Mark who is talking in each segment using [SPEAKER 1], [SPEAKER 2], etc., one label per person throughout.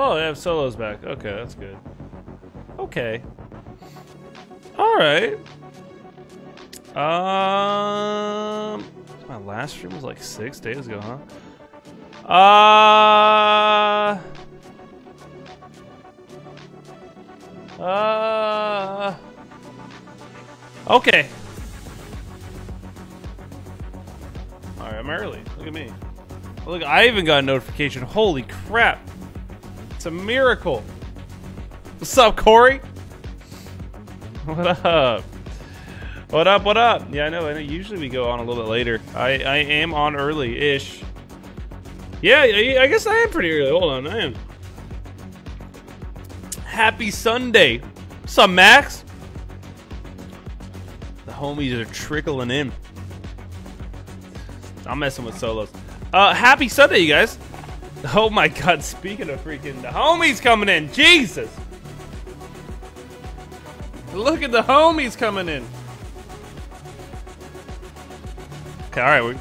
[SPEAKER 1] Oh, they have solos back. Okay, that's good. Okay. All right. Um, my last stream was like six days ago, huh? Uh. Uh. Okay. All right, I'm early. Look at me. Look, I even got a notification. Holy crap! It's a miracle. What's up, Corey? What up? What up? What up? Yeah, I know. I know. Usually we go on a little bit later. I I am on early-ish. Yeah, I guess I am pretty early. Hold on, I am. Happy Sunday. What's up, Max? The homies are trickling in. I'm messing with solos. Uh, happy Sunday, you guys. Oh my god, speaking of freaking the homies coming in. Jesus. Look at the homies coming in. Okay, all right.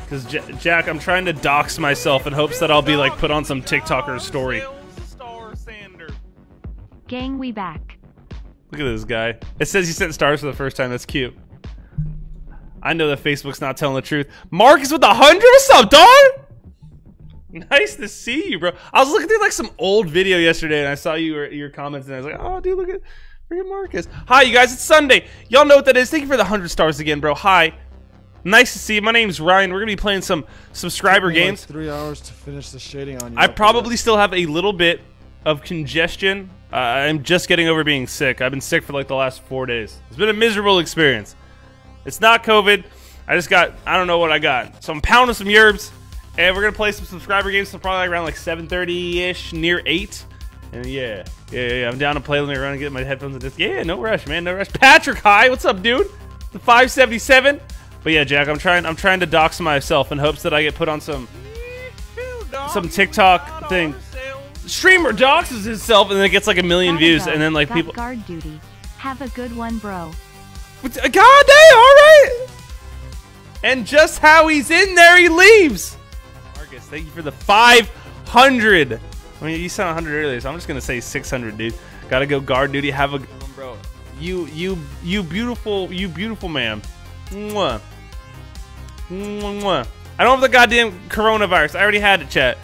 [SPEAKER 1] Because Jack, I'm trying to dox myself in hopes that I'll be like put on some TikToker story.
[SPEAKER 2] Gang, we back.
[SPEAKER 1] Look at this guy. It says he sent stars for the first time. That's cute. I know that Facebook's not telling the truth. Marcus with the hundred? What's up, dog? Nice to see you, bro. I was looking through like some old video yesterday, and I saw you your comments, and I was like, "Oh, dude, look at freaking Marcus." Hi, you guys. It's Sunday. Y'all know what that is. Thank you for the hundred stars again, bro. Hi. Nice to see you. My name's Ryan. We're gonna be playing some subscriber games.
[SPEAKER 3] Like three hours to finish the shading on you.
[SPEAKER 1] I probably still have a little bit of congestion. Uh, I'm just getting over being sick. I've been sick for like the last four days. It's been a miserable experience. It's not COVID. I just got, I don't know what I got. So I'm pounding some yerbs, and we're going to play some subscriber games. So probably like around like 7.30-ish, near 8. And yeah, yeah, yeah, I'm down to play. Let me run and get my headphones and just, yeah, no rush, man, no rush. Patrick, hi, what's up, dude? The 577. But yeah, Jack, I'm trying, I'm trying to dox myself in hopes that I get put on some, some TikTok thing. Streamer doxes himself and then it gets like a million
[SPEAKER 2] Gotta
[SPEAKER 1] views,
[SPEAKER 2] go.
[SPEAKER 1] and then like
[SPEAKER 2] Got
[SPEAKER 1] people.
[SPEAKER 2] guard duty. Have a good one, bro.
[SPEAKER 1] God dang, all right. And just how he's in there, he leaves. Marcus, thank you for the 500. I mean, you said 100 earlier, so I'm just gonna say 600, dude. Gotta go guard duty. Have a good one, bro. You, you, you beautiful, you beautiful man. Mwah, mwah. I don't have the goddamn coronavirus. I already had it, chat.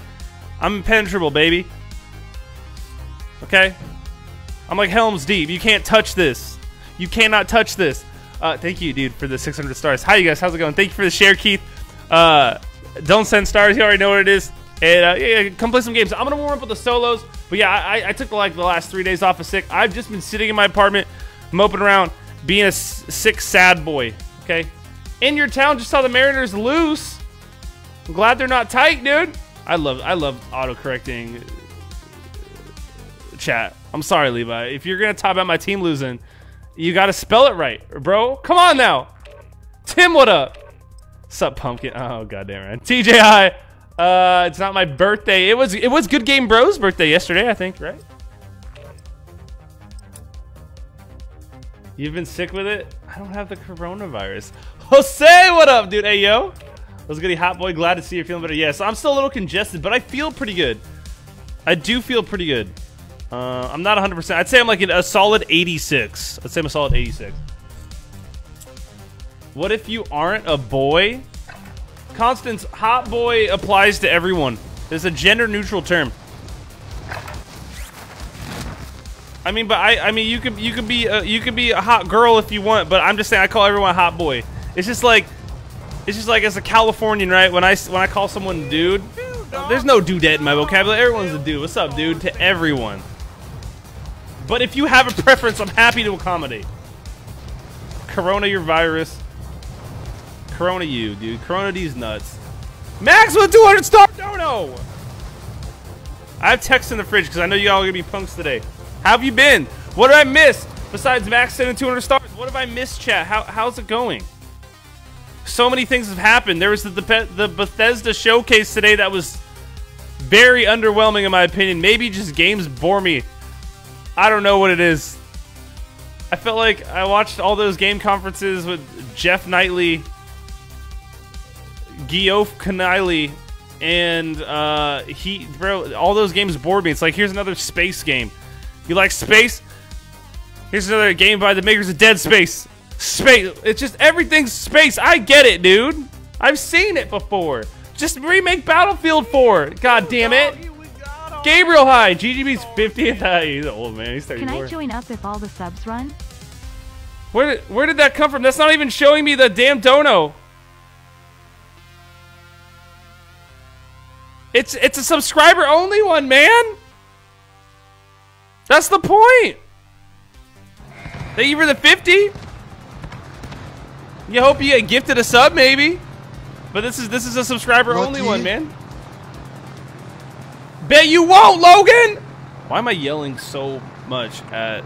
[SPEAKER 1] I'm impenetrable, baby. Okay? I'm like Helm's Deep. You can't touch this. You cannot touch this. Uh, thank you, dude, for the 600 stars. Hi, you guys. How's it going? Thank you for the share, Keith. Uh, don't send stars. You already know what it is. And uh, yeah, come play some games. I'm gonna warm up with the solos. But yeah, I, I took like the last three days off of sick. I've just been sitting in my apartment, moping around, being a sick, sad boy. Okay. In your town, just saw the Mariners lose. I'm glad they're not tight, dude. I love I love auto correcting chat. I'm sorry, Levi. If you're gonna talk about my team losing, you gotta spell it right, bro. Come on now. Tim, what up? Sup, pumpkin? Oh goddamn right. TJ, hi. Uh, it's not my birthday. It was it was Good Game Bros' birthday yesterday, I think, right? You've been sick with it? I don't have the coronavirus. Jose, what up, dude? Hey, yo. What's good, hot boy? Glad to see you're feeling better. Yes, I'm still a little congested, but I feel pretty good. I do feel pretty good. Uh, I'm not 100%. I'd say I'm like a solid 86. I'd say I'm a solid 86. What if you aren't a boy? Constance, hot boy applies to everyone. It's a gender neutral term. I mean, but I, I mean, you could, you could be, a, you could be a hot girl if you want, but I'm just saying, I call everyone hot boy. It's just like, it's just like as a Californian, right? When I, when I call someone dude, there's no dudette in my vocabulary. Everyone's a dude. What's up, dude? To everyone. But if you have a preference, I'm happy to accommodate. Corona your virus. Corona you, dude. Corona these nuts. Max with 200 star dono! I have text in the fridge because I know y'all are going to be punks today. How have you been? What did I miss? Besides Max sending 200 stars, what have I missed, chat? How, how's it going? So many things have happened. There was the, the, the Bethesda showcase today that was very underwhelming in my opinion. Maybe just games bore me. I don't know what it is. I felt like I watched all those game conferences with Jeff Knightley, Geoff Keighley, and uh, he, bro, all those games bored me. It's like here's another space game. You like space? Here's another game by the makers of Dead Space. Space. It's just everything's space. I get it, dude. I've seen it before. Just remake Battlefield 4. God damn it. Gabriel High, GGB's 50th. Uh, he's old man. He's 34.
[SPEAKER 2] Can I join up if all the subs run?
[SPEAKER 1] Where did, where did that come from? That's not even showing me the damn dono. It's it's a subscriber only one, man. That's the point. Thank you for the 50. You hope you get gifted a sub, maybe. But this is this is a subscriber only one, man. Bet you won't, Logan. Why am I yelling so much at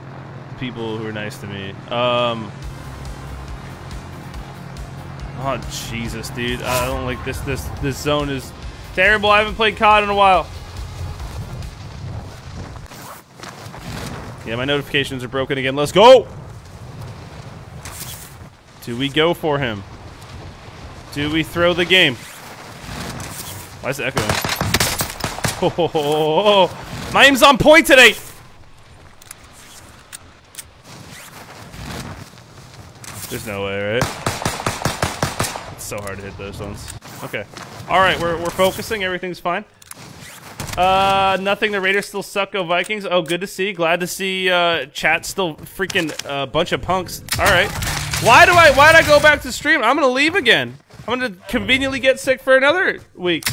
[SPEAKER 1] people who are nice to me? Um. Oh Jesus, dude! I don't like this. This this zone is terrible. I haven't played COD in a while. Yeah, my notifications are broken again. Let's go. Do we go for him? Do we throw the game? Why is it echoing? Oh. My aim's on point today. There's no way, right? It's so hard to hit those ones. Okay. All right, we're, we're focusing. Everything's fine. Uh, nothing. The Raiders still suck. Go Vikings. Oh, good to see. Glad to see. Uh, chat still freaking a uh, bunch of punks. All right. Why do I? Why did I go back to stream? I'm gonna leave again. I'm gonna conveniently get sick for another week.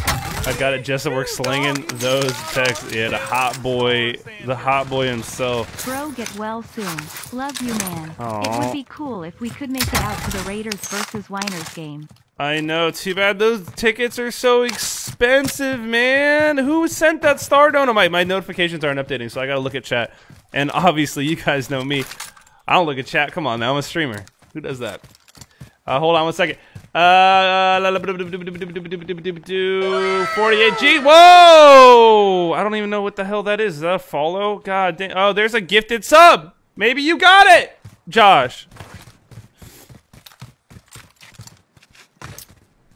[SPEAKER 1] I got it. Just we're slinging those texts. Yeah, the hot boy, the hot boy himself.
[SPEAKER 2] Bro, get well soon. Love you, man. It would be cool if we could make it out to the Raiders versus Niners game.
[SPEAKER 1] I know. Too bad those tickets are so expensive, man. Who sent that star dynamite? My notifications aren't updating, so I gotta look at chat. And obviously, you guys know me. I don't look at chat. Come on, now I'm a streamer. Who does that? Uh, hold on one second. Uh, 48G. Whoa! I don't even know what the hell that is. Is that a follow? God damn. Oh, there's a gifted sub. Maybe you got it, Josh.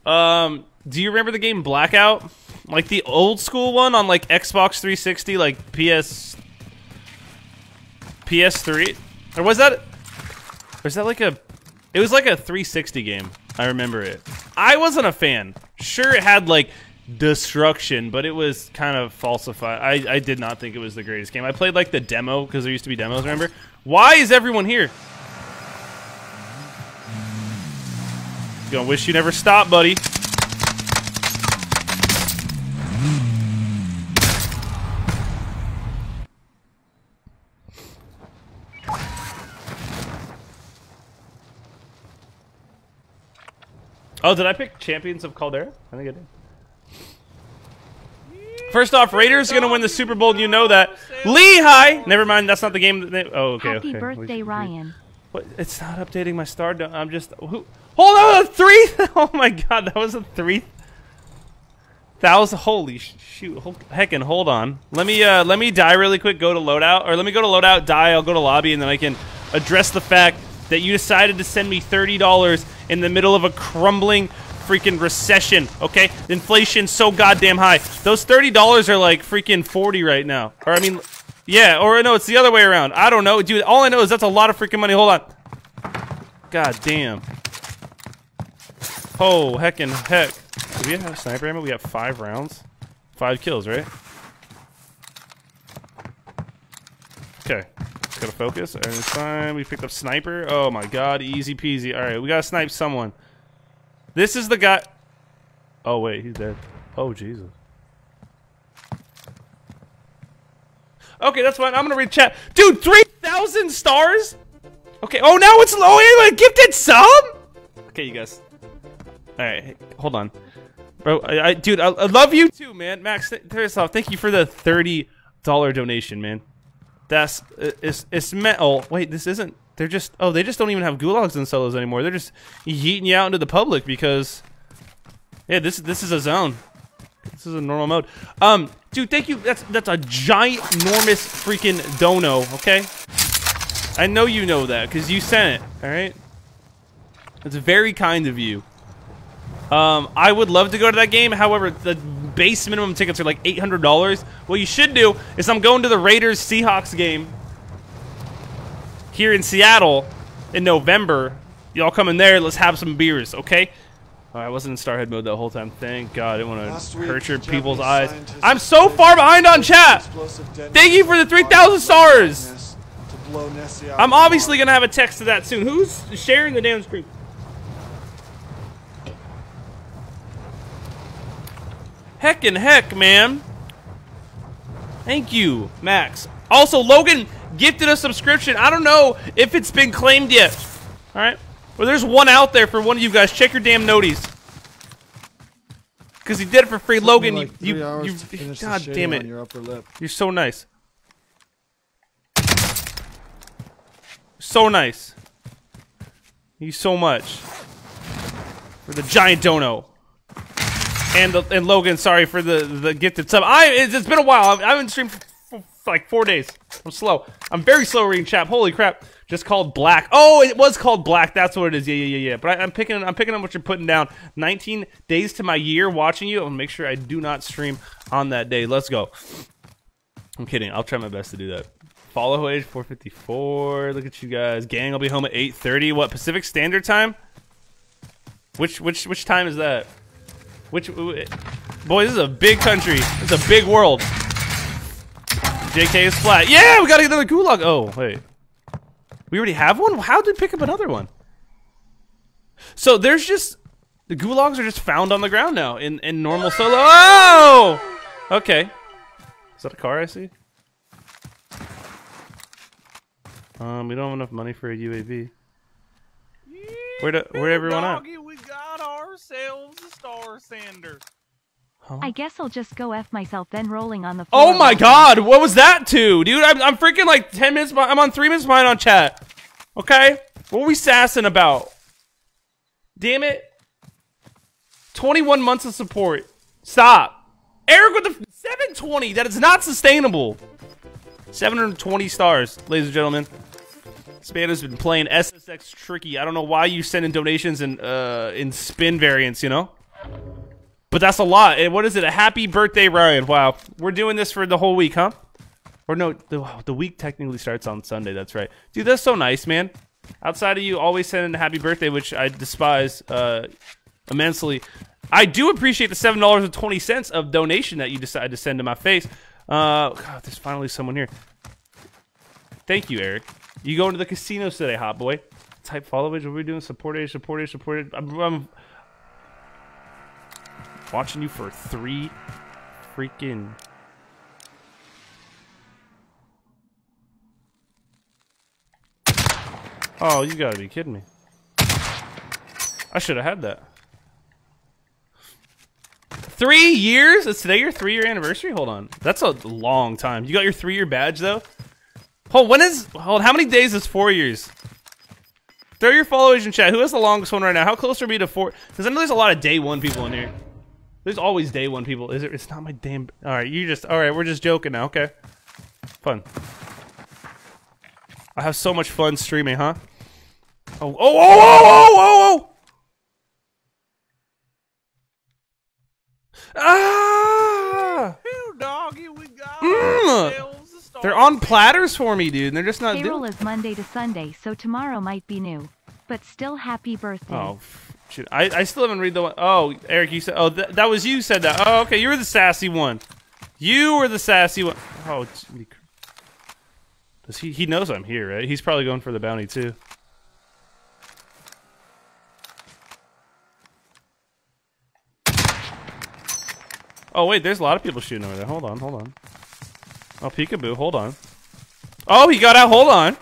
[SPEAKER 1] Um, do you remember the game Blackout? Like the old school one on like Xbox 360, like PS PS3? Or was that was that like a it was like a 360 game. I remember it. I wasn't a fan. Sure it had like destruction, but it was kind of falsified. I, I did not think it was the greatest game. I played like the demo because there used to be demos, remember? Why is everyone here? Gonna wish you never stopped, buddy. Oh, did I pick Champions of Caldera? I think I did. First off, Raiders are gonna win the Super Bowl. You know that. Lehigh. Never mind. That's not the game. That they, oh, okay.
[SPEAKER 2] Happy
[SPEAKER 1] okay.
[SPEAKER 2] birthday,
[SPEAKER 1] We- we-
[SPEAKER 2] Ryan.
[SPEAKER 1] What? It's not updating my star. I'm just. Who? Hold on. A three. Oh my god. That was a three. That was holy sh- shoot. Hold, heckin' hold on. Let me uh let me die really quick. Go to loadout or let me go to loadout. Die. I'll go to lobby and then I can address the fact that you decided to send me thirty dollars in the middle of a crumbling freaking recession. Okay, inflation's so goddamn high. Those thirty dollars are like freaking forty right now. Or I mean, yeah. Or no, it's the other way around. I don't know, dude. All I know is that's a lot of freaking money. Hold on. God damn. Oh, heckin' heck. Do we have sniper ammo? We have five rounds. Five kills, right? Okay. Gotta focus. Everything's fine. We picked up sniper. Oh my god, easy peasy. Alright, we gotta snipe someone. This is the guy. Oh wait, he's dead. Oh Jesus. Okay, that's fine. I'm gonna read chat. Dude, 3,000 stars? Okay, oh now it's low. Oh, a gifted sub? Okay, you guys. Alright, hold on. Bro, I, I dude, I, I love you too, man. Max, th- first off, thank you for the $30 donation, man. That's, it's, it's metal. Wait, this isn't, they're just, oh, they just don't even have gulags and solos anymore. They're just yeeting you out into the public because, yeah, this, this is a zone. This is a normal mode. Um, dude, thank you. That's, that's a giant, enormous freaking dono, okay? I know you know that because you sent it, alright? It's very kind of you. Um, I would love to go to that game. However, the base minimum tickets are like eight hundred dollars. What you should do is I'm going to the Raiders Seahawks game here in Seattle in November. Y'all come in there. Let's have some beers, okay? Oh, I wasn't in Starhead mode the whole time. Thank God. I didn't want to hurt your people's eyes. I'm so far behind on chat. Thank you for the 3,000 stars.
[SPEAKER 3] madness to blow Nessie out
[SPEAKER 1] I'm obviously gonna have a text to that soon. Who's sharing the damn screen? Heck and heck, man. Thank you, Max. Also, Logan gifted a subscription. I don't know if it's been claimed yet. All right. Well, there's one out there for one of you guys. Check your damn noties. Because he did it for free. Logan,
[SPEAKER 3] like
[SPEAKER 1] you, you, you
[SPEAKER 3] to finish the
[SPEAKER 1] God damn it.
[SPEAKER 3] your upper lip.
[SPEAKER 1] You're so nice. So nice. Thank you so much for the giant dono. And the, and Logan, sorry for the the gifted sub. I it's, it's been a while. I've, I haven't streamed for, for, like four days. I'm slow. I'm very slow reading chat. Holy crap! Just called Black. Oh, it was called Black. That's what it is. Yeah, yeah, yeah, yeah. But I, I'm picking I'm picking up what you're putting down. 19 days to my year watching you. I'll make sure I do not stream on that day. Let's go. I'm kidding. I'll try my best to do that. Follow age 454. Look at you guys. Gang, I'll be home at 8:30. What Pacific Standard Time? Which which which time is that? Which boy? This is a big country. This is a big world. JK is flat. Yeah, we gotta get another gulag. Oh wait, we already have one. How did we pick up another one? So there's just the gulags are just found on the ground now in in normal solo. Oh, okay. Is that a car I see? Um, we don't have enough money for a UAV. Where do, where everyone at?
[SPEAKER 4] We got ourselves a star sander.
[SPEAKER 2] I guess I'll just go F myself then rolling on the floor.
[SPEAKER 1] Oh my god, what was that to? Dude, I'm, I'm freaking like 10 minutes behind. I'm on 3 minutes behind on chat. Okay? What were we sassing about? Damn it. 21 months of support. Stop. Eric with the 720. That is not sustainable. 720 stars, ladies and gentlemen. Spanner's been playing SSX tricky. I don't know why you send in donations in uh in spin variants, you know? But that's a lot. What is it? A happy birthday, Ryan. Wow. We're doing this for the whole week, huh? Or no, the, the week technically starts on Sunday. That's right. Dude, that's so nice, man. Outside of you always sending a happy birthday, which I despise uh, immensely. I do appreciate the $7.20 of donation that you decided to send to my face. Uh, God, there's finally someone here. Thank you, Eric. You going to the casinos today, hot boy? Type follow age. What are we doing? Support age, support age, support age. I'm, I'm watching you for three freaking. Oh, you gotta be kidding me. I should have had that. Three years? Is today your three year anniversary? Hold on. That's a long time. You got your three year badge though? Hold, when is hold how many days is four years? Throw your followers in chat. Who has the longest one right now? How close are we to four? Because I know there's a lot of day one people in here. There's always day one people. Is it? It's not my damn. All right, you just. All right, we're just joking now. Okay, fun. I have so much fun streaming, huh? Oh, oh, oh, oh, oh, oh, oh! Ah!
[SPEAKER 4] Here, doggy, we got
[SPEAKER 1] Mm.
[SPEAKER 4] ourselves a star
[SPEAKER 1] They're on platters for me, dude. They're just not
[SPEAKER 2] Payroll is Monday to Sunday, so tomorrow might be new. But still happy birthday.
[SPEAKER 1] Oh, I, I still haven't read the one. Oh, Eric, you said. Oh, th- that was you said that. Oh, okay. You were the sassy one. You were the sassy one. Oh, does he? He knows I'm here, right? He's probably going for the bounty too. Oh wait, there's a lot of people shooting over there. Hold on, hold on. Oh, peekaboo, hold on. Oh, he got out. Hold on.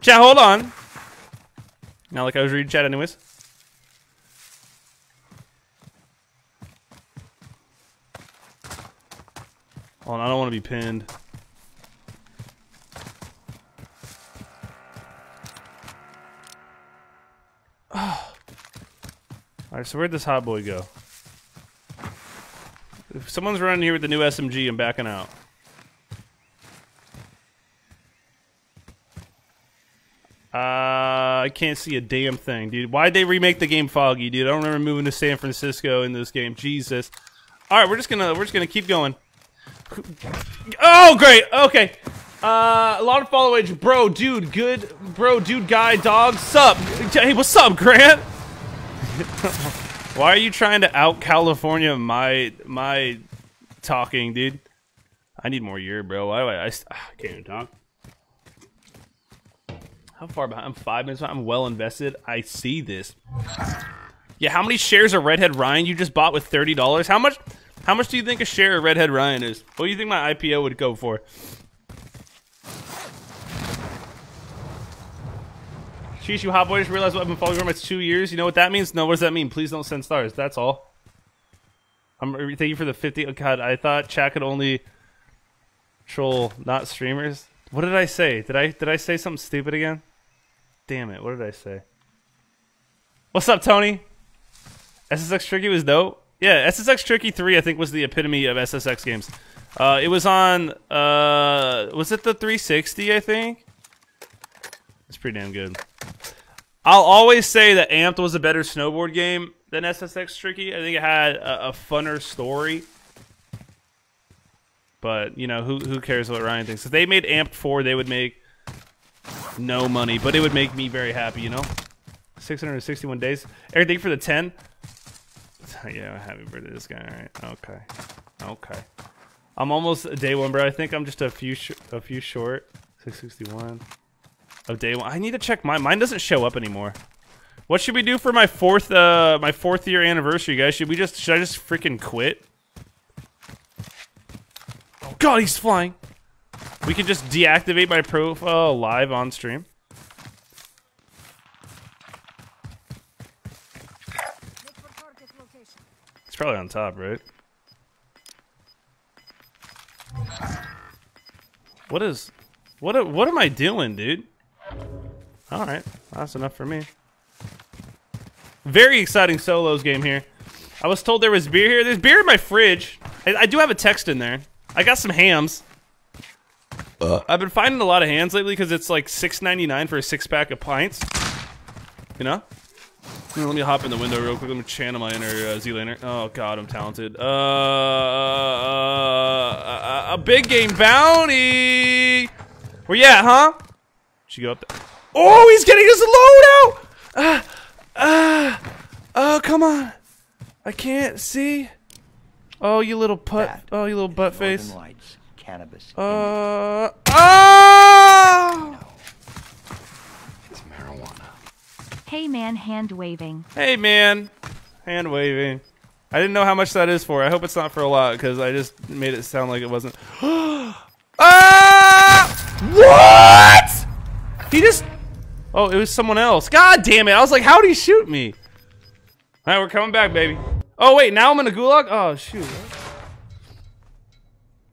[SPEAKER 1] Chat, hold on. Not like I was reading chat anyways. On, I don't want to be pinned. Alright, so where'd this hot boy go? If someone's running here with the new SMG, I'm backing out. Uh, I can't see a damn thing, dude. Why'd they remake the game foggy, dude? I don't remember moving to San Francisco in this game. Jesus. All right, we're just gonna we're just gonna keep going. Oh, great. Okay. Uh, a lot of followage, bro, dude, good, bro, dude, guy, dog, sup? Hey, what's up, Grant? Why are you trying to out California my my talking, dude? I need more year, bro. Why do I? I, I can't even talk. How far behind? I'm five minutes. behind. I'm well invested. I see this. Yeah, how many shares of Redhead Ryan you just bought with thirty dollars? How much? How much do you think a share of Redhead Ryan is? What do you think my IPO would go for? Sheesh, you hot boy, just realized what I've been following for two years. You know what that means? No, what does that mean? Please don't send stars. That's all. I'm thank you for the 50. Oh, God, I thought chat could only troll, not streamers. What did I say? Did I did I say something stupid again? Damn it! What did I say? What's up, Tony? SSX Tricky was dope. Yeah, SSX Tricky 3 I think was the epitome of SSX games. Uh, it was on uh, was it the 360? I think. It's pretty damn good. I'll always say that Amped was a better snowboard game than SSX Tricky. I think it had a, a funner story. But you know who who cares what Ryan thinks? If they made Amped four, they would make no money, but it would make me very happy. You know, 661 days. Everything for the 10. Yeah, happy birthday, this guy. All right, okay, okay. I'm almost day one, bro. I think I'm just a few a few short. 661 of day one. I need to check mine. Mine doesn't show up anymore. What should we do for my fourth uh my fourth year anniversary, guys? Should we just should I just freaking quit? Oh god, he's flying. We can just deactivate my profile live on stream. It's probably on top, right? What is what what am I doing, dude? All right, that's enough for me. Very exciting solos game here. I was told there was beer here. There's beer in my fridge. I, I do have a text in there. I got some Hamm's. Uh. I've been finding a lot of hands lately because it's like six ninety nine for a six pack of pints. You know. Let me hop in the window real quick. Let me channel my inner uh, Z-laner. Oh god, I'm talented. Uh, uh, a big game bounty. Where you at, huh? She go up there. Oh, he's getting his load out! Ah, ah, oh, come on. I can't see. Oh, you little putt. Oh, you little butt face.
[SPEAKER 5] Lights, cannabis.
[SPEAKER 1] Uh, oh!
[SPEAKER 5] it's marijuana.
[SPEAKER 2] Hey man, hand waving.
[SPEAKER 1] Hey, man. Hand waving. I didn't know how much that is for. I hope it's not for a lot because I just made it sound like it wasn't. ah! What? He just. Oh, it was someone else. God damn it. I was like, how'd he shoot me? All right, we're coming back, baby. Oh, wait, now I'm in a gulag? Oh, shoot.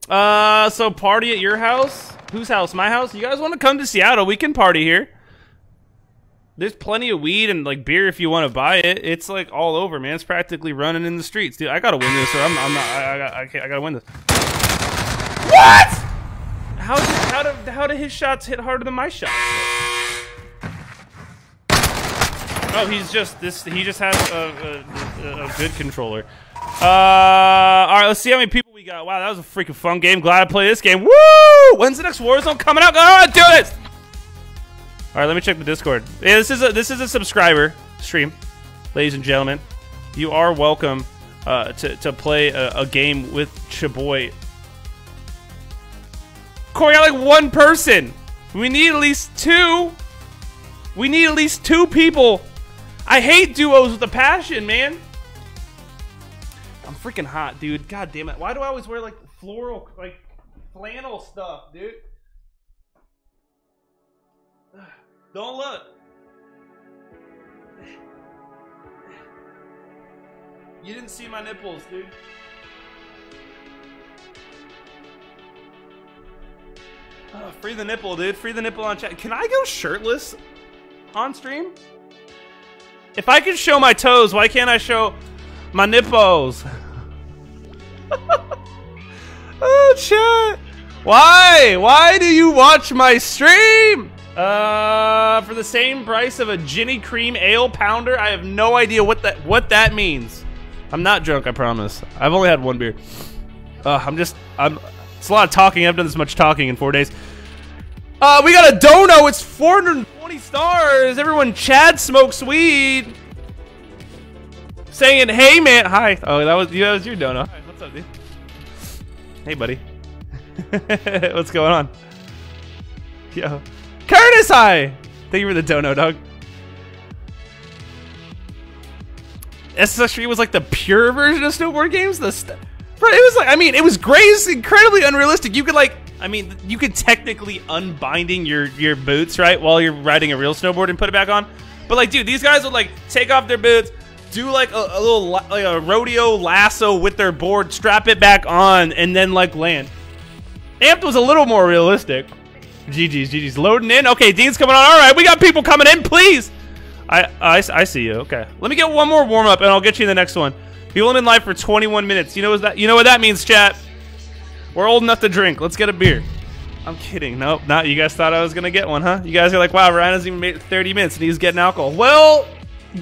[SPEAKER 1] Uh, so party at your house? Whose house? My house? You guys want to come to Seattle? We can party here. There's plenty of weed and like beer if you want to buy it. It's like all over, man. It's practically running in the streets, dude. I gotta win this, or I'm, I'm not. I, I, got- I, can't, I gotta win this. What? How did how did how did his shots hit harder than my shots? Oh, he's just this. He just has a, a, a good controller. Uh, all right, let's see how many people we got. Wow, that was a freaking fun game. Glad I played this game. Woo! When's the next Warzone coming out? Oh, do this! All right, let me check the Discord. Yeah, this is a this is a subscriber stream, ladies and gentlemen. You are welcome uh, to to play a, a game with Chaboy. Corey, I like one person. We need at least two. We need at least two people. I hate duos with a passion, man. I'm freaking hot, dude. God damn it. Why do I always wear like floral, like flannel stuff, dude? Don't look. You didn't see my nipples, dude. Oh, free the nipple, dude. Free the nipple on chat. Can I go shirtless on stream? If I can show my toes, why can't I show my nipples? oh, chat. Why? Why do you watch my stream? Uh, for the same price of a Genny Cream Ale Pounder. I have no idea what that what that means. I'm not drunk, I promise. I've only had one beer. Uh, I'm just I'm. It's a lot of talking. I haven't done this much talking in four days. Uh, we got a dono. It's 420 stars. Everyone, Chad smokes weed. Saying, "Hey man, hi." Oh, that was that was your dono. Hi, what's up, dude? Hey, buddy. what's going on? Yo, Curtis, hi. Thank you for the dono, dog. SSX3 was like the pure version of snowboard games. The st- it was like I mean, it was great. It's incredibly unrealistic. You could like, I mean, you could technically unbinding your your boots right while you're riding a real snowboard and put it back on. But like, dude, these guys would like take off their boots, do like a, a little like a rodeo lasso with their board, strap it back on, and then like land. Amped was a little more realistic. GG's, GG's loading in. Okay, Dean's coming on. All right, we got people coming in. Please. I, I, I see you. Okay. Let me get one more warm up and I'll get you in the next one. People have been live for 21 minutes. You know what that you know what that means, chat? We're old enough to drink. Let's get a beer. I'm kidding. Nope, not. You guys thought I was gonna get one, huh? You guys are like, wow, Ryan hasn't even made 30 minutes and he's getting alcohol. Well,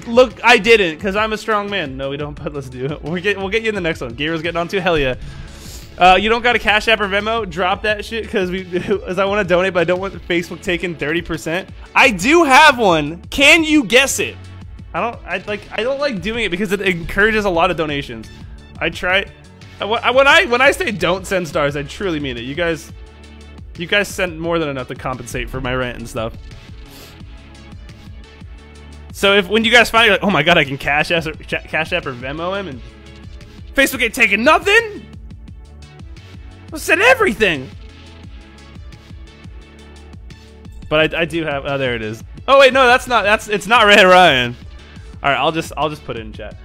[SPEAKER 1] look, I didn't because I'm a strong man. No, we don't. But let's do it. We'll get we'll get you in the next one. Gator's getting on too. hell yeah. Uh, you don't got a Cash App or Venmo? Drop that shit because we, I want to donate, but I don't want Facebook taking thirty percent. I do have one. Can you guess it? I don't. I like. I don't like doing it because it encourages a lot of donations. I try. When I when I say don't send stars, I truly mean it. You guys, you guys sent more than enough to compensate for my rent and stuff. So if when you guys find it, like, oh my god, I can cash app or, cash app or Venmo him, and Facebook ain't taking nothing. I said everything. But I, I do have. Oh, there it is. Oh wait, no, that's not. That's it's not Redhead Ryan. All right, I'll just I'll just put it in chat.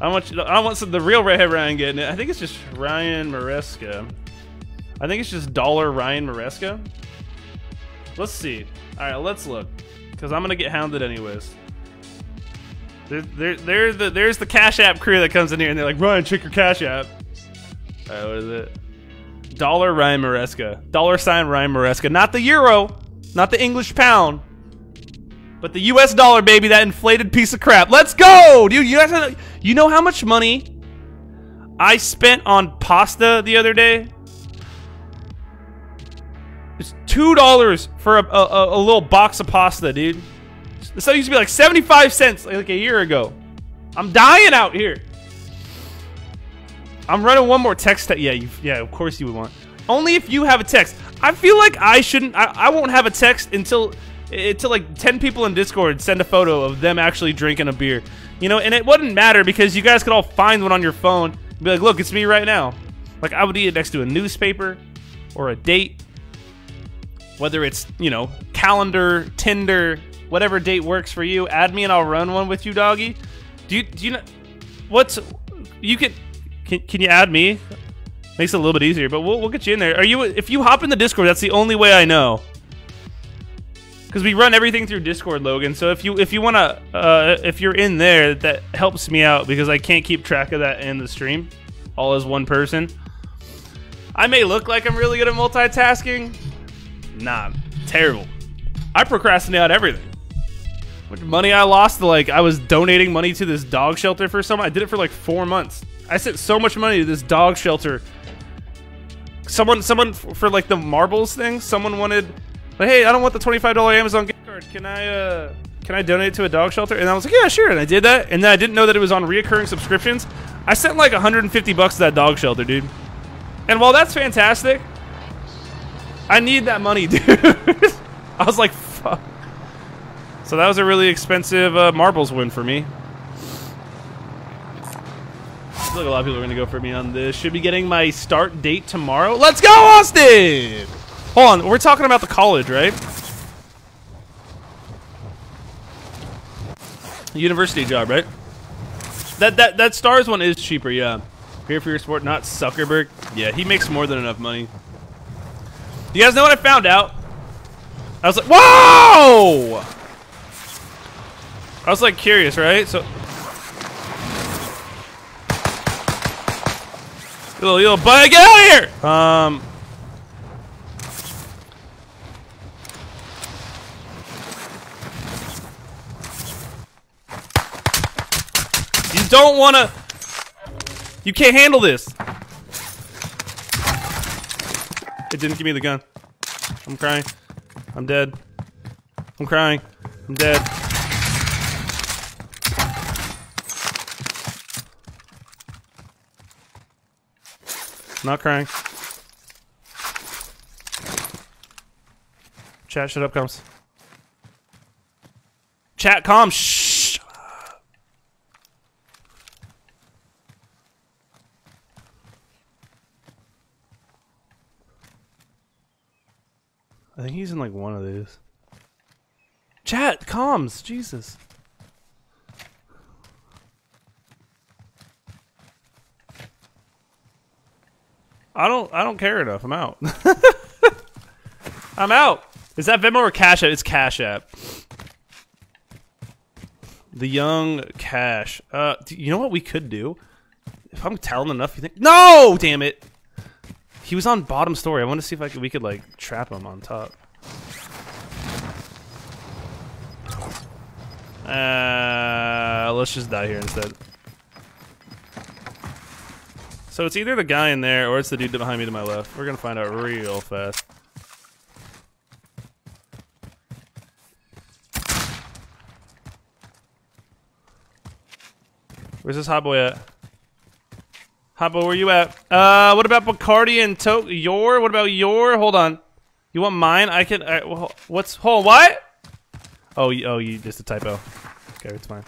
[SPEAKER 1] I want you. I want some, the real Redhead Ryan getting it. I think it's just Ryan Maresca. I think it's just dollar Ryan Maresca. Let's see. All right, let's look, because I'm gonna get hounded anyways. There, there, there's the there's the Cash App crew that comes in here and they're like, Ryan, check your Cash App. What is it? Dollar Ryan Maresca. Dollar sign Ryan Maresca. Not the euro, not the English pound, but the US dollar, baby, that inflated piece of crap. Let's go! Dude, you guys know, you know how much money I spent on pasta the other day? It's $2 for a, a, a little box of pasta, dude. This stuff used to be like 75 cents like a year ago. I'm dying out here. I'm running one more text. Te- yeah, you, yeah, of course you would want. Only if you have a text. I feel like I shouldn't. I, I won't have a text until until like 10 people in Discord send a photo of them actually drinking a beer. You know, and it wouldn't matter because you guys could all find one on your phone. And be like, look, it's me right now. Like I would eat it next to a newspaper or a date. Whether it's you know calendar, Tinder, whatever date works for you. Add me and I'll run one with you, doggy. Do you do you know what's you can can can you add me? Makes it a little bit easier, but we'll we'll get you in there. Are you if you hop in the Discord? That's the only way I know. Because we run everything through Discord, Logan. So if you if you wanna uh, if you're in there, that helps me out because I can't keep track of that in the stream, all as one person. I may look like I'm really good at multitasking. Nah, terrible. I procrastinate on everything. What money I lost, like I was donating money to this dog shelter for some. I did it for like four months. I sent so much money to this dog shelter. Someone, someone for like the marbles thing. Someone wanted, like, hey, I don't want the twenty-five dollar Amazon gift card. Can I, uh, can I donate to a dog shelter? And I was like, yeah, sure. And I did that. And then I didn't know that it was on reoccurring subscriptions. I sent like 150 bucks to that dog shelter, dude. And while that's fantastic, I need that money, dude. I was like, fuck. So that was a really expensive uh, marbles win for me. I feel like a lot of people are going to go for me on this. Should be getting my start date tomorrow. Let's go, Austin! Hold on, we're talking about the college, right? University job, right? That that that stars one is cheaper, yeah. Here for your sport, not Zuckerberg. Yeah, he makes more than enough money. You guys know what I found out? I was like, whoa! I was like curious, right? So. little little bug, get out of here! Um. You don't want to. You can't handle this. It didn't give me the gun. I'm crying. I'm dead. I'm crying. I'm dead. Not crying. Chat, shut up, comes. Chat, calm. Shh. I think he's in like one of these. Chat, comms. Jesus. I don't. I don't care enough. I'm out. I'm out. Is that Venmo or Cash App? It's Cash App. The young Cash. Uh, do you know what we could do? If I'm telling enough, you think? No, damn it. He was on bottom story. I want to see if I could, we could like trap him on top. Uh, let's just die here instead. So it's either the guy in there or it's the dude behind me to my left. We're gonna find out real fast. Where's this hot boy at? Hot boy, where you at? Uh, what about Bacardi and to your? What about your? Hold on. You want mine? I can. What's? Hold what? Oh, oh, you just a typo. Okay, it's fine.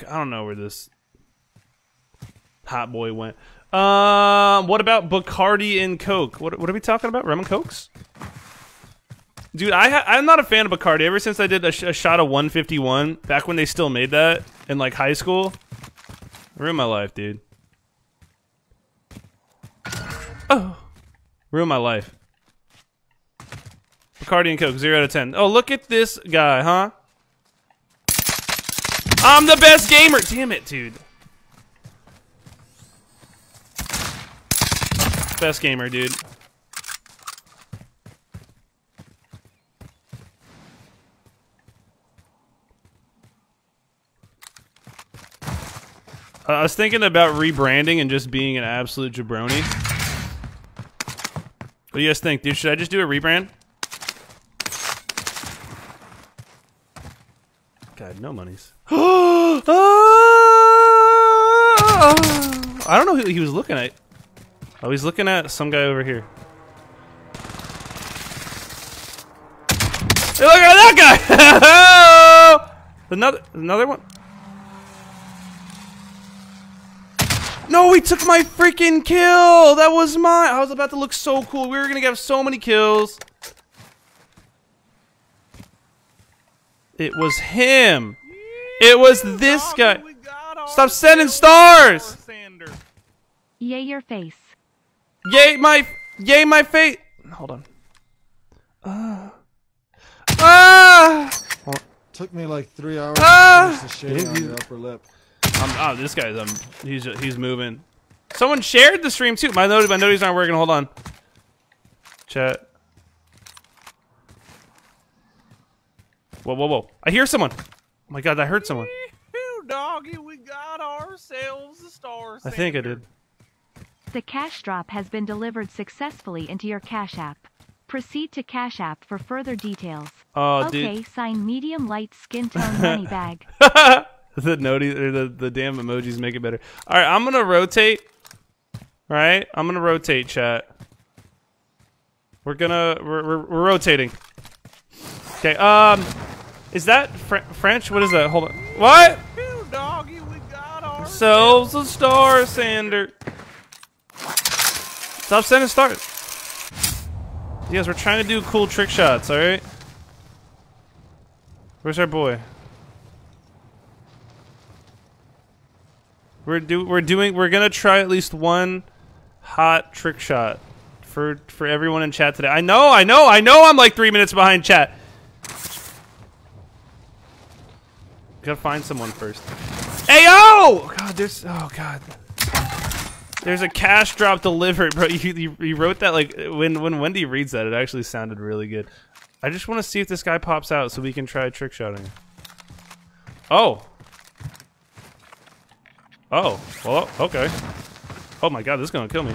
[SPEAKER 1] Okay, I don't know where this hot boy went. Um, what about Bacardi and Coke? What, what are we talking about? Rum and Cokes? Dude, I I'm not a fan of Bacardi. Ever since I did a, sh- a shot of 151, back when they still made that in like high school, ruined my life, dude. Oh, ruined my life. Bacardi and Coke, zero out of ten. Oh, look at this guy, huh? I'm the best gamer. Damn it, dude. Best gamer, dude. I was thinking about rebranding and just being an absolute jabroni. What do you guys think, dude? Should I just do a rebrand? God, no monies. I don't know who he was looking at. Oh, he's looking at some guy over here. Hey, look at that guy! another, another one. No, he took my freaking kill. That was mine. I was about to look so cool. We were gonna get so many kills. It was him. It was this guy. Stop sending stars.
[SPEAKER 2] Yay your face.
[SPEAKER 1] Yay my, yay my fate. Hold on. Uh, ah!
[SPEAKER 3] Took me like three hours
[SPEAKER 1] Ah!
[SPEAKER 3] to finish the shade on
[SPEAKER 1] He's-
[SPEAKER 3] the upper lip.
[SPEAKER 1] I'm, oh, this guy's um, he's he's moving. Someone shared the stream too. My note, my noties aren't working. Hold on. Chat. Whoa, whoa, whoa! I hear someone. Oh my god, I heard someone.
[SPEAKER 4] Doggy, we got ourselves a star
[SPEAKER 1] I think I did.
[SPEAKER 2] The cash drop has been delivered successfully into your Cash App. Proceed to Cash App for further details.
[SPEAKER 1] Oh,
[SPEAKER 2] okay,
[SPEAKER 1] dude.
[SPEAKER 2] sign medium light skin tone money bag.
[SPEAKER 1] the noti or the the damn emojis make it better. All right, I'm gonna rotate. All right, I'm gonna rotate chat. We're gonna we're we're, we're rotating. Okay. Um, is that Fr- French? What is that? Hold on. What?
[SPEAKER 4] Doggy,
[SPEAKER 1] Selves a star sander. Stop sending stars. Yes, we're trying to do cool trick shots. All right. Where's our boy? We're do we're doing we're gonna try at least one hot trick shot for for everyone in chat today. I know, I know, I know. I'm like three minutes behind chat. Gotta find someone first. Hey yo! God, there's oh god. There's a cash drop delivered, bro. You, you, you wrote that like when when Wendy reads that, it actually sounded really good. I just want to see if this guy pops out so we can try trick shotting. Oh. Oh. Well, okay. Oh my god, this is gonna kill me.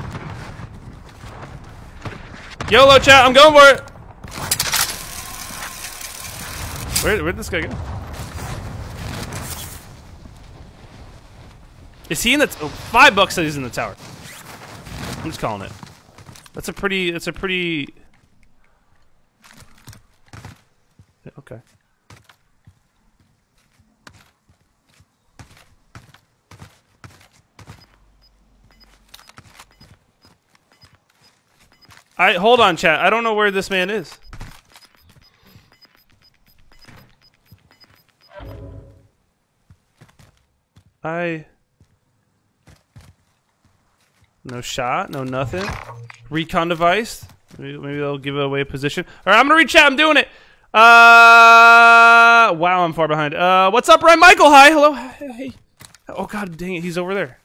[SPEAKER 1] YOLO chat, I'm going for it! Where, where'd this guy go? Is he in the... Oh, five bucks that he's in the tower. I'm just calling it. That's a pretty... That's a pretty... Yeah, Okay. I hold on, chat. I don't know where this man is. I no shot, no nothing. Recon device. Maybe, they'll give away a position. All right, I'm gonna read chat. I'm doing it. Uh, wow, I'm far behind. Uh, what's up, Ryan Michael? Hi, hello. Hey. Oh god, dang it, he's over there.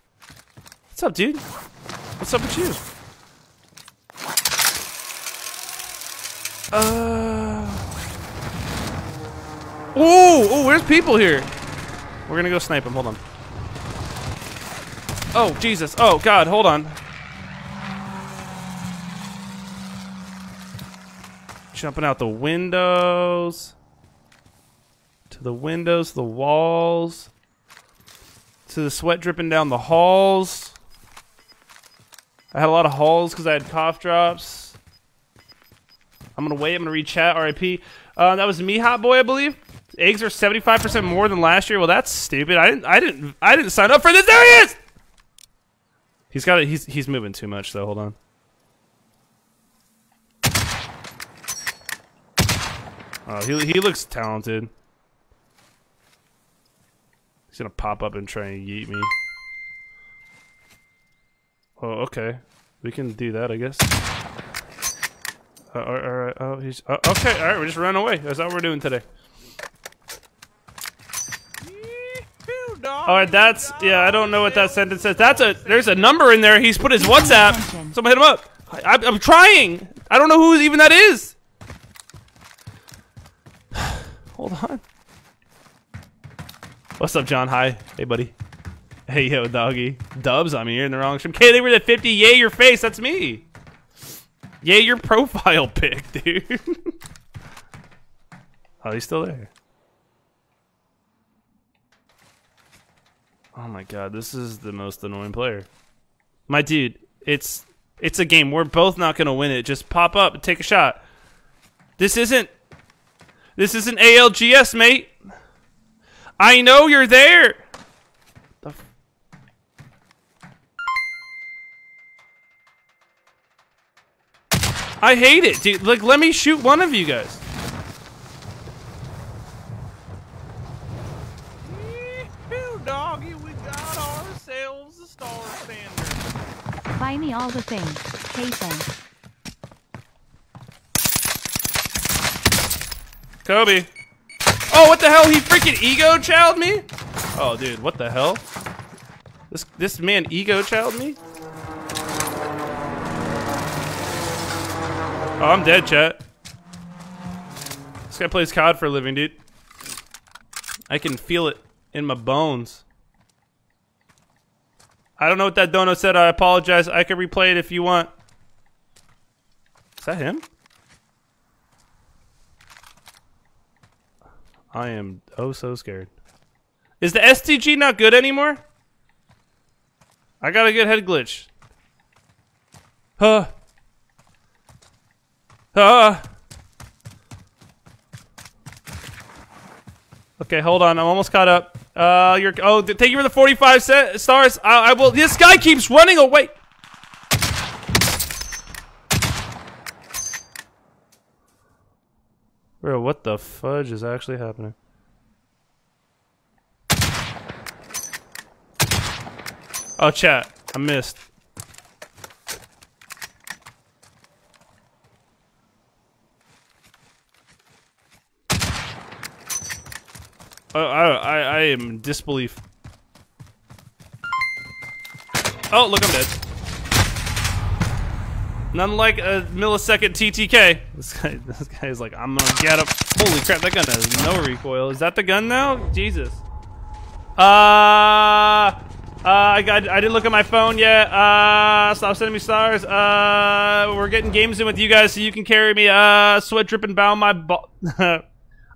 [SPEAKER 1] What's up, dude? What's up with you? Uh. Ooh, ooh, where's people here? We're gonna go snipe him. Hold on. Oh, Jesus. Oh, God, hold on. Jumping out the windows. To the windows, the walls. To the sweat dripping down the halls. I had a lot of halls because I had cough drops. I'm gonna wait. I'm gonna read chat. RIP. Uh, that was me, hot boy, I believe. Eggs are 75% more than last year. Well, that's stupid. I didn't. I didn't. I didn't sign up for this. There he is. He's got. it. He's he's moving too much though. Hold on. Oh, he he looks talented. He's gonna pop up and try and yeet me. Oh, okay. We can do that, I guess. Uh, all right. Oh, he's uh, okay. All right, we're just running away. That's all we're doing today. All right, that's yeah. I don't know what that sentence says. That's a there's a number in there. He's put his WhatsApp. Someone hit him up. I, I'm trying. I don't know who even that is. Hold on. What's up, John? Hi. Hey, buddy. Hey, yo, doggy. Dubs, I'm here in the wrong stream. Okay, they were at 50. Yay, your face. That's me. Yay, your profile pic, dude. oh, he's still there. Oh my god, this is the most annoying player. My dude, it's it's a game. We're both not gonna win it. Just pop up and take a shot. This isn't this isn't ALGS, mate. I know you're there. I hate it, dude. Like, let me shoot one of you guys.
[SPEAKER 4] Ew, doggy, we got ourselves a star standard.
[SPEAKER 2] Buy me all the things. Jason.
[SPEAKER 1] Kobe. Oh, what the hell? He freaking ego child me? Oh, dude, what the hell? This this man ego child me? Oh, I'm dead, chat. This guy plays COD for a living, dude. I can feel it in my bones. I don't know what that dono said. I apologize. I can replay it if you want. Is that him? I am oh so scared. Is the STG not good anymore? I got a good head glitch. Huh. Huh. Okay, hold on. I'm almost caught up. Uh, you're oh, th- thank you for the 45 se- stars. I, I will. This guy keeps running away. Bro, what the fudge is actually happening? Oh, chat. I missed. Oh, I, I, I am disbelief. Oh, look, I'm dead. None like a millisecond TTK. This guy, this guy is like, I'm gonna get up. Holy crap, that gun has no recoil. Is that the gun now? Jesus. Uh, uh, I got, I didn't look at my phone yet. Uh, stop sending me stars. Uh, we're getting games in with you guys so you can carry me. Uh, sweat dripping down my ball.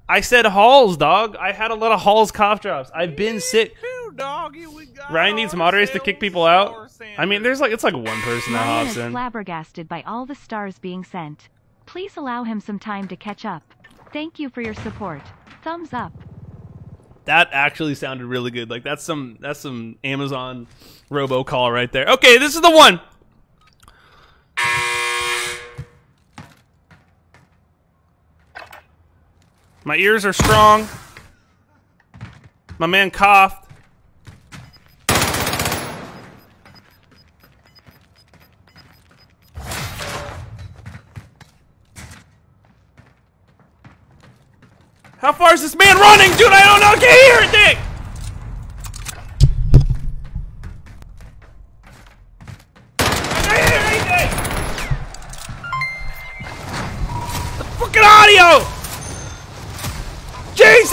[SPEAKER 1] I said halls, dog. I had a lot of halls cough drops. I've been sick.
[SPEAKER 4] Too, doggy, we got
[SPEAKER 1] Ryan needs moderators to kick people out. I mean, there's like it's like one person that
[SPEAKER 2] Ryan
[SPEAKER 1] hops
[SPEAKER 2] is
[SPEAKER 1] in.
[SPEAKER 2] flabbergasted by all the stars being sent. Please allow him some time to catch up. Thank you for your support. Thumbs up.
[SPEAKER 1] That actually sounded really good. Like that's some that's some Amazon robocall right there. Okay, this is the one. My ears are strong. My man coughed. How far is this man running? Dude, I don't know. I can't hear it, Nick!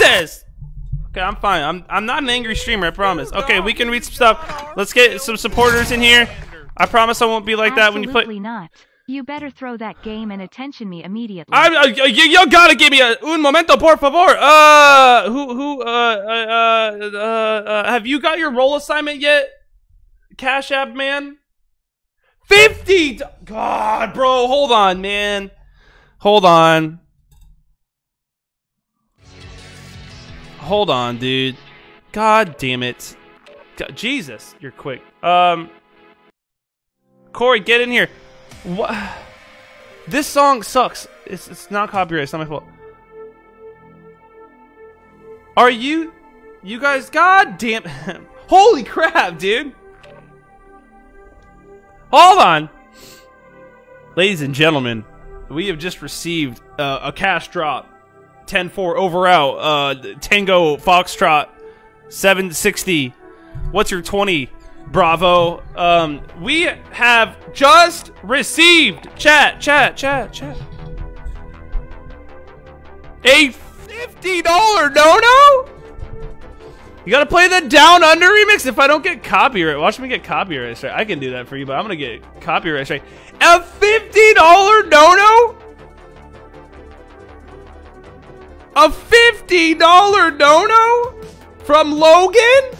[SPEAKER 1] Jesus! Okay, I'm fine. I'm I'm not an angry streamer, I promise. Okay, we can read some stuff. Let's get some supporters in here. I promise I won't be like that when you play.
[SPEAKER 2] Absolutely not. You better throw that game and attention me immediately.
[SPEAKER 1] I'm, uh, you, you gotta give me a un momento, por favor. Uh, who, who, uh, uh, uh, uh, have you got your role assignment yet? Cash App man? 50! God, bro, hold on, man. Hold on. Hold on, dude. God damn it. God, Jesus, you're quick. Um, Corey, get in here. What? This song sucks. It's it's not copyright. It's not my fault. Are you, you guys? God damn! Holy crap, dude! Hold on, ladies and gentlemen. We have just received uh, a cash drop. 10-4 over out. Uh, Tango Foxtrot 760. What's your 20? Bravo. Um, we have just received chat, chat, chat, chat. A fifty dollar no no. You gotta play the Down Under remix. If I don't get copyright, watch me get copyright strike. I can do that for you, but I'm gonna get copyright strike. A fifty dollar A fifty dollar no no from Logan.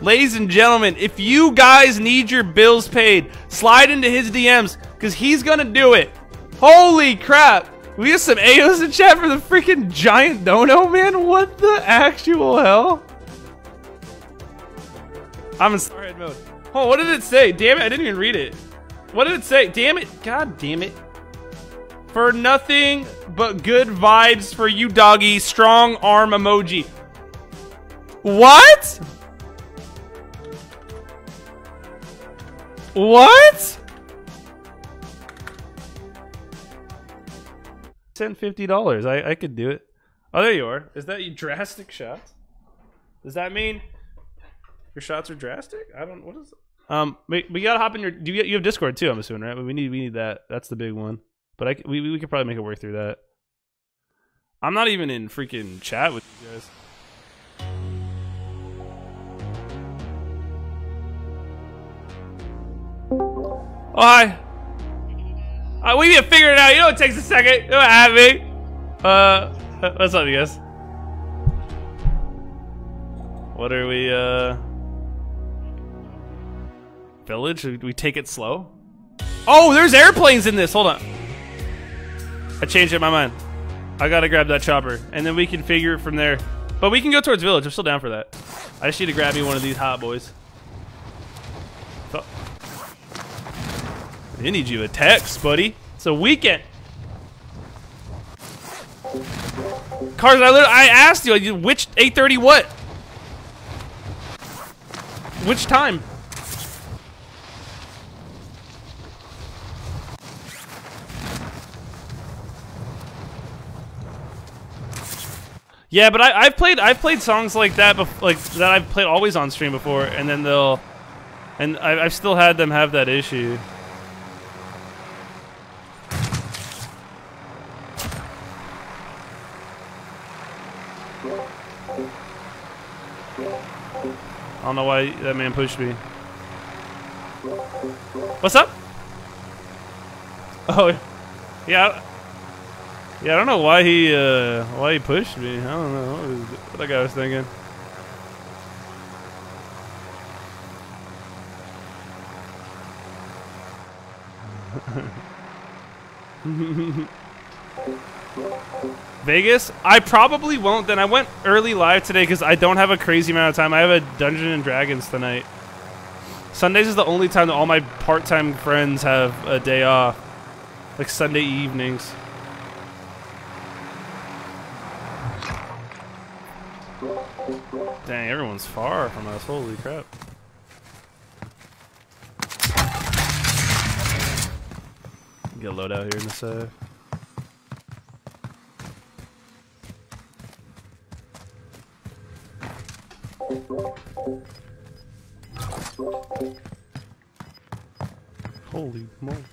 [SPEAKER 1] Ladies and gentlemen, if you guys need your bills paid, slide into his DMs because he's gonna do it. Holy crap! We have some AOs in chat for the freaking giant dono, man. What the actual hell? I'm in starhead mode. Oh, what did it say? Damn it, I didn't even read it. What did it say? Damn it. God damn it. For nothing but good vibes for you, doggy. Strong arm emoji. What? What? Send fifty dollars. I I could do it. Oh, there you are. Is that you drastic shots? Does that mean your shots are drastic? I don't. What is? Um, we, we gotta hop in your. Do you, you have Discord too? I'm assuming, right? We need we need that. That's the big one. But I we we could probably make it work through that. I'm not even in freaking chat with you guys. Oh, hi. Uh, we need to figure it out. You know it takes a second. You know what have me. Uh, what's up, you guys? What are we, uh... Village? We take it slow? Oh, there's airplanes in this. Hold on. I changed my mind. I gotta grab that chopper, and then we can figure it from there. But we can go towards village. I'm still down for that. I just need to grab me one of these hot boys. I need you a text, buddy. It's a weekend. Cars, I, I asked you which 8:30 what? Which time? Yeah, but I, have played I've played songs like that, like that I've played always on stream before, and then they'll, and I, I've still had them have that issue. I don't know why that man pushed me. What's up? Oh, yeah. Yeah, I don't know why he uh, why he pushed me. I don't know what, was, what that guy was thinking. Vegas? I probably won't. Then I went early live today because I don't have a crazy amount of time. I have a Dungeon and Dragons tonight. Sundays is the only time that all my part-time friends have a day off, like Sunday evenings. Everyone's far from us. Holy crap. Get a load out here in a sec. Holy moly.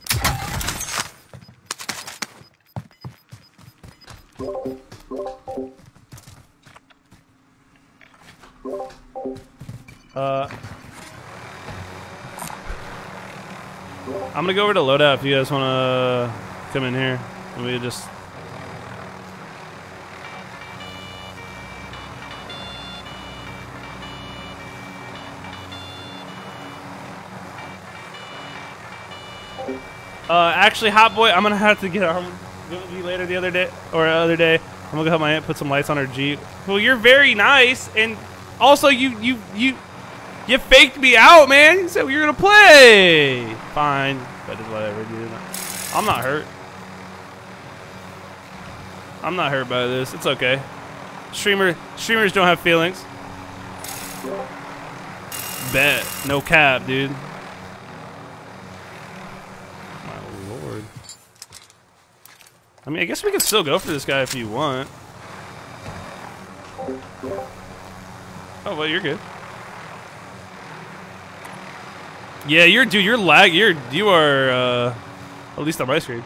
[SPEAKER 1] Uh, I'm gonna go over to loadout if you guys wanna come in here. And we just Uh, actually, Hot Boy, I'm gonna have to get on with you later the other day or other day. I'm gonna go help my aunt put some lights on her Jeep. Well, you're very nice, and also you you you you faked me out, man. You said you were gonna play. Fine, but it's whatever, dude. I'm not hurt. I'm not hurt by this. It's okay. Streamer streamers don't have feelings. Bet. No cap, dude. My lord. I mean, I guess we can still go for this guy if you want. Oh, well, you're good. Yeah, you're, dude, you're lag, you're, you are, uh, at least on my screen.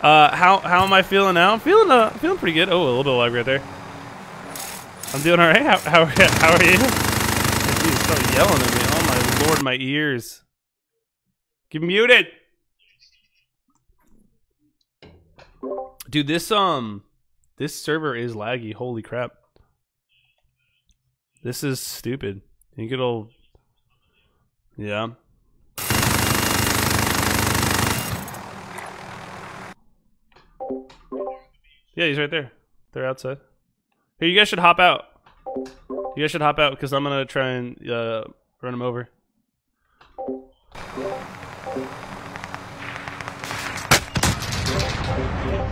[SPEAKER 1] Uh, how, how am I feeling now? I'm feeling, uh, feeling pretty good. Oh, a little bit of lag right there. I'm doing alright. How, how, how are you? Dude, stop yelling at me. Oh my lord, my ears. Get muted. Dude, this um this server is laggy. Holy crap. This is stupid. Think it'll Yeah. Yeah, he's right there. They're outside. Here, you guys should hop out. You guys should hop out because I'm gonna try and uh, run him over.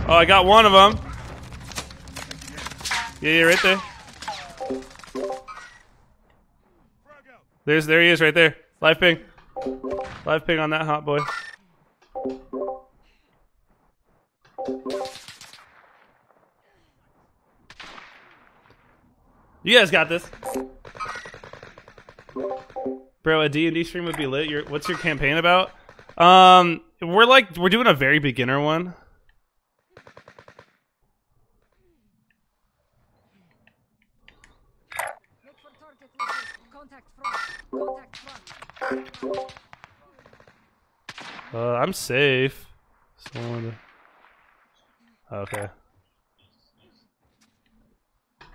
[SPEAKER 1] Oh, I got one of them. Yeah, yeah, right there. There's, there he is, right there. Live ping. Live ping on that hot boy. You guys got this. Bro, a D&D stream would be lit. Your, what's your campaign about? Um, we're like, we're doing a very beginner one.
[SPEAKER 6] Look for target location. Contact front. Contact front.
[SPEAKER 1] Uh, I'm safe. Someone. Okay.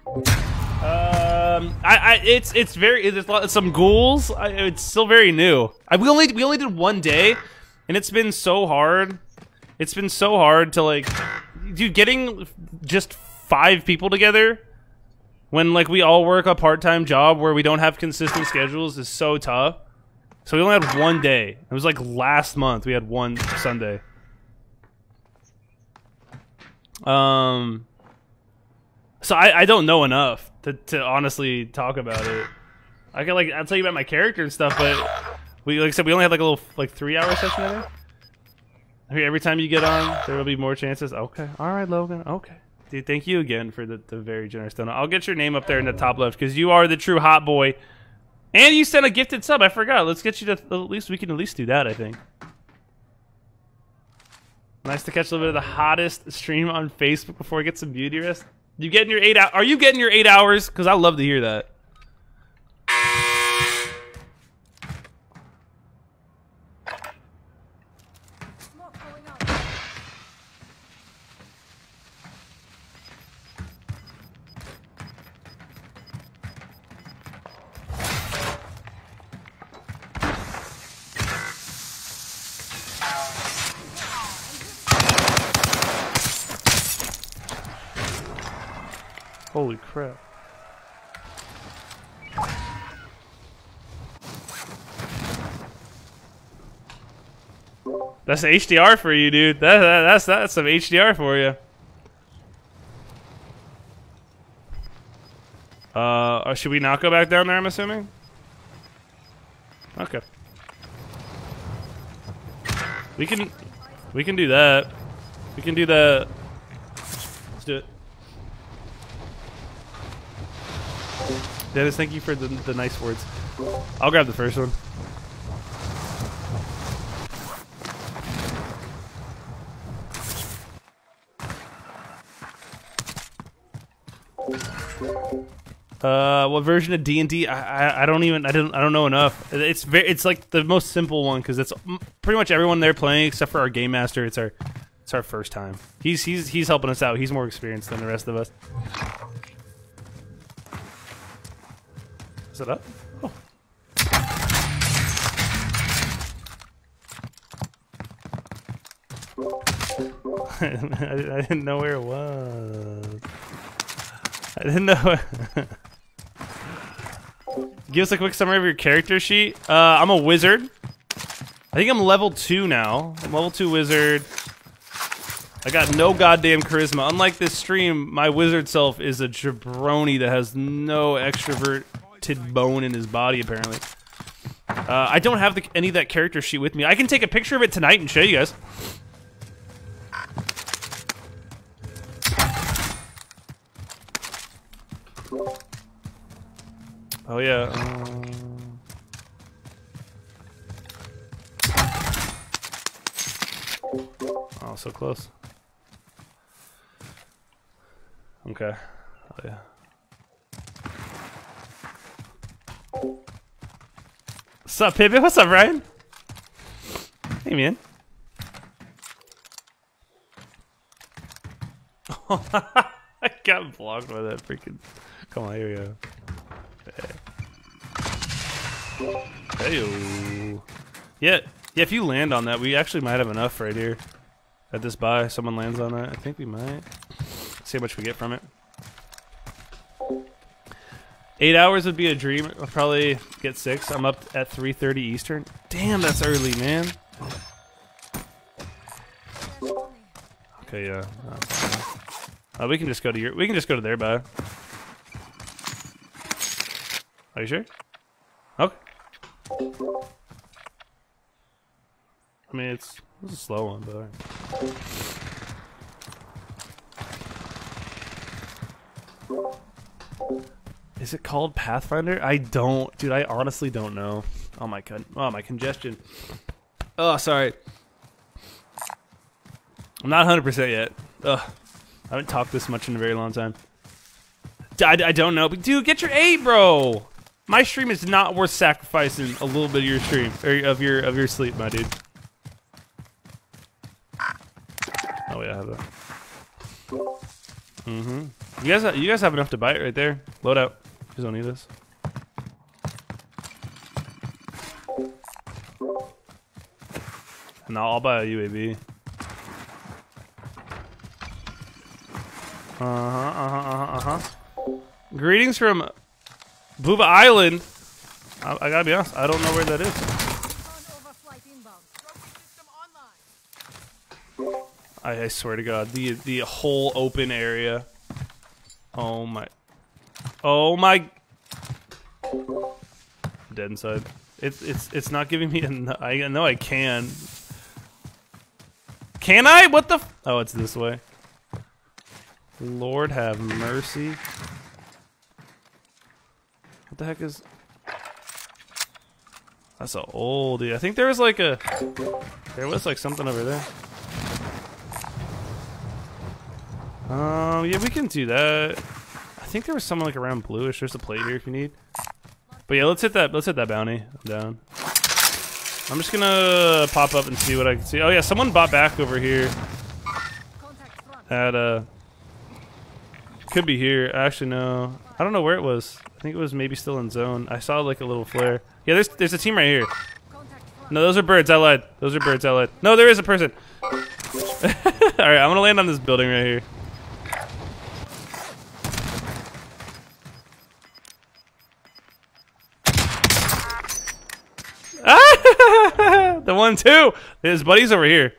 [SPEAKER 1] Um, I, I, it's, it's very, there's some ghouls. I, it's still very new. I, we only, we only did one day, and it's been so hard. It's been so hard to like, dude, getting just five people together when like we all work a part-time job where we don't have consistent schedules is so tough. So we only had one day. It was like last month we had one Sunday. Um so I, I don't know enough to, to honestly talk about it. I can like I'll tell you about my character and stuff, but we like I said we only had like a little like three hour session I think. Every time you get on, there will be more chances. Okay, all right, Logan. Okay, dude. Thank you again for the, the very generous donut. I'll get your name up there in the top left because you are the true hot boy, and you sent a gifted sub. I forgot. Let's get you to at least we can at least do that. I think. Nice to catch a little bit of the hottest stream on Facebook before I get some beauty rest. You getting your eight hours? Are you getting your eight hours? Because I love to hear that. That's HDR for you, dude. That, that, that's that's some HDR for you. Uh, should we not go back down there? I'm assuming. Okay. We can, we can do that. We can do that. Let's do it. Dennis, thank you for the, the nice words. I'll grab the first one. Uh, what version of D and D? I I I don't even I don't I don't know enough. It's very it's like the most simple one because it's pretty much everyone there playing except for our game master. It's our it's our first time. He's he's he's helping us out. He's more experienced than the rest of us. Is it up? Oh. I, I didn't know where it was. I didn't know. Give us a quick summary of your character sheet. Uh, I'm a wizard. I think I'm level two now. I'm level two wizard. I got no goddamn charisma. Unlike this stream, my wizard self is a jabroni that has no extroverted bone in his body, apparently. Uh, I don't have the, any of that character sheet with me. I can take a picture of it tonight and show you guys. Oh yeah. Um... Oh, so close. Okay. Oh yeah. What's up, Pippin? What's up, Ryan? Hey, man. I got blocked by that freaking. Come on, here we go. Hey. Yeah, yeah. If you land on that, we actually might have enough right here. At this buy, someone lands on that. I think we might. See how much we get from it. Eight hours would be a dream. I'll probably get six. I'm up at 3:30 Eastern. Damn, that's early, man. Okay, yeah. Uh, we can just go to your. We can just go to their buy. Are you sure? Okay. I mean, it's, it's a slow one, but. all right. Is it called Pathfinder? I don't, dude. I honestly don't know. Oh my god. Oh my congestion. Oh, sorry. I'm not 100% yet. Ugh. I haven't talked this much in a very long time. I, I don't know, but dude, get your A, bro. My stream is not worth sacrificing a little bit of your stream or of your of your sleep, my dude. Oh yeah, I have that. Mm-hmm. You guys, you guys have enough to bite right there. Load out. You don't need this. I'll, I'll buy a UAV. Uh huh. Uh huh. Uh huh. Uh huh. Greetings from Booba Island. I, I gotta be honest. I don't know where that is. I, I swear to God, the the whole open area. Oh my. Oh my. Dead inside. It's it's it's not giving me. I know I can. Can I? What the? Oh, it's this way. Lord have mercy. What the heck is? That's a oldie. I think there was like a. There was like something over there. Um, yeah, we can do that. I think there was someone like around bluish. There's a plate here if you need. But yeah, let's hit that. Let's hit that bounty. I'm down. I'm just gonna pop up and see what I can see. Oh yeah, someone bought back over here at uh. Could be here. Actually, no. I don't know where it was. I think it was maybe still in zone. I saw like a little flare. Yeah, there's there's a team right here. No, those are birds. I lied. Those are birds. I lied. No, there is a person. All right, I'm gonna land on this building right here. Ah! the one too. His buddy's over here.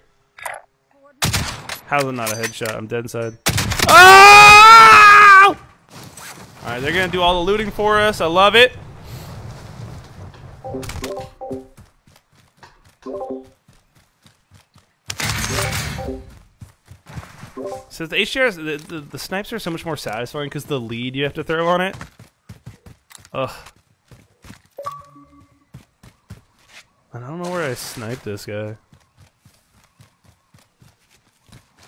[SPEAKER 1] How's it not a headshot? I'm dead inside. Oh! All right, they're gonna do all the looting for us. I love it. So the HDRs, the, the, the snipes are so much more satisfying because the lead you have to throw on it. Ugh. I don't know where I sniped this guy.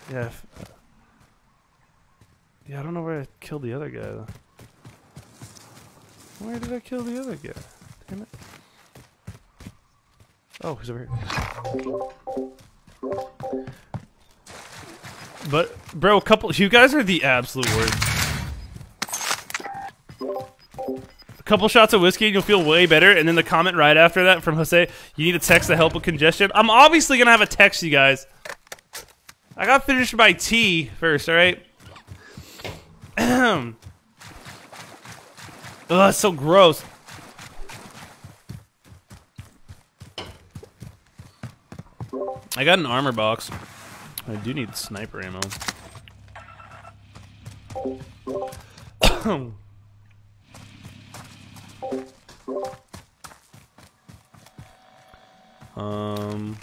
[SPEAKER 1] Yeah. yeah, I don't know where I killed the other guy though. Where did I kill the other guy? Damn it. Oh, he's over here. But bro, a couple you guys are the absolute worst. A couple shots of whiskey and you'll feel way better, and then the comment right after that from Jose, you need a text to help with congestion. I'm obviously gonna have a text, you guys. I got finished my tea first, alright? Ugh, so gross. I got an armor box. I do need sniper ammo. um.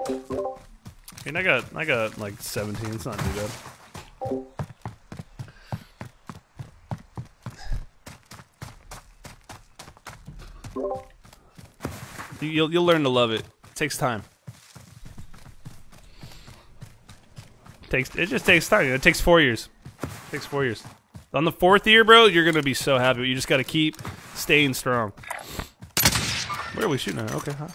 [SPEAKER 1] I mean, I got, I got like 17. It's not too bad. You'll, you'll learn to love it. It takes time. takes it just takes time. It takes four years. It takes four years. On the fourth year, bro, you're gonna be so happy. You just gotta keep staying strong. Where are we shooting at? Okay, huh?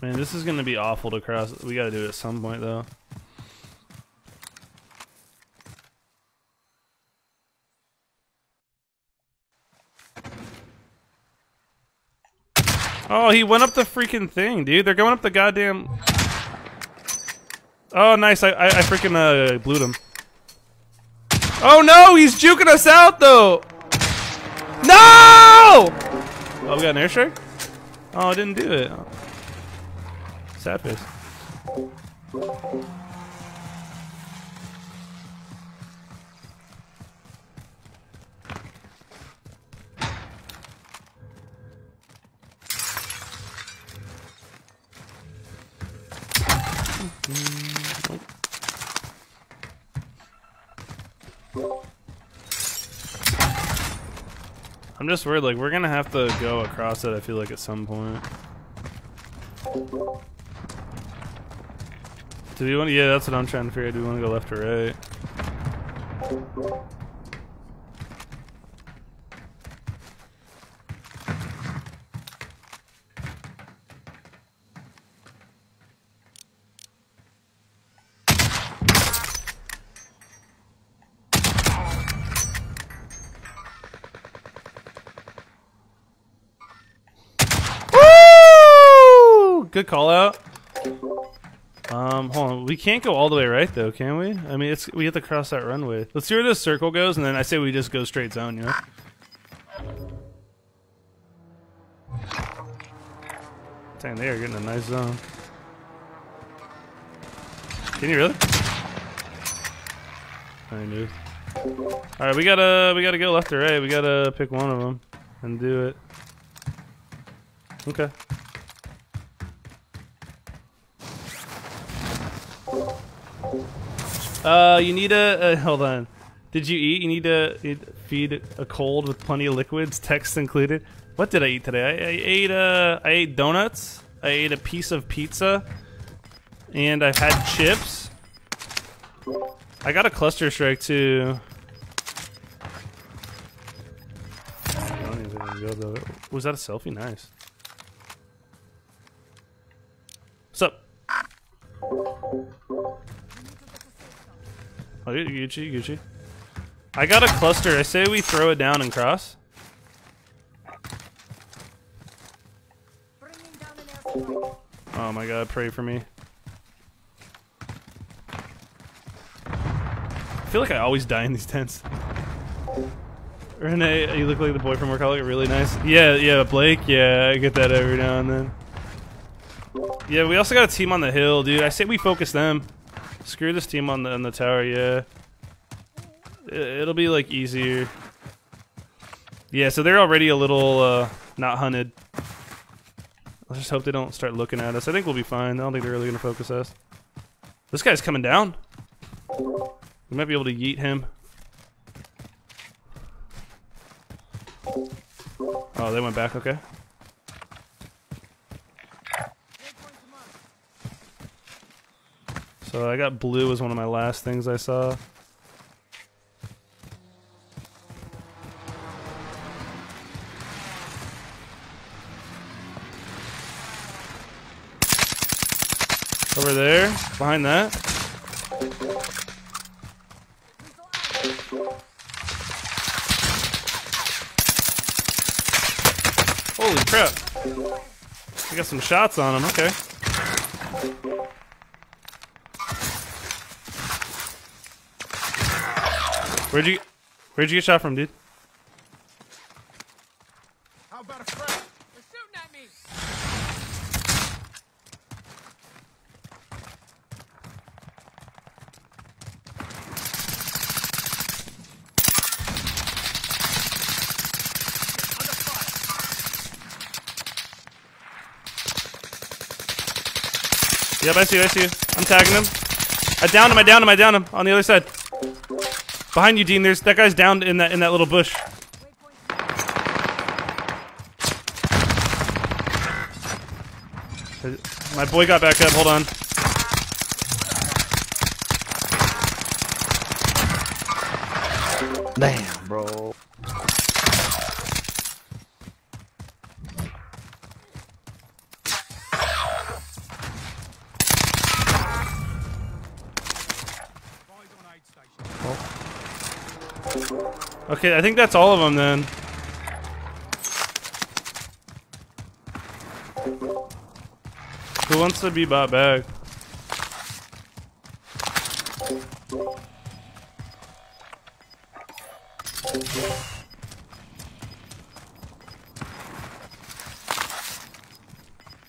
[SPEAKER 1] Man, this is gonna be awful to cross. We gotta do it at some point, though. Oh, he went up the freaking thing, dude. They're going up the goddamn. Oh, nice. I I, I freaking uh, blew them. Oh no, he's juking us out though. No! Oh, we got an airstrike. Oh, I didn't do it. Sad face. I'm just worried, like, we're gonna have to go across it, I feel like, at some point. Do we want to, yeah, that's what I'm trying to figure out. Do we want to go left or right? Woo! Good call out. Um, hold on. We can't go all the way right though, can we? I mean, it's we have to cross that runway. Let's see where this circle goes, and then I say we just go straight zone. You know? Dang, they are getting a nice zone. Can you really? I do. All right, we gotta we gotta go left or right. We gotta pick one of them and do it. Okay. Uh, you need a uh, hold on. Did you eat? You need to feed a cold with plenty of liquids, text included. What did I eat today? I, I ate uh, I ate donuts. I ate a piece of pizza, and I've had chips. I got a cluster strike too. Was that a selfie? Nice. What's up? Oh, Gucci, Gucci. I got a cluster. I say we throw it down and cross. Oh my god, pray for me. I feel like I always die in these tents. Renee, you look like the boy from work. I look really nice. Yeah, yeah, Blake. Yeah, I get that every now and then. Yeah, we also got a team on the hill, dude. I say we focus them. Screw this team on the on the tower. Yeah, I- it'll be like easier. Yeah, so they're already a little uh, not hunted. Let's just hope they don't start looking at us. I think we'll be fine. I don't think they're really gonna focus us. This guy's coming down. We might be able to yeet him. Oh, they went back. Okay. So I got blue as one of my last things I saw. Over there, behind that. Holy crap. I got some shots on him, okay. Where'd you where'd you get shot from, dude?
[SPEAKER 4] How about a friend? They're shooting at me.
[SPEAKER 1] Yep, I see you, I see you. I'm tagging him. I downed him, I downed him, I downed him on the other side. Behind you, Dean, there's that guy's down in that in that little bush. My boy got back up, hold on.
[SPEAKER 5] Damn, bro.
[SPEAKER 1] Okay, I think that's all of them then. Who wants to be bought back?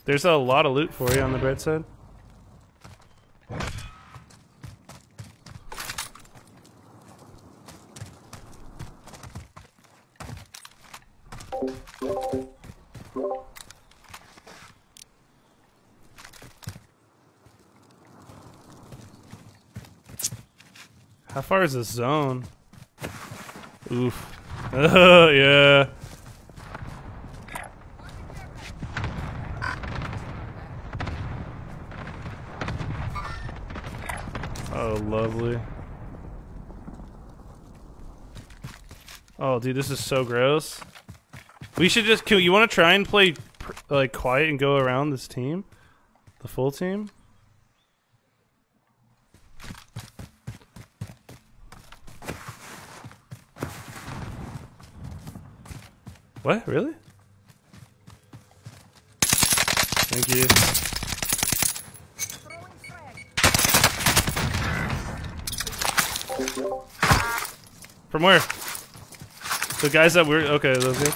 [SPEAKER 1] There's a lot of loot for you on the bright side. Far is this zone? Oof. Oh, yeah. Oh, lovely. Oh, dude, this is so gross. We should just kill. You want to try and play like quiet and go around this team, the full team? What? Really? Thank you. From where? The guys that were okay. Those guys.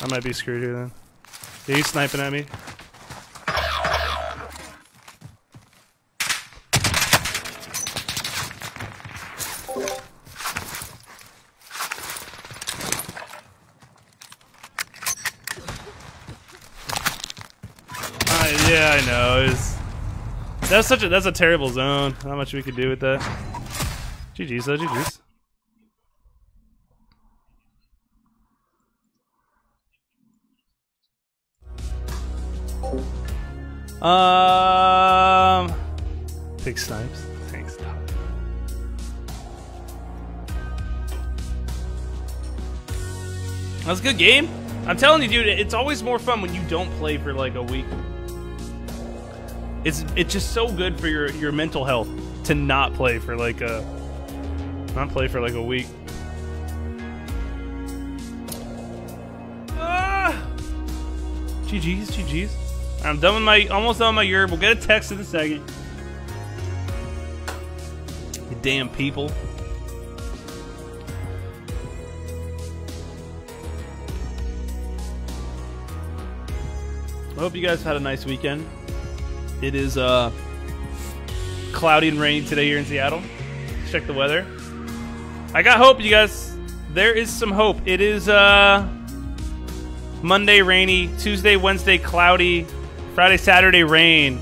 [SPEAKER 1] I might be screwed here then. Yeah, he's sniping at me. That's such a that's a terrible zone. Not much we could do with that. GG's though, GG's. Um, big snipes. Thanks, dog. That was a good game. I'm telling you, dude, it's always more fun when you don't play for like a week. It's it's just so good for your your mental health to not play for like a not play for like a week. Ah! GG's, GG's. I'm done with my almost done with my yerb. We'll get a text in a second. You damn people. I hope you guys had a nice weekend. It is uh, cloudy and rainy today here in Seattle. Let's check the weather. I got hope, you guys. There is some hope. It is uh, Monday rainy, Tuesday, Wednesday cloudy, Friday, Saturday rain.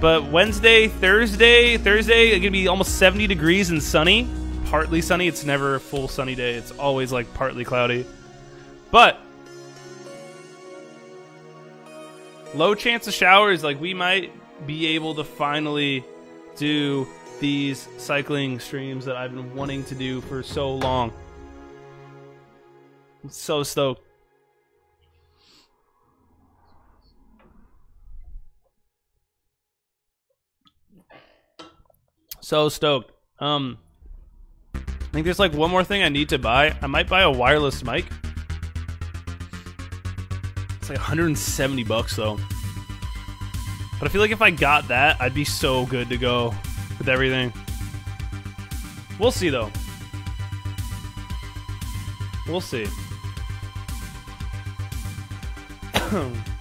[SPEAKER 1] But Wednesday, Thursday, Thursday, it's gonna be almost 70 degrees and sunny. Partly sunny. It's never a full sunny day. It's always like partly cloudy. But low chance of showers. Like we might be able to finally do these cycling streams that I've been wanting to do for so long. I'm so stoked. So stoked. Um, I think there's like one more thing I need to buy. I might buy a wireless mic. It's like 170 bucks though. But I feel like if I got that, I'd be so good to go with everything. We'll see though. We'll see.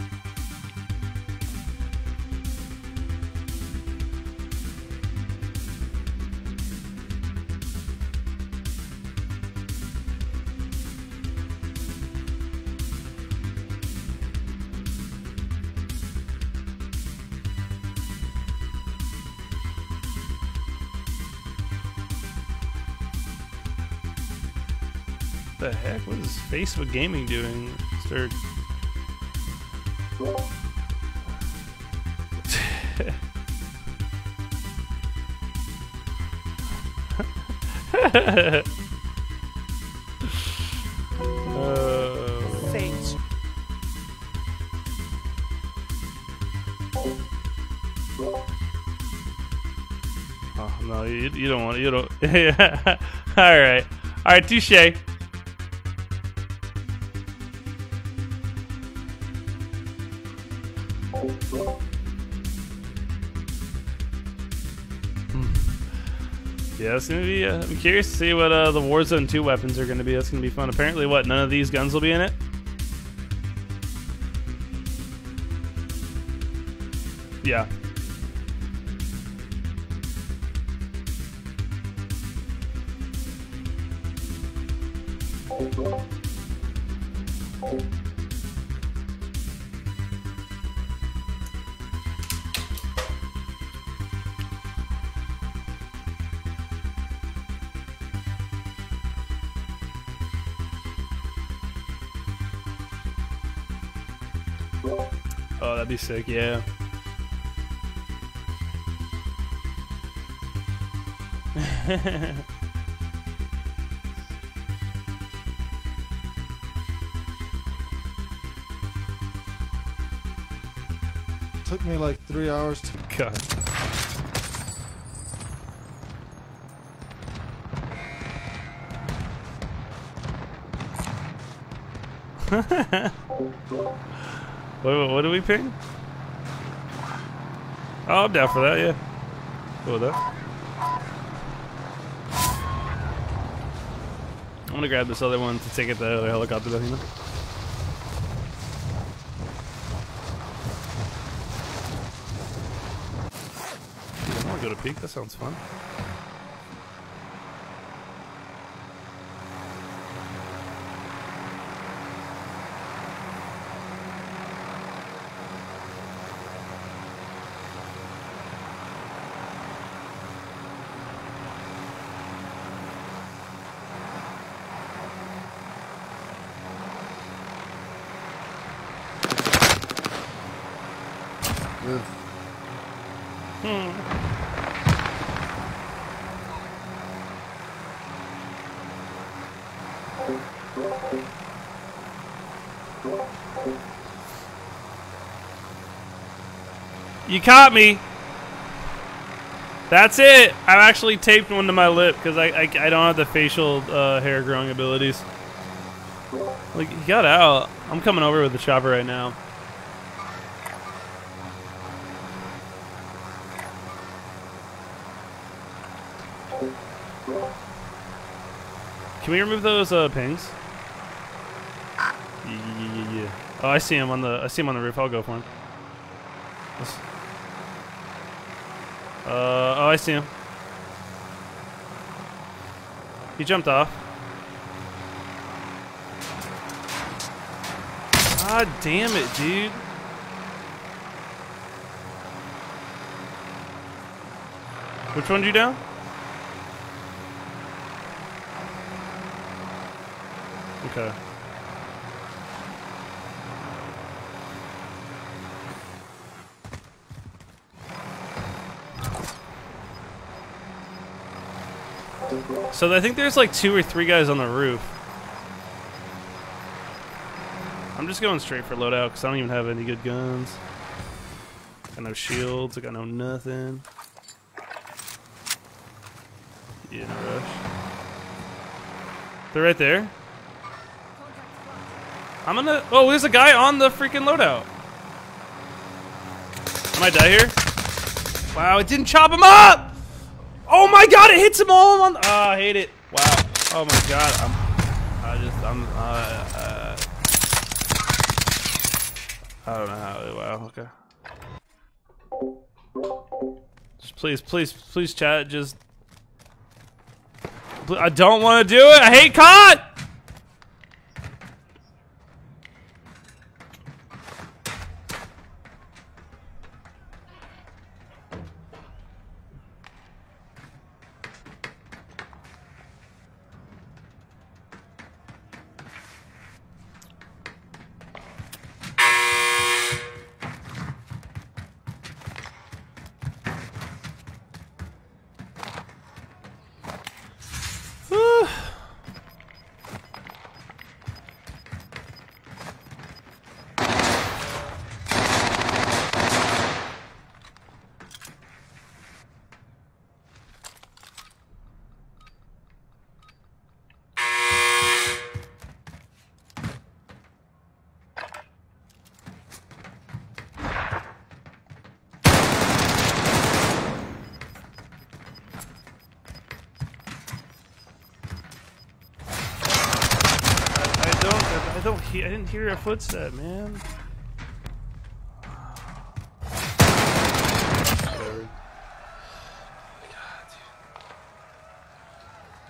[SPEAKER 1] heck? What is Facebook Gaming doing? Start. Uh,
[SPEAKER 4] Saints.
[SPEAKER 1] oh, no, you, you don't want you don't. All right, all right, touche. It's gonna be. Uh, I'm curious to see what uh, the Warzone 2 weapons are gonna be. That's gonna be fun. Apparently, what? None of these guns will be in it. Yeah. Be sick. Yeah.
[SPEAKER 3] Took me like three hours to
[SPEAKER 1] God. what, what, what do we ping? Oh, I'm down for that, yeah. Cool with that. I'm gonna grab this other one to take it to the other helicopter though, you know? I wanna go to peak, that sounds fun.
[SPEAKER 3] Yeah.
[SPEAKER 1] You caught me. That's it. I've actually taped one to my lip because I, I I don't have the facial uh, hair growing abilities. Like he got out. I'm coming over with the chopper right now. Can we remove those uh, pings? Yeah, yeah, yeah, yeah. Oh, I see him on the I see him on the roof. I'll go for him. Let's- Uh, oh, I see him. He jumped off. God damn it, dude. Which one did you down? Okay. So I think there's like two or three guys on the roof. I'm just going straight for loadout because I don't even have any good guns. Got no shields. I got no nothing. Yeah, no rush. They're right there. I'm gonna. Oh, there's a guy on the freaking loadout. Am I might die here. Wow, it didn't chop him up. My god, it hits them all on. Oh, I hate it. Wow. Oh my god, I'm. I just. I'm. Uh, uh, I don't know how. Wow. Okay. Just please, please, please, chat. Just. I don't want to do it. I hate COD. Whew. I, I don't. I don't. He, I didn't hear a footstep, man.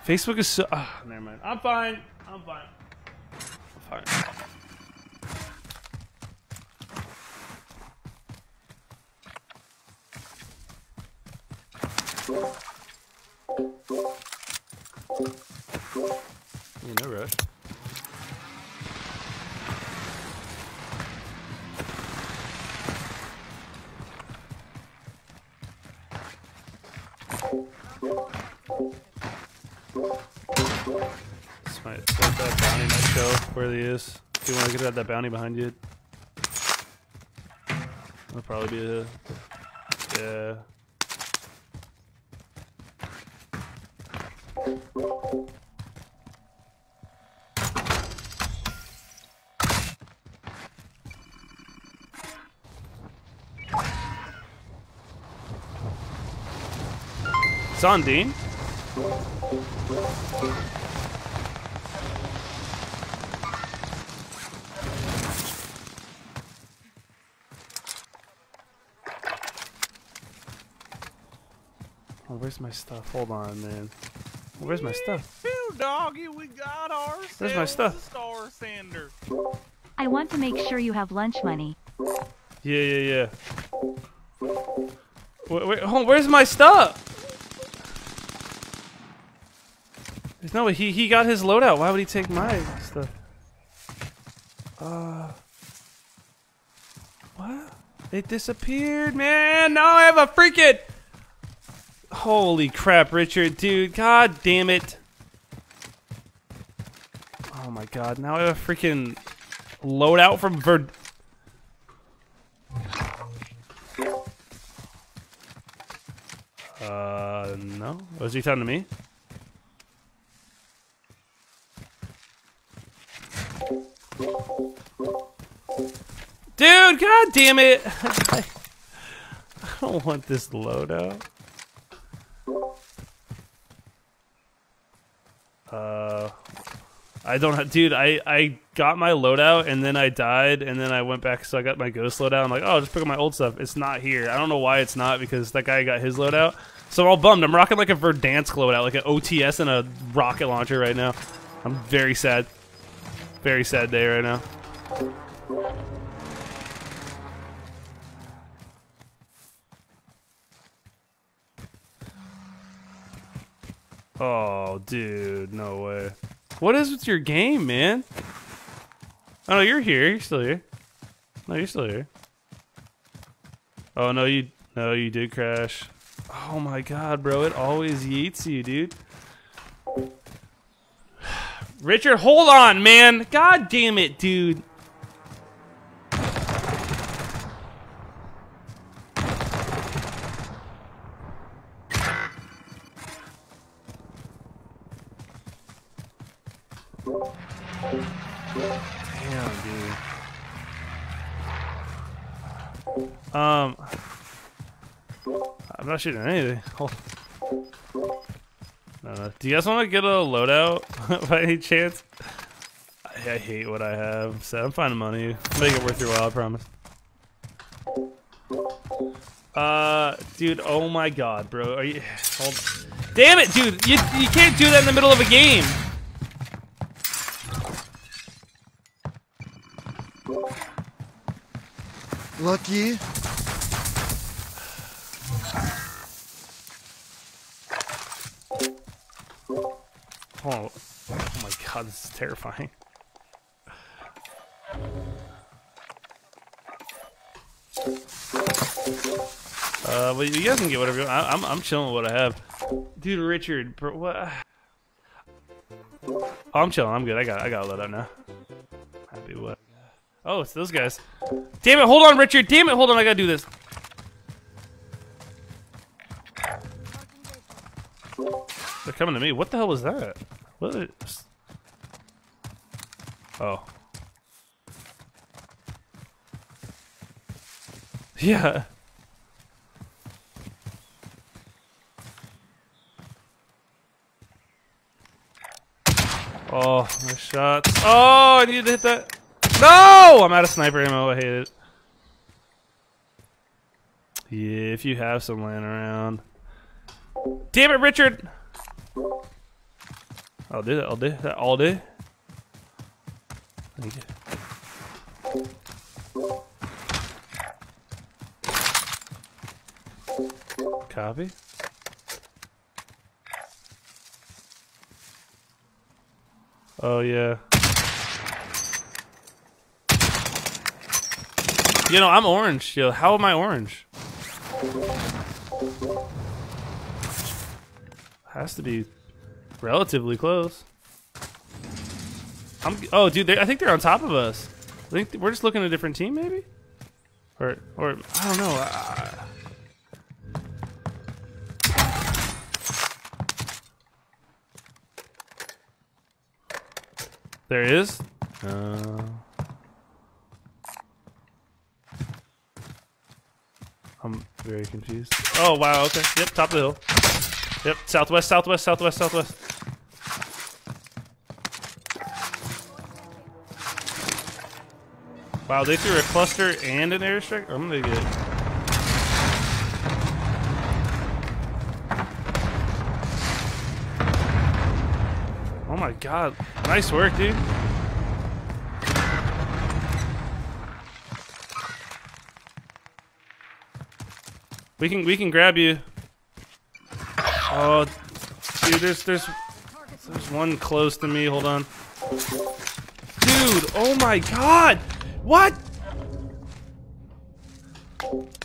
[SPEAKER 1] Facebook is so. ah, never mind. I'm fine. That, that bounty might show where he is. If you want to get at that bounty behind you. That'll probably be a. Yeah. It's Dean. Where's my stuff? Hold on, man. Where's my stuff?
[SPEAKER 4] Phew, doggy, we got ourselves
[SPEAKER 1] Where's my stuff?
[SPEAKER 4] Star Sander.
[SPEAKER 2] I want to make sure you have lunch money.
[SPEAKER 1] Yeah, yeah, yeah. Wait, wait, hold on, where's my stuff? There's no way he he got his loadout. Why would he take my stuff? Uh, what? It disappeared, man. Now I have a freaking. Holy crap, Richard, dude. God damn it. Oh my god. Now I have a freaking loadout from Verd. Uh, no. Was he talking to me? Dude, god damn it! I don't want this loadout. I don't have, dude. I I got my loadout and then I died and then I went back so I got my ghost loadout. I'm like, oh, just pick up my old stuff. It's not here. I don't know why it's not because that guy got his loadout. So I'm all bummed. I'm rocking like a Verdansk loadout, like an OTS and a rocket launcher right now. I'm very sad. Very sad day right now. Oh, dude, no way. What is with your game, man? Oh, no, you're here. You're still here. No, you're still here. Oh, no, you no, you did crash. Oh my god, bro, it always yeets you, dude. Richard, hold on, man. God damn it, dude. Not shooting anything. No, no. Do you guys want to get a loadout by any chance? I, I hate what I have, so I'm finding money. Make it worth your while, I promise. Uh, dude, oh my god, bro. Are you? Hold. Damn it, dude! You you can't do that in the middle of a game.
[SPEAKER 3] Lucky.
[SPEAKER 1] Oh my god, this is terrifying. Uh, but you guys can get whatever you want. I, I'm I'm chilling with what I have, dude. Richard, bro, what? Oh, I'm chilling. I'm good. I got I got a loadout now. Happy what? Oh, it's those guys. Damn it! Hold on, Richard. Damn it! Hold on. I gotta do this. They're coming to me. What the hell was that? What? Is... Oh. Yeah. Oh, my shots. Oh, I needed to hit that. No! I'm out of sniper ammo. I hate it. Yeah, if you have some laying around. Damn it, Richard! That all day. Thank you. Copy. Oh yeah. You know, I'm orange. Yo, how am I orange? Has to be relatively close. I'm. Oh, dude, I think they're on top of us. I think we're just looking at a different team, maybe. Or, or I don't know. Uh, there is. Uh, I'm very confused. Oh wow. Okay. Yep. Top of the hill. Yep. Southwest. Southwest. Southwest. Southwest. Wow, they threw a cluster and an airstrike? I'm gonna get. Oh my god. Nice work, dude. We can we can grab you. Oh dude, there's there's there's one close to me, hold on. Dude, oh my god! What?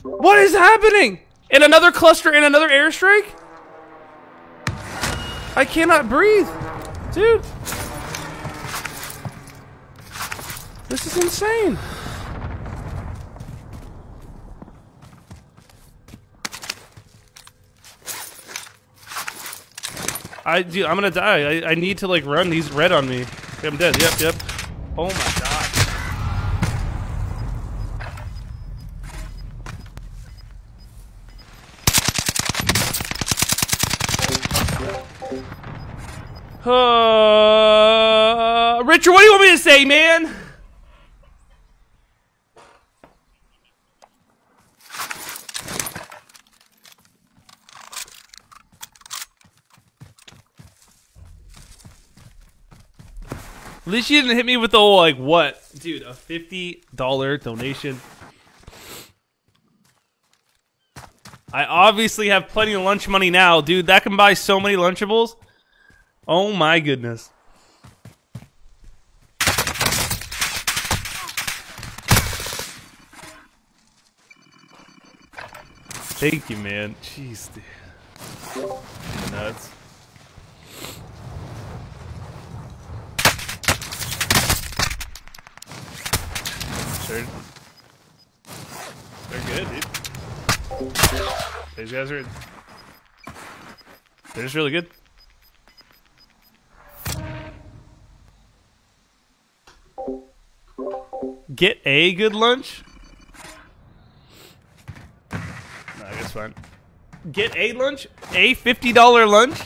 [SPEAKER 1] What is happening? In another cluster, in another airstrike? I cannot breathe. Dude. This is insane. I I'm gonna die. I, I need to like run. He's red on me. I'm dead. Yep, yep. Oh my god. Uh, Richard, what do you want me to say, man? Least you didn't hit me with the whole, like, what? Dude, a $50 donation. I obviously have plenty of lunch money now. Dude, that can buy so many Lunchables. Oh my goodness. Thank you, man. Jeez, dude. Nuts. Sure. They're good, dude. These guys are. They're just really good. Get a good lunch? No, I guess fine. Get a lunch? A $50 lunch?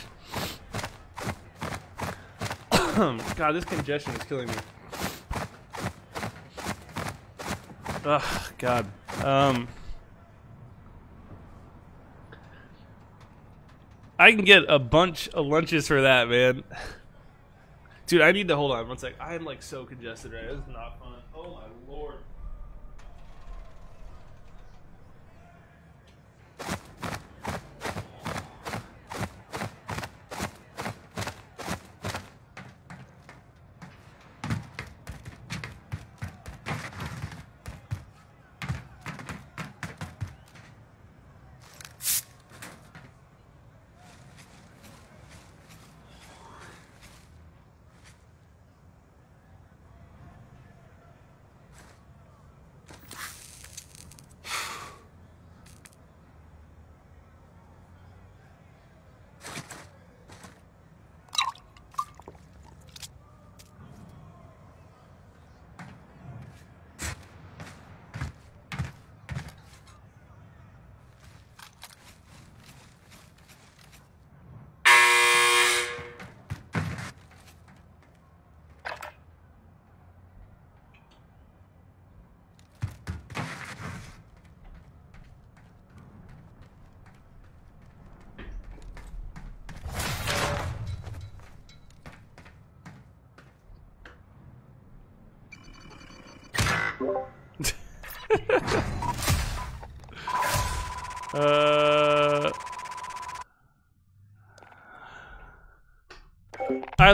[SPEAKER 1] God, this congestion is killing me. Ugh, God. Um, I can get a bunch of lunches for that, man. Dude, I need to hold on one sec. I am like so congested right now. This is not fun. Oh my lord.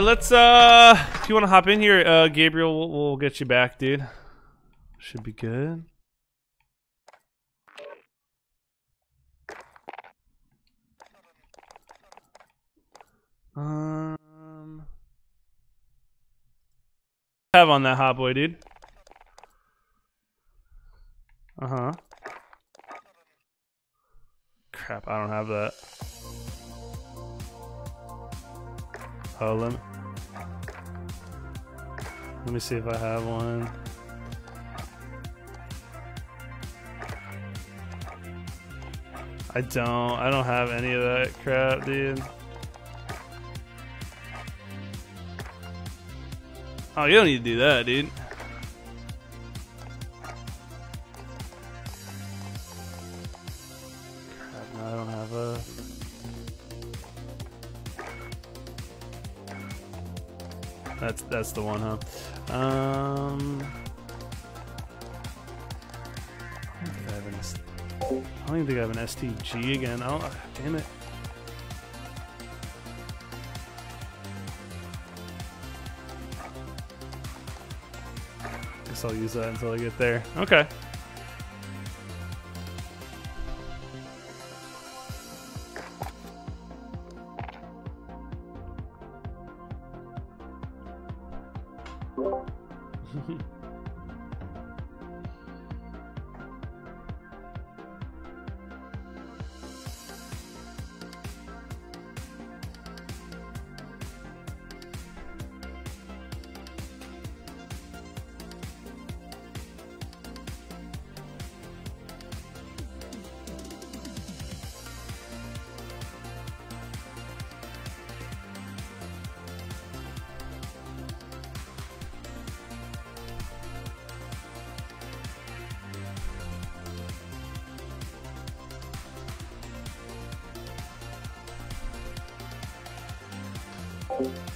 [SPEAKER 1] Right, let's. Uh, if you want to hop in here, uh, Gabriel, we'll, we'll get you back, dude. Should be good. Um, have on that hot boy, dude. Uh huh. Crap, I don't have that. Oh, let me, let me see if I have one. I don't. I don't have any of that crap, dude. Oh, you don't need to do that, dude. Crap, no, I don't have a. That's that's the one, huh? Um. I don't think I have an don't even think I have an STG again. Oh, damn it. I Guess I'll use that until I get there. Okay. Música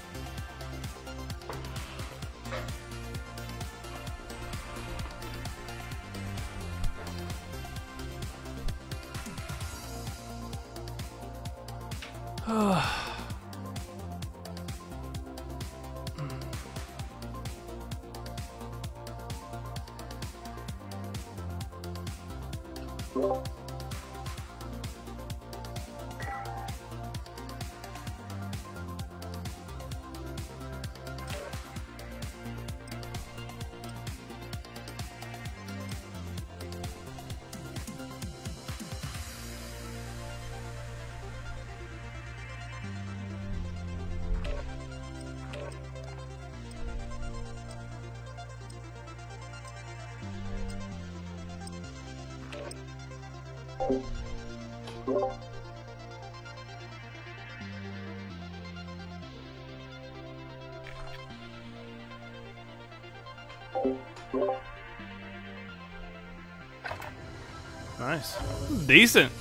[SPEAKER 1] Nice. Decent.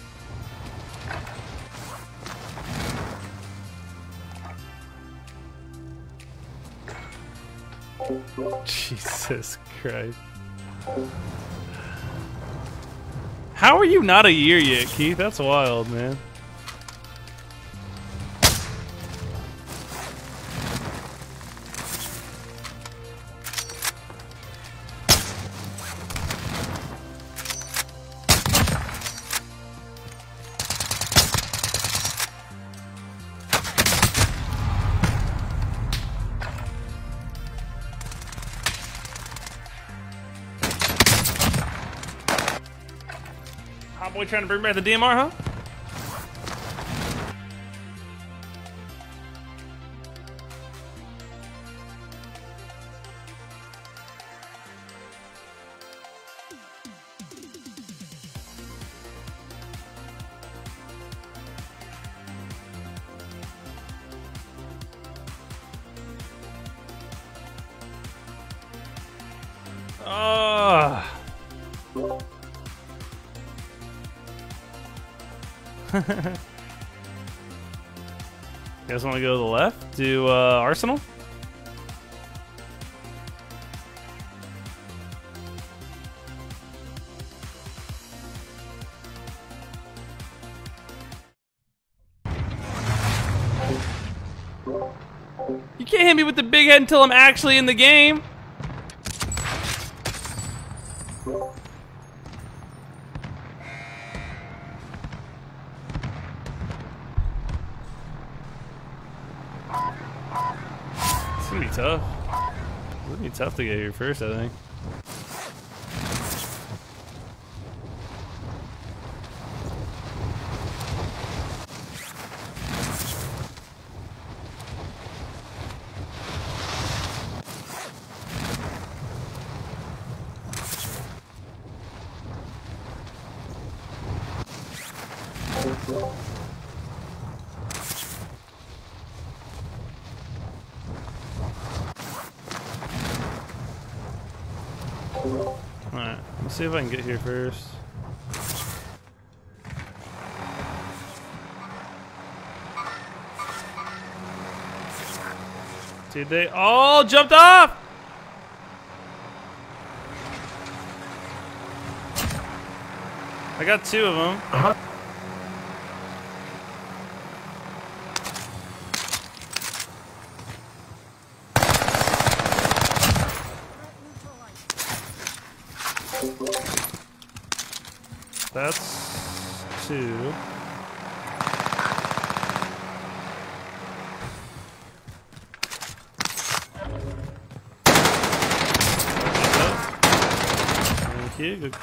[SPEAKER 1] Jesus Christ. Are you not a year yet, Keith? That's wild, man. Trying to bring back the DMR, huh? guys want to go to the left? Do uh, Arsenal? You can't hit me with the big head until I'm actually in the game. Tough to get here first, I think. Alright, let's see if I can get here first. Dude, they all jumped off! I got two of them. That's uh-huh.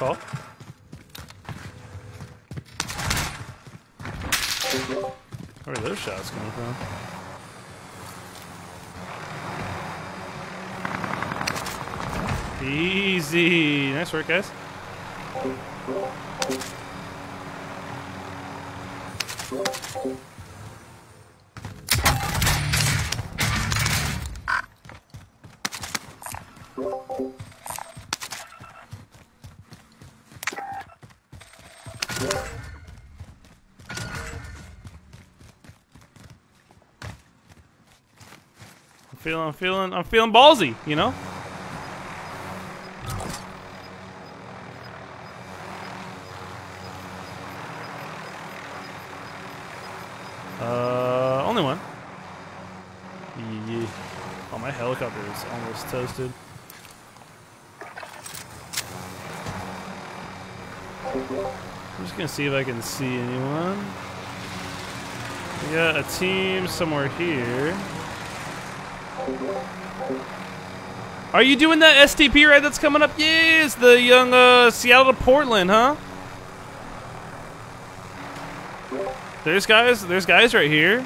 [SPEAKER 1] Where are those shots coming from? Easy. Nice work, guys. Feeling, I'm feeling, I'm feeling ballsy, you know? Uh, only one. Yeah. Oh, my helicopter is almost toasted. I'm just gonna see if I can see anyone. We got a team somewhere here. Are you doing that STP ride that's coming up? Yes, the young uh, Seattle to Portland, huh? There's guys. There's guys right here.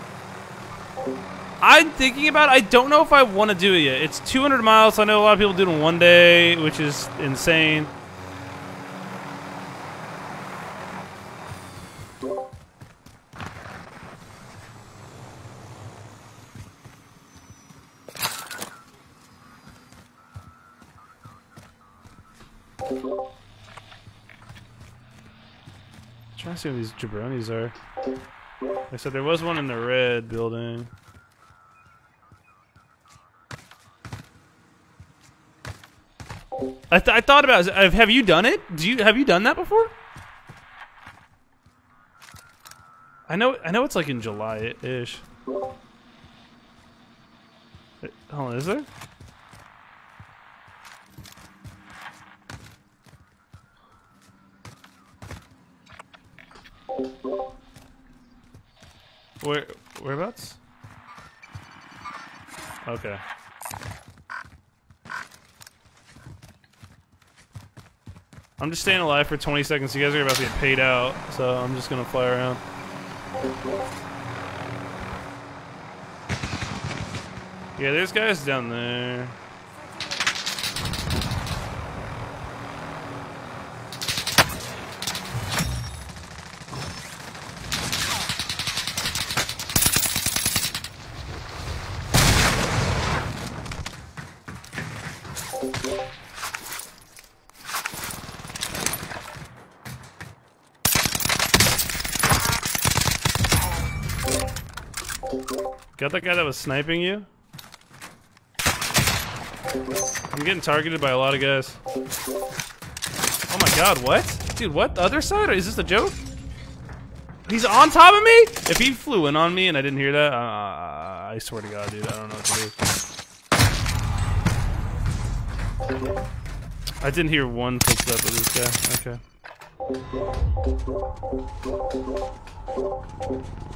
[SPEAKER 1] I'm thinking about. I don't know if I want to do it yet. It's 200 miles. I know a lot of people do it in one day, which is insane. To see what these jabronis are. I said there was one in the red building. I, th I thought about. it. Uh, have you done it? Do you have you done that before? I know. I know it's like in July ish. Hold on, is there? Where whereabouts? Okay. I'm just staying alive for 20 seconds. You guys are about to get paid out, so I'm just gonna fly around. Yeah, there's guys down there. Got that guy that was sniping you? I'm getting targeted by a lot of guys. Oh my god, what? Dude, what? The other side? Is this a joke? He's on top of me? If he flew in on me and I didn't hear that, uh, I swear to god, dude, I don't know what to do. I didn't hear one footstep of this guy. Okay.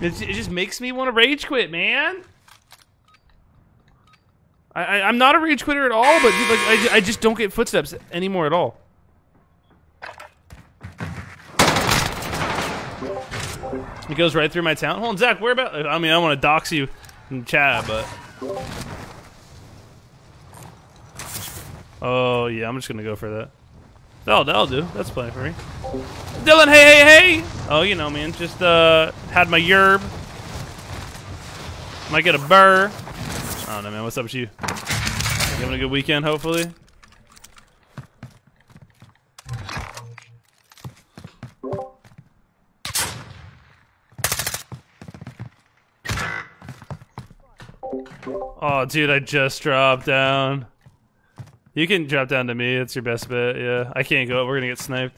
[SPEAKER 1] It, it just makes me want to rage quit, man. I, I I'm not a rage quitter at all, but dude, like I, I just don't get footsteps anymore at all. It goes right through my town. Hold on, Zach. Where about? I mean, I want to dox you in chat, but. Oh yeah, I'm just gonna go for that. That'll, that'll do. That's plenty for me. Dylan, hey, hey, hey! Oh, you know, man. Just uh, had my yerb. Might get a burr. I don't know, man. What's up with you? You having a good weekend, hopefully? Oh, dude, I just dropped down. You can drop down to me. It's your best bet. Yeah, I can't go. We're gonna get sniped.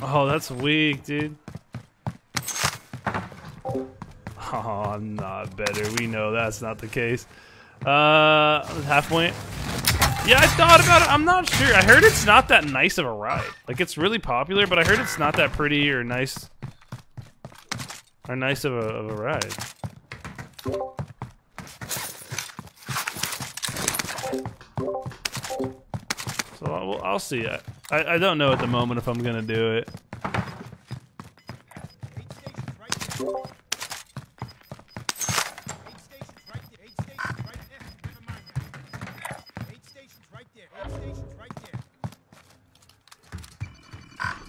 [SPEAKER 1] Oh, that's weak, dude. Oh, I'm not better. We know that's not the case. Uh, half point. Yeah, I thought about it. I'm not sure. I heard it's not that nice of a ride. Like, it's really popular, but I heard it's not that pretty or nice. Or nice of a, of a ride. So I'll, I'll see. I, I I don't know at the moment if I'm gonna do it.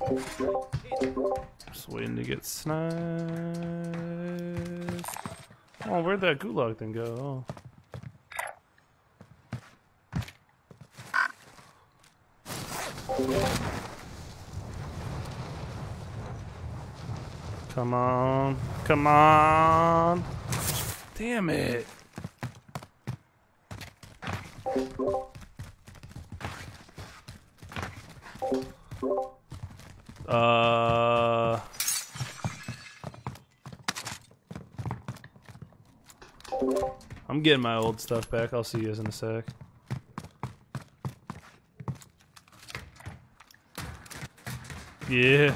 [SPEAKER 1] Just waiting to get sniped. Oh, where'd that gulag thing go? Come on. Come on. Damn it. Uh. I'm getting my old stuff back. I'll see you guys in a sec. Yeah.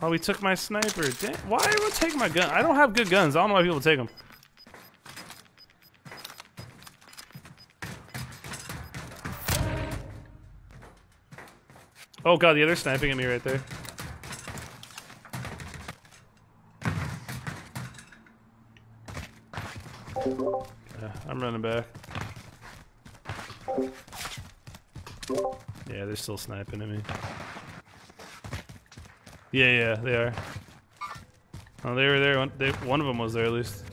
[SPEAKER 1] Oh, he took my sniper. Damn. Why everyone take my gun? I don't have good guns. I don't know why people take them. Oh god, the other sniping at me right there. Yeah, I'm running back. Yeah, they're still sniping at me. Yeah, yeah, they are. Oh, they were there. One, they, one of them was there at least.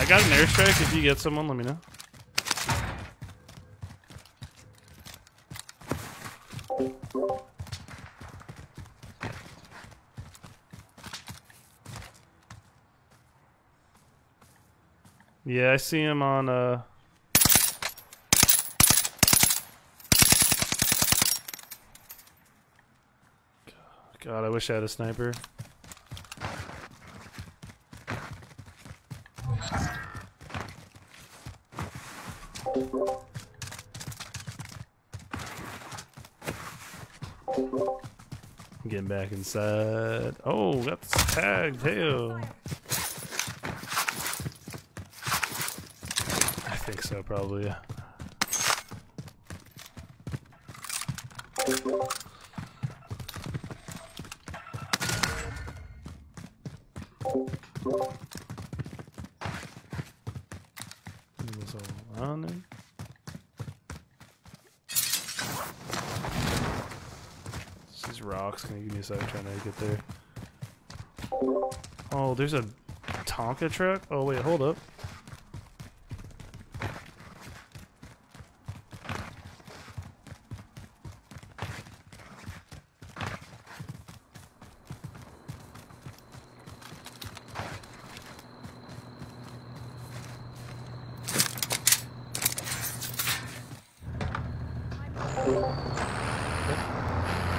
[SPEAKER 1] I got an airstrike. If you get someone, let me know. Yeah, I see him on uh God, I wish I had a sniper. Back inside. Oh, that's tagged. Hell. I think so, probably. Can you give me a second trying to get there? Oh, there's a Tonka truck? Oh, wait, hold up.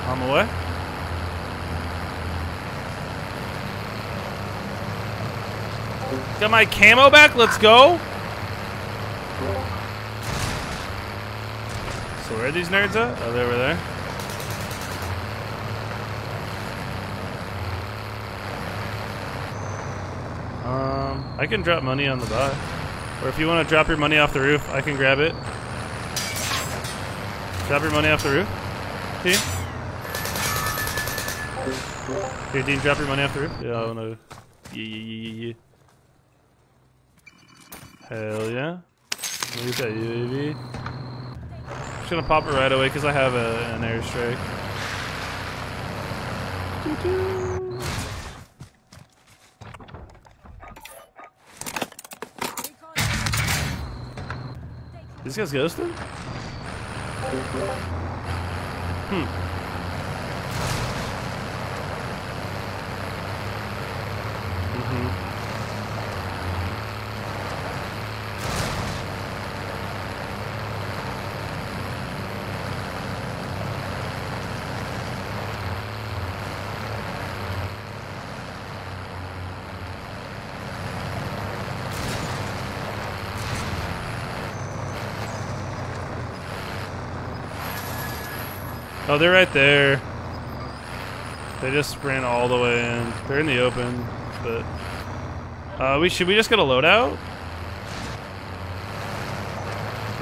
[SPEAKER 1] On the way. Got my camo back. Let's go. So where are these nerds at? Oh, they were there. Um, I can drop money on the bot. Or if you want to drop your money off the roof, I can grab it. Drop your money off the roof. Dean? Here, Dean, drop your money off the roof. Yeah, I don't know. Yeah, yeah, yeah, yeah, yeah. Hell yeah. Look at that UAV. Just gonna pop it right away because I have a, an airstrike. Doo-doo. These guys ghosted? Hmm. Mm-hmm. Oh, they're right there. They just ran all the way in. They're in the open, but uh, we should we just get a loadout? We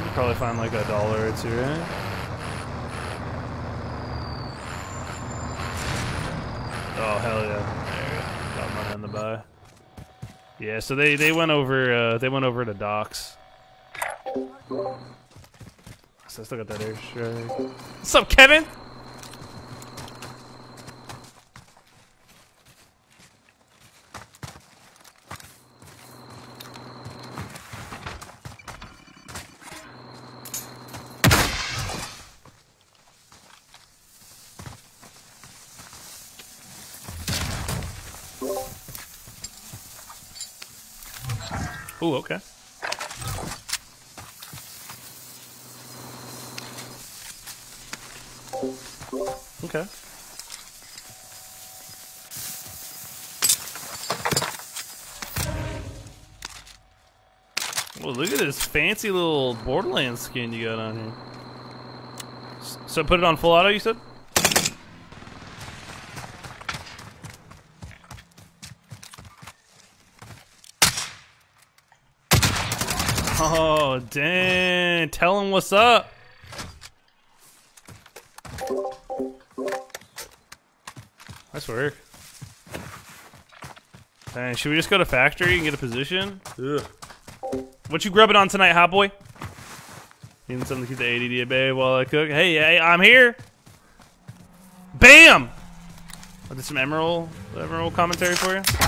[SPEAKER 1] could probably find like a dollar or two, right? Oh hell yeah! There. Got money in the buy. Yeah, so they they went over uh, they went over to docks. So I still got that airstrike. What's up, Kevin? Ooh, okay. Okay. Well, look at this fancy little Borderlands skin you got on here. So put it on full auto, you said? Oh, dang. Tell him what's up. Nice work. Dang, should we just go to factory and get a position? Ugh. What you grubbing on tonight, hot boy? Needing something to keep the ADD at bay while I cook. Hey, hey, I'm here. Bam! I did some emerald, emerald commentary for you.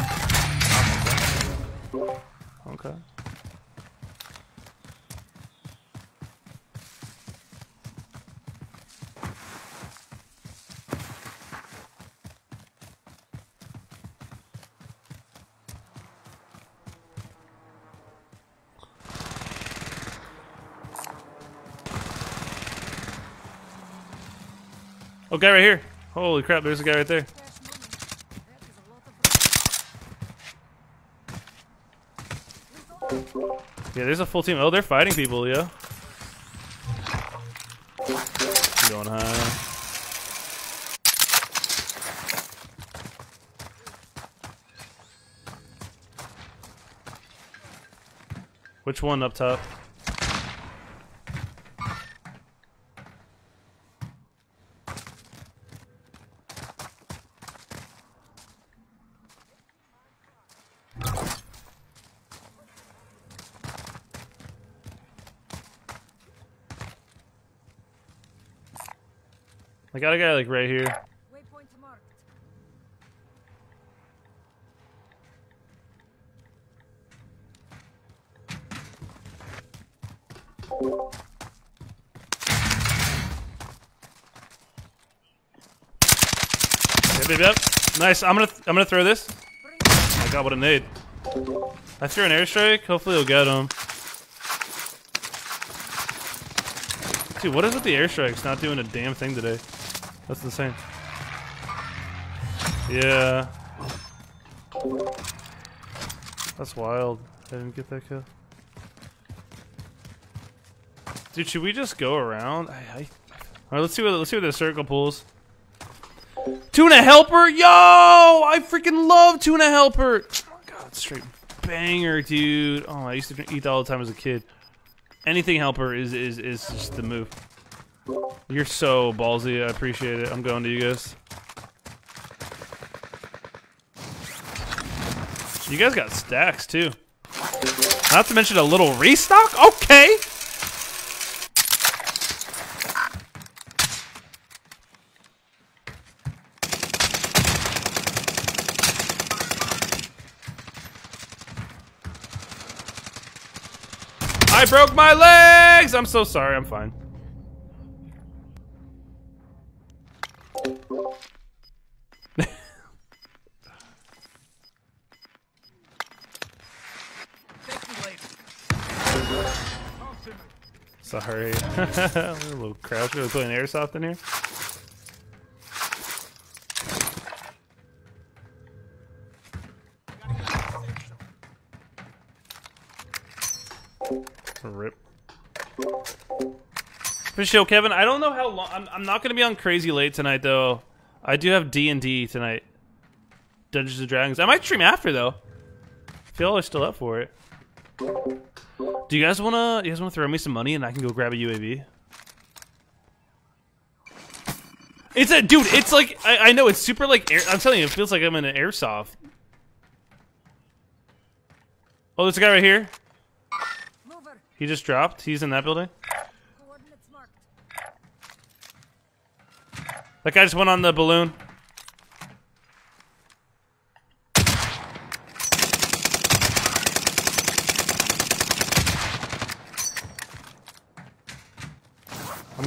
[SPEAKER 1] Oh, guy right here. Holy crap, there's a guy right there. Yeah, there's a full team. Oh, they're fighting people, yeah. Going high. Which one up top? Got a guy like right here. Yep, yep, yep. Nice. I'm gonna I'm gonna throw this. My god, what a nade. I threw an airstrike. Hopefully it'll get him. Dude, what is with the airstrikes not doing a damn thing today? That's insane. Yeah. That's wild. I didn't get that kill. Dude, should we just go around? I, I... All right, let's see what let's see what the circle pulls. Tuna helper, yo! I freaking love tuna helper. Oh my god, straight banger, dude. Oh, I used to eat that all the time as a kid. Anything helper is is is just the move. You're so ballsy. I appreciate it. I'm going to you guys. You guys got stacks too. Not to mention a little restock. Okay. I broke my legs. I'm so sorry. I'm fine. a little crouch. Really putting airsoft in here. Rip. For Kevin. I don't know how long. I'm, I'm not going to be on crazy late tonight, though. I do have D and D tonight. Dungeons and Dragons. I might stream after though. If y'all are still up for it. Do you guys wanna? You guys wanna throw me some money and I can go grab a UAV? It's a dude. It's like I, I know it's super like. Air, I'm telling you, it feels like I'm in an airsoft. Oh, there's a guy right here. He just dropped. He's in that building. That guy just went on the balloon.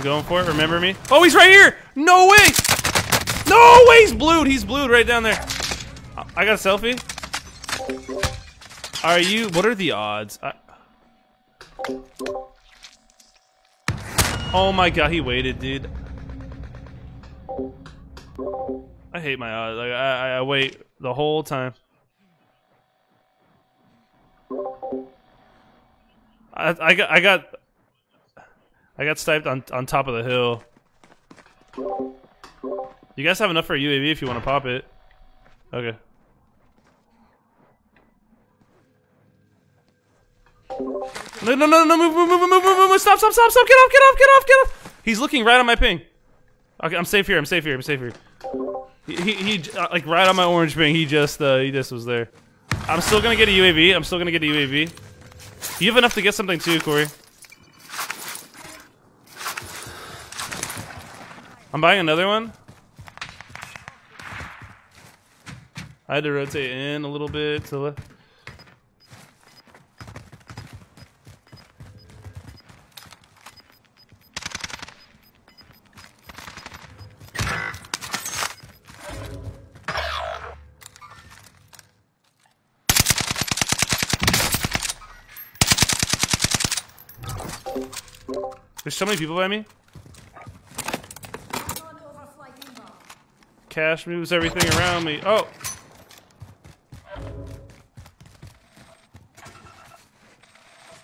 [SPEAKER 1] Going for it. Remember me? Oh, he's right here! No way! No way! He's blued. He's blued right down there. I- got a selfie. Are you? What are the odds? I, oh my god, he waited, dude. I hate my odds. Like I, I, I wait the whole time. I, I got, I got, I got sniped on on top of the hill. You guys have enough for a UAV if you want to pop it. Okay. No, no, no, no, move, move, move, move, move, move, move, stop, stop, stop, stop, get off, get off, get off, get off. He's looking right on my ping. Okay, I'm safe here, I'm safe here, I'm safe here. He, he, he uh, like right on my orange ping, he just, uh, he just was there. I'm still gonna get a UAV, I'm still gonna get a UAV. You have enough to get something too, Corey. I'm buying another one. I had to rotate in a little bit to the There's so many people by me. Cash moves everything around me. Oh!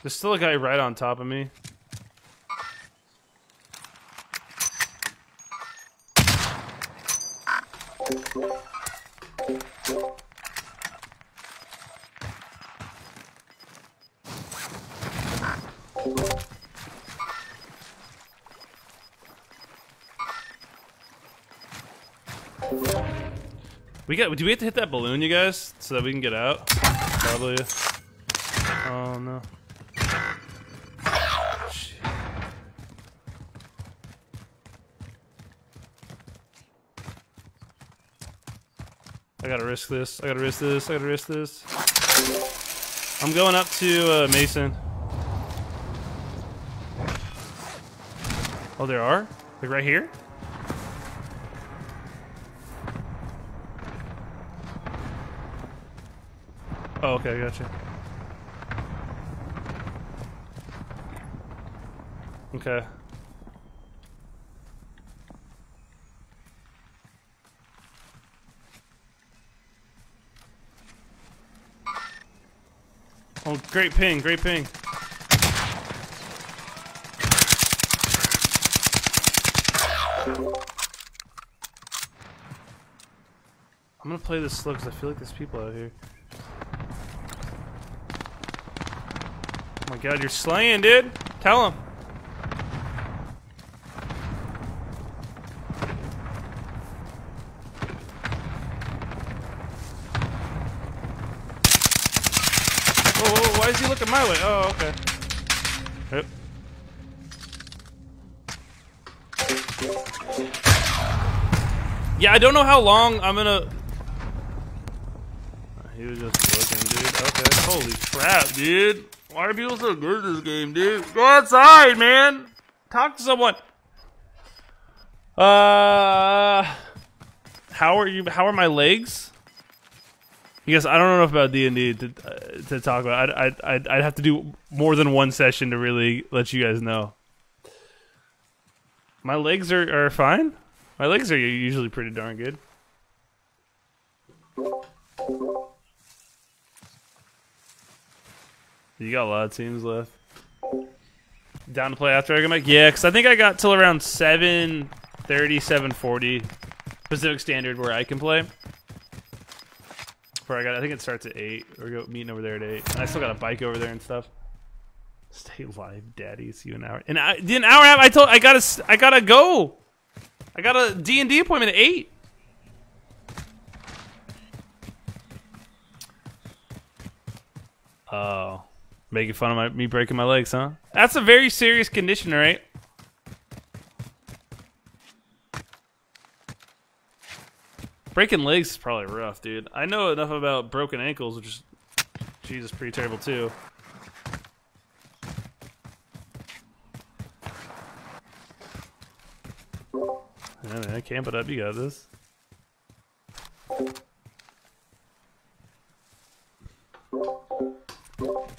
[SPEAKER 1] There's still a guy right on top of me. We got. Do we have to hit that balloon, you guys, so that we can get out? Probably. Oh no. I gotta risk this. I gotta risk this. I gotta risk this. I'm going up to uh, Mason. Oh, there are? Like right here? Oh, okay, gotcha. Okay. Oh, great ping, great ping. I'm gonna play this slow because I feel like there's people out here. My god, you're slaying, dude. Tell him. Whoa, why is he looking my way? Oh, okay. Yep. Yeah, I don't know how long I'm gonna. He was just looking, dude. Okay. Holy crap, dude. Why are people so good at this game, dude? Go outside, man. Talk to someone. Uh, how are you? How are my legs? Because I don't know enough about D and D to uh, to talk about. I'd, I'd I'd I'd have to do more than one session to really let you guys know. My legs are are fine. My legs are usually pretty darn good. You got a lot of teams left. Down to play after I get my yeah, because I think I got till around 730, 740. Pacific Standard where I can play. Where I got, I think it starts at eight. We're go meeting over there at eight. And I still got a bike over there and stuff. Stay live, daddy. See you in an hour. And I, an hour half. I told I gotta, I gotta go. I got a D and D appointment at eight. Oh, making fun of my, me breaking my legs, huh? That's a very serious condition, right? Breaking legs is probably rough, dude. I know enough about broken ankles, which is, Jesus, pretty terrible too. Yeah, man, camp it up. You got this.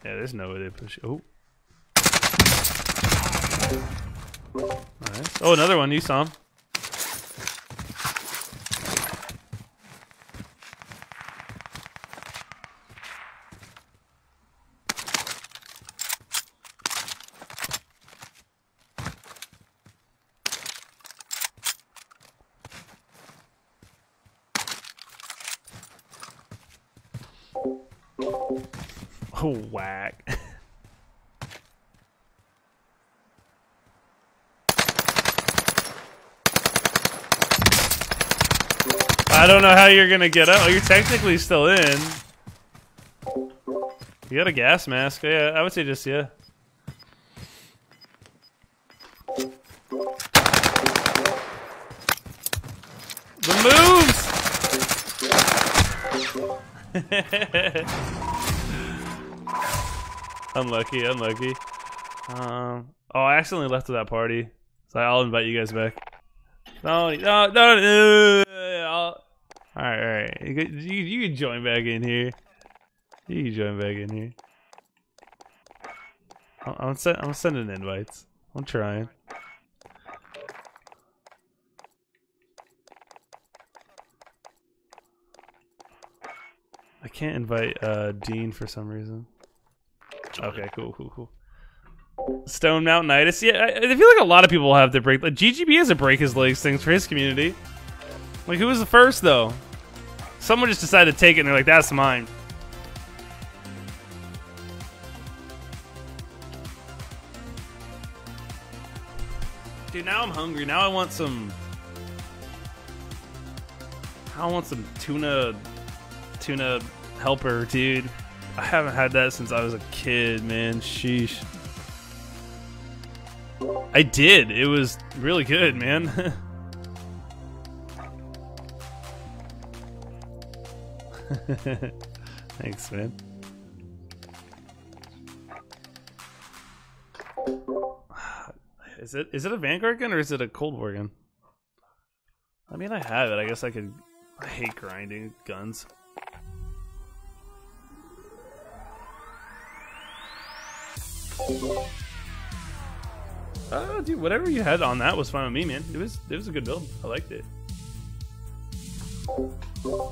[SPEAKER 1] Yeah, there's no way they push. Oh. Nice. Oh, another one. You saw him. Oh, whack. I don't know how you're gonna get out. Oh, you're technically still in. You got a gas mask. Oh, yeah, I would say just yeah. The moves. unlucky, unlucky. Um. Oh, I accidentally left to that party, so I'll invite you guys back. No, no, no, no. I'll, all right, all right. You, you, you can join back in here. You can join back in here. I'm, I'm, send, I'm sending invites. I'm trying. I can't invite uh, Dean for some reason. Okay, cool, cool, cool. Stone Mountainitis. Yeah, I, I feel like a lot of people have to break. Like GGB has to break his legs things for his community. Like, who was the first though? Someone just decided to take it and they're like, "That's mine." Dude, now I'm hungry. Now I want some. I want some tuna, tuna helper, dude. I haven't had that since I was a kid, man. Sheesh. I did. It was really good, man. Thanks, man. Is it is it a Vanguard gun or is it a Cold War gun? I mean, I have it. I guess I could. I hate grinding guns. Uh, dude, whatever you had on that was fine with me, man. It was it was a good build. I liked it. Are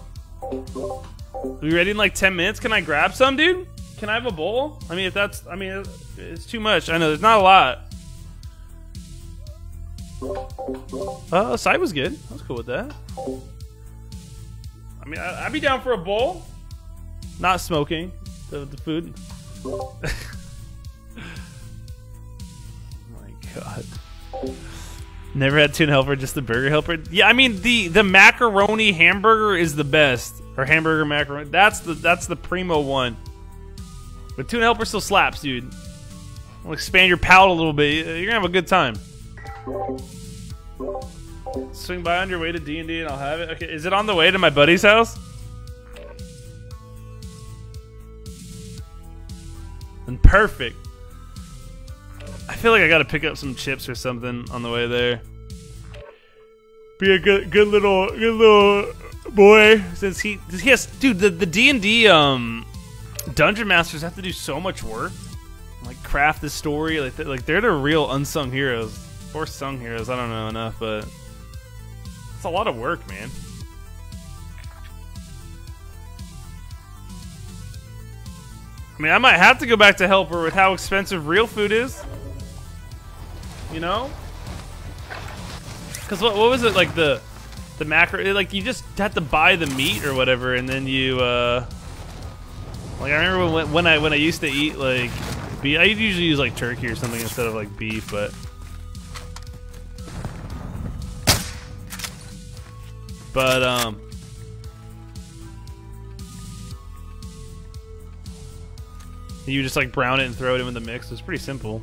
[SPEAKER 1] We ready in like ten minutes? Can I grab some, dude? Can I have a bowl? I mean, if that's, I mean, it's too much. I know there's not a lot. Uh, side was good. I was cool with that. I mean, I, I'd be down for a bowl. Not smoking the, the food. god. Never had tuna helper, just the burger helper. Yeah, I mean the the macaroni hamburger is the best, or hamburger macaroni. That's the that's the primo one. But tuna helper still slaps, dude. I'll expand your palate a little bit. You're gonna have a good time. Swing by on your way to D and D, and I'll have it. Okay, is it on the way to my buddy's house? And perfect. I feel like I gotta pick up some chips or something on the way there. Be a good, good little, good little boy. Since he, he has, dude, the the D and D um dungeon masters have to do so much work, like craft the story. Like, they- like they're the real unsung heroes or sung heroes. I don't know enough, but it's a lot of work, man. I mean, I might have to go back to Helper with how expensive real food is. You know? Because what, what was it like the the macro. Like you just had to buy the meat or whatever, and then you. uh Like I remember when when I when I used to eat like beef. I usually use like turkey or something instead of like beef, but. But um. You just like brown it and throw it in the mix. It's pretty simple.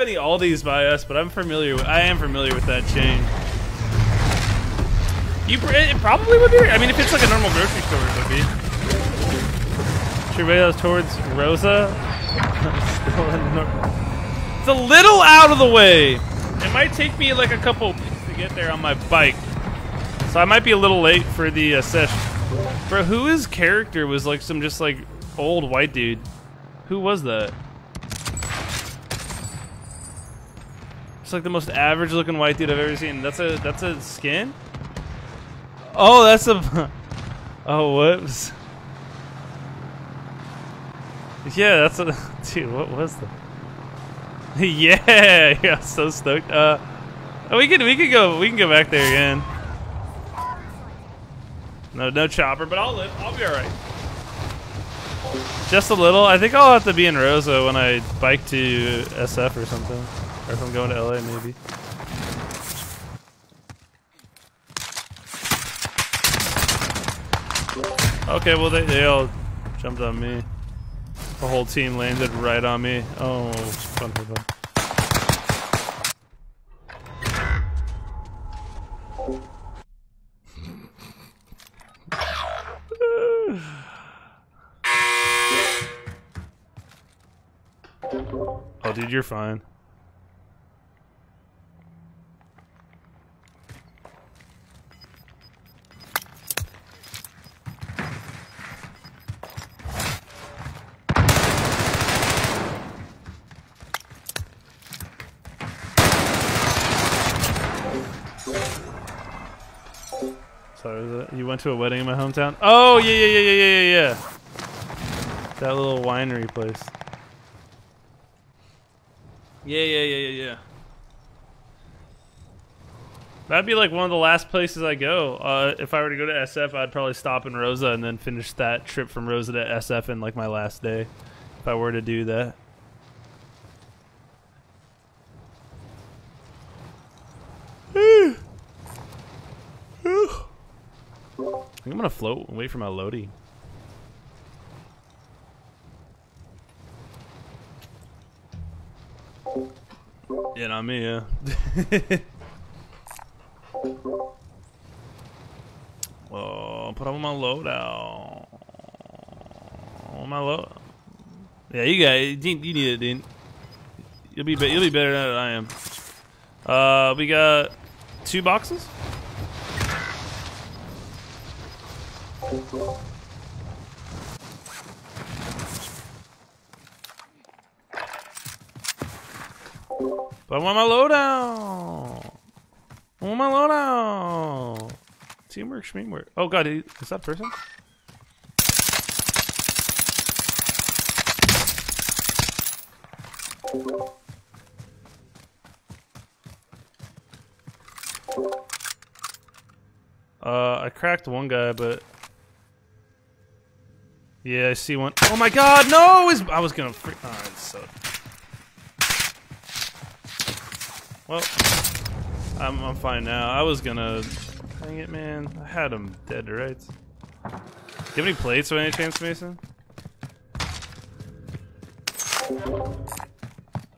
[SPEAKER 1] Have any Aldi's by us, but I'm familiar. With, I am familiar with that chain. You it probably would be. I mean, if it's like a normal grocery store, it would be. We towards Rosa? It's a little out of the way. It might take me like a couple weeks to get there on my bike, so I might be a little late for the uh, session. Bro, who his character was like some just like old white dude? Who was that? It's like the most average looking white dude I've ever seen. That's a that's a skin? Oh, that's a Oh, whoops. Yeah, that's a dude, what was that? yeah, yeah, so stoked. Uh oh, we could we could go we can go back there again. No no chopper, but I'll live. I'll be alright. Just a little. I think I'll have to be in Rosa when I bike to SF or something. Or if I'm going to LA, maybe. Okay, well, they, they all jumped on me. The whole team landed right on me. Oh, fun, fun, fun. Oh, dude, you're fine. Sorry, you went to a wedding in my hometown? Oh, yeah, yeah, yeah, yeah, yeah, yeah, yeah. That little winery place. Yeah, yeah, yeah, yeah, yeah. That'd be like one of the last places I go. Uh, if I were to go to SF, I'd probably stop in Rosa and then finish that trip from Rosa to SF in like my last day. If I were to do that. I'm gonna float and wait for my loading. Yeah, not me, yeah. oh, put on my loadout. On my load. Yeah, you got it. You you need it, Dean. You'll be be- you'll be better than I am. Uh, we got two boxes. But I want my loadout. I want my loadout. Teamwork, schmeamwork. Oh god, is that person? Uh, I cracked one guy, but yeah, I see one. Oh my god, no! It's- I was gonna. Freak. Oh. Well, I'm I'm fine now. I was gonna. Dang it, man! I had him dead to rights. Do you have any plates by any chance, Mason?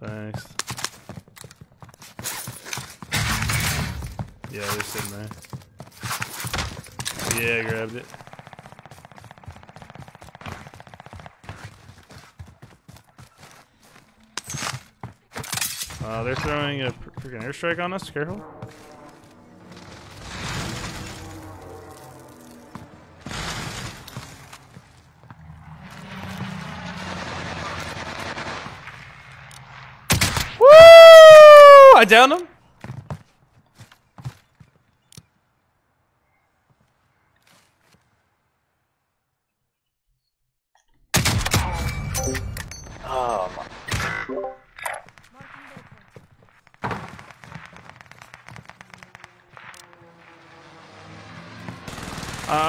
[SPEAKER 1] Thanks. Yeah, they're sitting there. Yeah, I grabbed it. Uh, they're throwing a freaking airstrike on us. Careful. Woo! I downed him.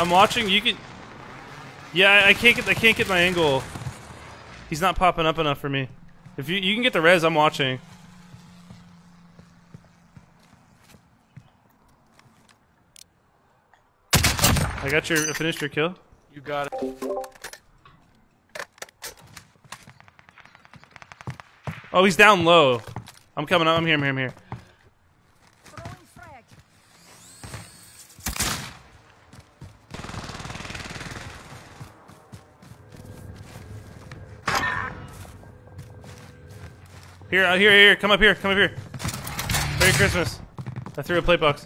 [SPEAKER 1] I'm watching. You can. Yeah, I, can't get. I can't get my angle. He's not popping up enough for me. If you you can get the res, I'm watching. I got your. I finished your kill.
[SPEAKER 4] You got it.
[SPEAKER 1] Oh, he's down low. I'm coming up. I'm here. I'm here. I'm here. Here. uh, Here. Here. Come up here. Come up here. Merry Christmas. I threw a plate box.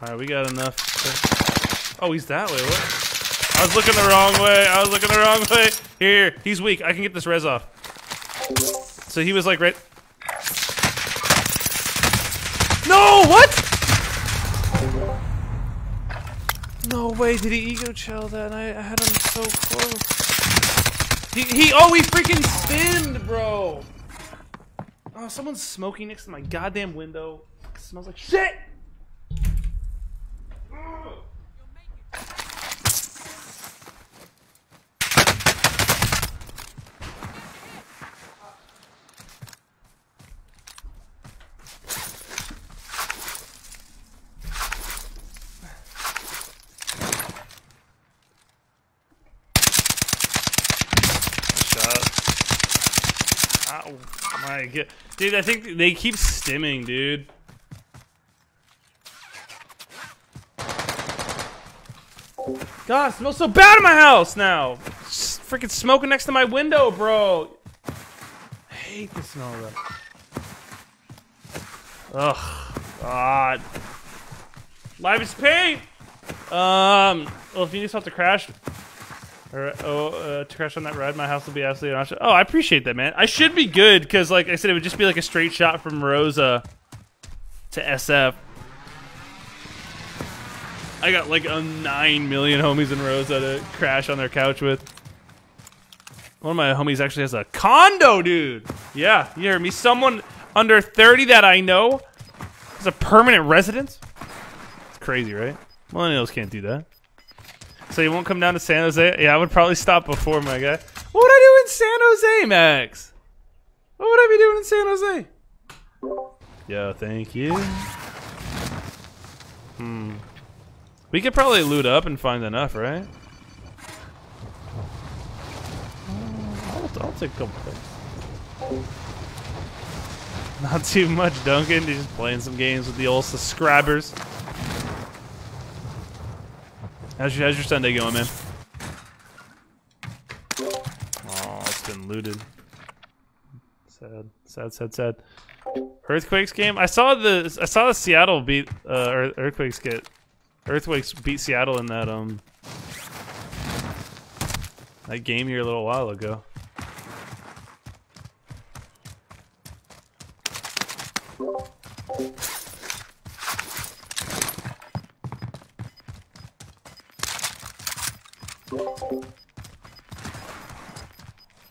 [SPEAKER 1] Alright, we got enough. Oh, he's that way. What? I was looking the wrong way. I was looking the wrong way. Here, he's weak. I can get this res off. So he was like right. Way did he ego chill that night. I had him so close. He, he oh, he freaking spinned, bro. Oh, someone's smoking next to my goddamn window. It smells like shit. Shut up. Ow, my god. Dude, I think they keep stimming, dude. God, it smells so bad in my house now. Freaking smoking next to my window, bro. I hate the smell of that. Ugh. God. Life is pain. Um. Well, if you just have to crash, or oh, uh, to crash on that ride, my house will be absolutely awesome. Oh, I appreciate that, man. I should be good because, like I said, it would just be like a straight shot from Rosa to SF. I got like a nine million homies in Rosa to crash on their couch with. One of my homies actually has a condo, dude. Yeah, you hear me. Someone under 30 that I know has a permanent residence. It's crazy, right? Millennials can't do that. So you won't come down to San Jose? Yeah, I would probably stop before, my guy. What would I do in San Jose, Max? What would I be doing in San Jose? Yo, thank you. Hmm. We could probably loot up and find enough, right? I'll, I'll take a couple things. Not too much, Duncan. You're just playing some games with the old subscribers. How's your, how's your Sunday going, man? Oh, it's been looted. Sad, sad, sad, sad. Earthquakes game. I saw the I saw the Seattle beat uh, Earthquakes get Earthquakes beat Seattle in that um that game here a little while ago.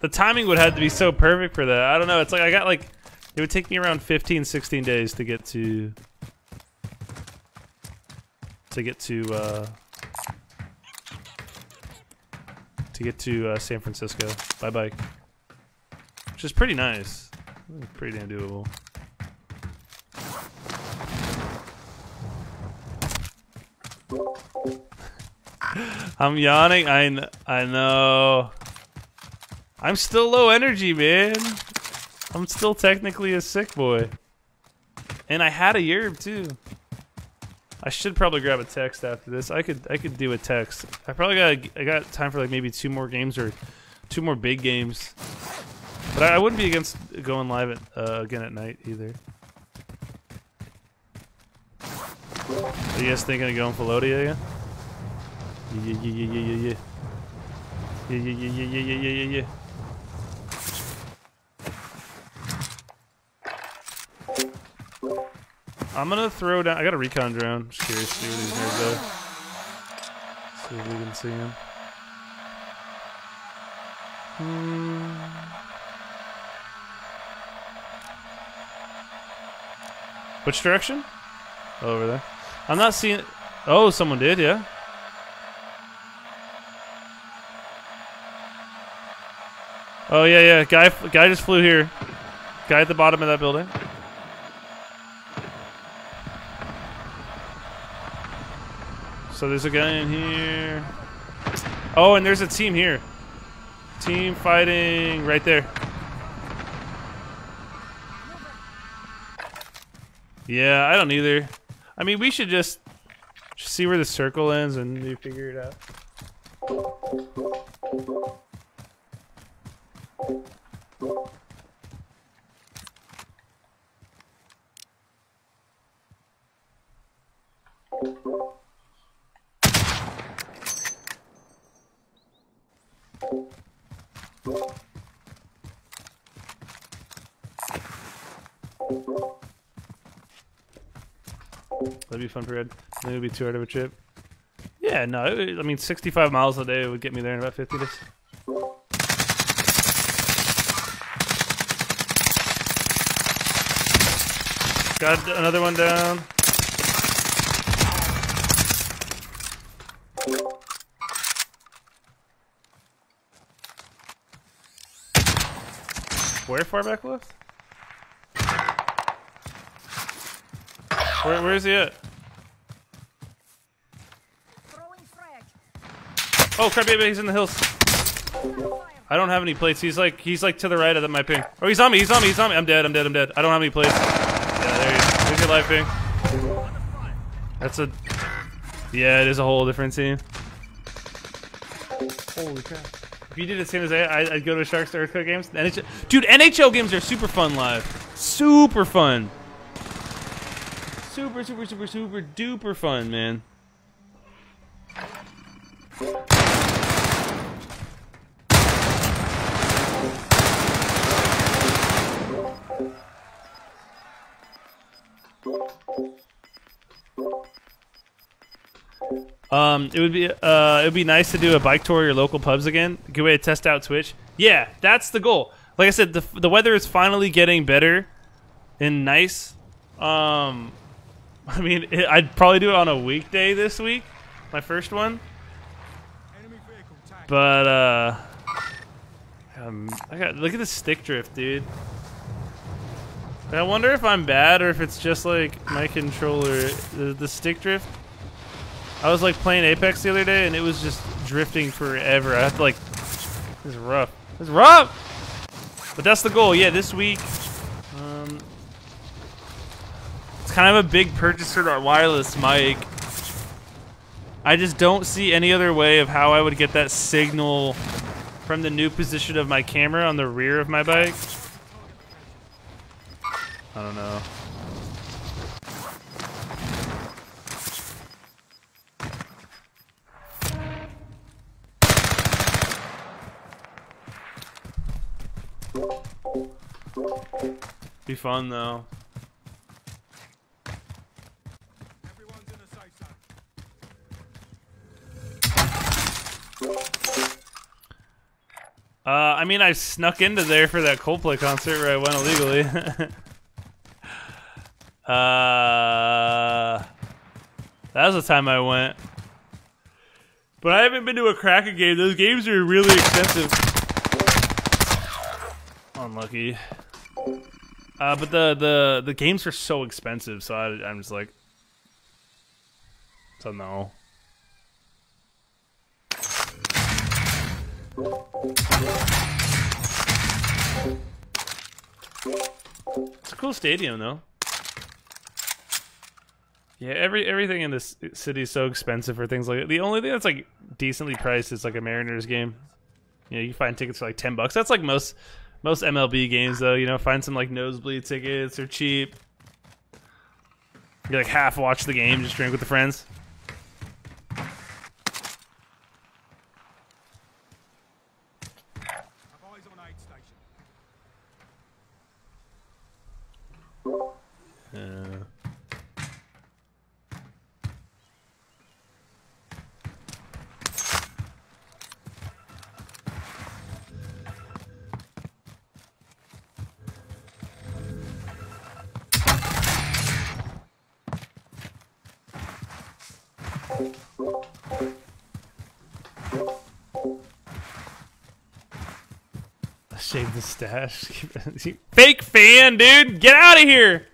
[SPEAKER 1] The timing would have to be so perfect for that. I don't know. It's like I got like it would take me around 15 16 days to get to to get to uh to get to uh, San Francisco by bike. Which is pretty nice. Pretty damn doable. I'm yawning. I, I know. I'm still low energy, man. I'm still technically a sick boy. And I had a yerb, too. I should probably grab a text after this. I could I could do a text. I probably got I got time for like maybe two more games or two more big games. But I, I wouldn't be against going live at, uh, again at night either. Are you guys thinking of going Pelodia again? Yeah, yeah, yeah, yeah, yeah, yeah. Yeah, yeah, yeah, yeah, yeah, yeah, yeah, yeah. I'm gonna throw down. I got a recon drone. Just curious to see where these nerds are. See if we can see him. Hmm. Which direction? Oh, over there. I'm not seeing. Oh, someone did. Yeah. Oh yeah, yeah. Guy, guy just flew here. Guy at the bottom of that building. So there's a guy in here. Oh, and there's a team here. Team fighting right there. Yeah, I don't either. I mean, we should just, see where the circle ends and figure it out. Be fun for Ed. I think it would be too hard of a trip. Yeah, no, it- I mean, 65 miles a day would get me there in about 50 days. Got another one down. Where far back left? Where, where is he at?
[SPEAKER 6] Throwing frag.
[SPEAKER 1] Oh crap! baby, he's in the hills. I don't have any plates. He's like he's like to the right of my ping. Oh, he's on me. He's on me. He's on me. I'm dead. I'm dead. I'm dead. I don't have any plates. Yeah, there he is. There's your life ping. That's a. Yeah, it is a whole different team. Holy crap! If you did the same as I, I- I'd go to Sharks to Earthquake games. NHL, dude, NHL games are super fun live. Super fun. Super, super, super, super duper fun, man. Um, it would be uh, it would be nice to do a bike tour of your local pubs again. Good way to test out Twitch. Yeah, that's the goal. Like I said, the the weather is finally getting better and nice. Um, I mean, it, I'd probably do it on a weekday this week, my first one. But uh, um, I got look at the stick drift, dude. I wonder if I'm bad or if it's just like my controller. The, the stick drift. I was like playing Apex the other day and it was just drifting forever. I have to like. This is rough. Is rough. But that's the goal. Yeah, this week. Um, it's kind of a big purchase for our wireless mic. I just don't see any other way of how I would get that signal from the new position of my camera on the rear of my bike. I don't know. Be fun though. Uh, I mean, I snuck into there for that Coldplay concert where I went illegally. uh, that was the time I went. But I haven't been to a Kraken game. Those games are really expensive. Unlucky. Uh, but the, the the games are so expensive, so I, I'm just like, so no. It's a cool stadium, though. Yeah, every everything in this city is so expensive for things like that. The only thing that's like decently priced is like a Mariners game. You know, you find tickets for like ten bucks. That's like most most MLB games though. You know, find some like nosebleed tickets. They're cheap. You like half watch the game, just drink with the friends. Stash. Fake fan, dude! Get out of here!